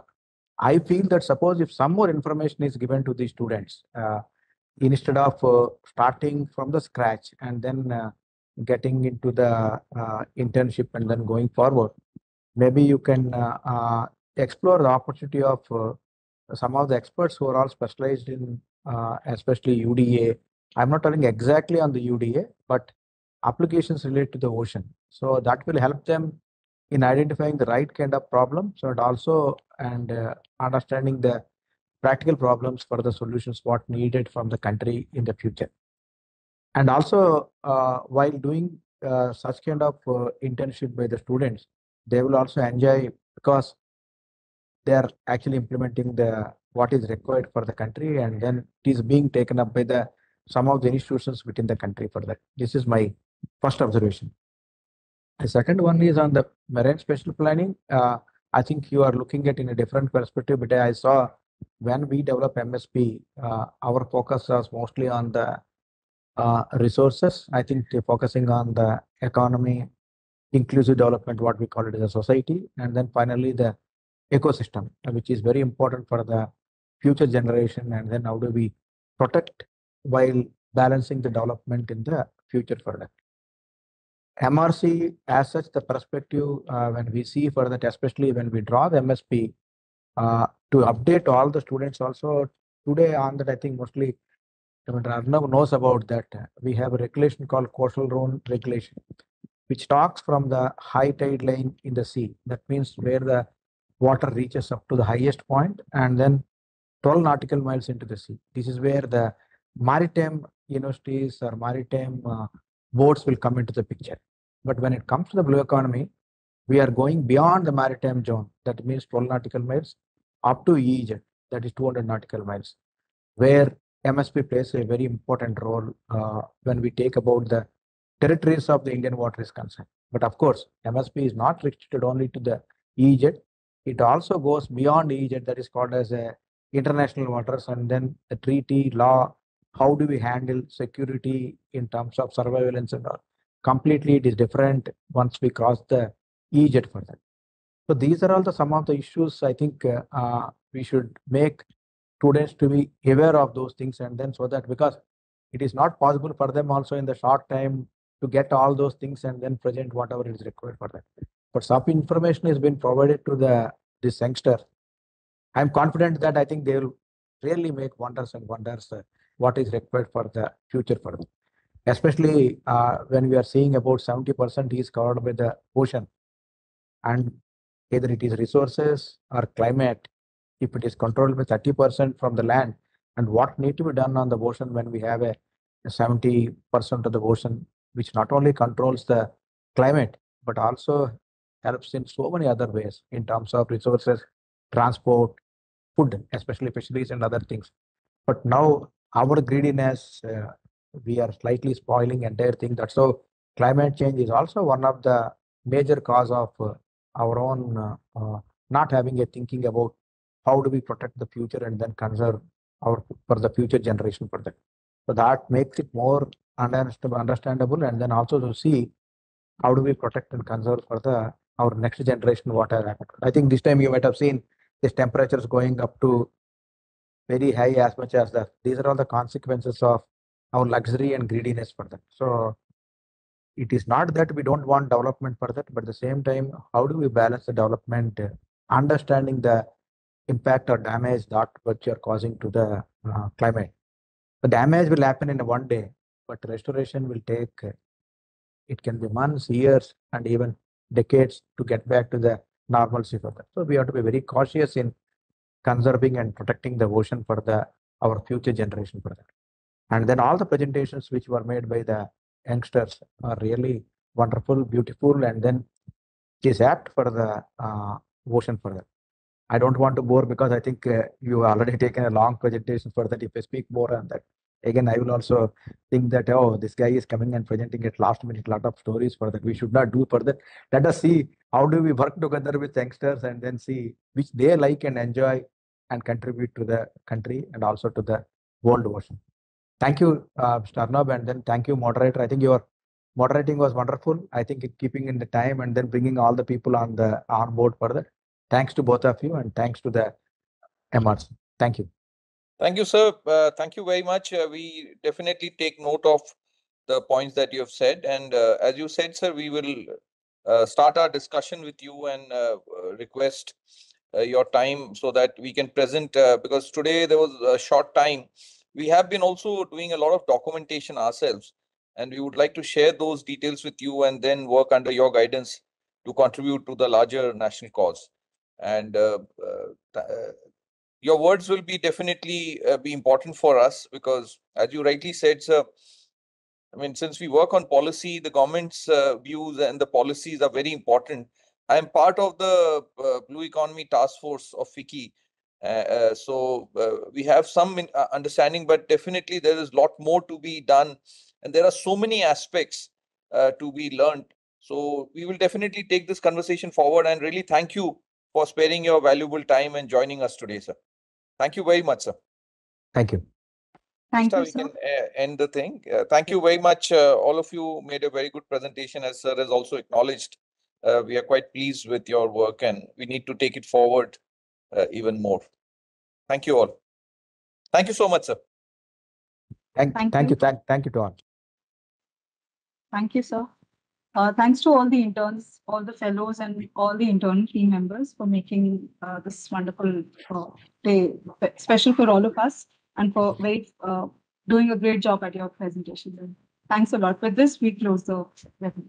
I feel that suppose if some more information is given to the students, uh, instead of uh, starting from the scratch and then uh, getting into the internship and then going forward, maybe you can explore the opportunity of some of the experts who are all specialized in, especially UDA. I'm not telling exactly on the UDA, but applications related to the ocean. So that will help them in identifying the right kind of problems and also and uh, understanding the practical problems for the solutions what needed from the country in the future. And also, uh, while doing uh, such kind of uh, internship by the students, they will also enjoy because they are actually implementing the what is required for the country, and then it is being taken up by the some of the institutions within the country for that. This is my first observation. The second one is on the marine spatial planning. Uh, I think you are looking at in a different perspective, but I saw when we develop MSP, uh, our focus was mostly on the uh, resources. I think focusing on the economy, inclusive development, what we call it as a society, and then finally the ecosystem, which is very important for the future generation. And then how do we protect while balancing the development in the future for that. MRC, as such, the perspective uh, when we see for that, especially when we draw the MSP, uh, to update all the students also today on that, I think mostly Arnab knows about that. We have a regulation called coastal zone regulation, which talks from the high tide line in the sea. That means where the water reaches up to the highest point and then 12 nautical miles into the sea. This is where the maritime universities or maritime uh, boats will come into the picture. But when it comes to the blue economy, we are going beyond the maritime zone. That means 12 nautical miles up to EEZ, that is 200 nautical miles, where MSP plays a very important role uh, when we take about the territories of the Indian water is concerned. But of course, MSP is not restricted only to the EEZ. It also goes beyond EEZ, that is called as a international waters, and then the treaty law. How do we handle security in terms of surveillance and all? Completely, it is different once we cross the EEZ for that. So these are all the some of the issues I think uh, uh, we should make students to be aware of those things and then so that because it is not possible for them also in the short time to get all those things and then present whatever is required for that. But some information has been provided to the this youngster. I'm confident that I think they will really make wonders and wonders uh, what is required for the future for them. Especially uh, when we are seeing about 70% is covered by the ocean and either it is resources or climate if it is controlled by 30% from the land and what need to be done on the ocean when we have a 70% of the ocean which not only controls the climate but also helps in so many other ways in terms of resources transport food especially fisheries and other things but now our greediness uh, we are slightly spoiling entire thing that's so climate change is also one of the major cause of uh, our own uh, uh, not having a thinking about how do we protect the future and then conserve our for the future generation for that. So that makes it more understandable and then also to see how do we protect and conserve for the our next generation happened. I think this time you might have seen this temperatures going up to very high as much as that. These are all the consequences of our luxury and greediness for that. So it is not that we don't want development for that, but at the same time, how do we balance the development, understanding the impact or damage that what you're causing to the uh, climate. The damage will happen in one day, but restoration will take, it can be months, years, and even decades to get back to the normalcy for that. So we have to be very cautious in conserving and protecting the ocean for the our future generation for that. And then all the presentations which were made by the youngsters are really wonderful, beautiful, and then is apt for the uh, ocean for that. I don't want to bore because I think uh, you already taken a long presentation for that. If I speak more on that, again, I will also think that, oh, this guy is coming and presenting at last minute, lot of stories for that. We should not do for that. Let us see how do we work together with youngsters and then see which they like and enjoy and contribute to the country and also to the world ocean. Thank you, uh, Mr. Arnab, and then thank you, moderator. I think your moderating was wonderful. I think keeping in the time and then bringing all the people on the on board further. Thanks to both of you and thanks to the MRC. Thank you. Thank you, sir. Uh, thank you very much. Uh, we definitely take note of the points that you have said. And uh, as you said, sir, we will uh, start our discussion with you and uh, request your time so that we can present, uh, because today there was a short time. We have been also doing a lot of documentation ourselves, and we would like to share those details with you and then work under your guidance to contribute to the larger national cause. And uh, uh, uh, your words will be definitely uh, be important for us because, as you rightly said, sir, I mean, since we work on policy, the government's uh, views and the policies are very important. I am part of the uh, Blue Economy Task Force of FICCI. Uh, uh, so uh, we have some in- uh, understanding, but definitely there is a lot more to be done. And there are so many aspects uh, to be learned. So we will definitely take this conversation forward and really thank you for sparing your valuable time and joining us today, sir. Thank you very much, sir. Thank you. Thank Krista, you, we sir. can uh, end the thing. Uh, thank you very much. Uh, all of you made a very good presentation, as sir has also acknowledged. Uh, we are quite pleased with your work and we need to take it forward uh, even more. Thank you all. Thank you so much, sir. Thank, Thank thank you. you. Thank, thank you to all. Thank you, sir. Uh, thanks to all the interns, all the fellows, and all the internal team members for making uh, this wonderful uh, day special for all of us and for very uh, doing a great job at your presentation. Thanks a lot. With this, we close the webinar.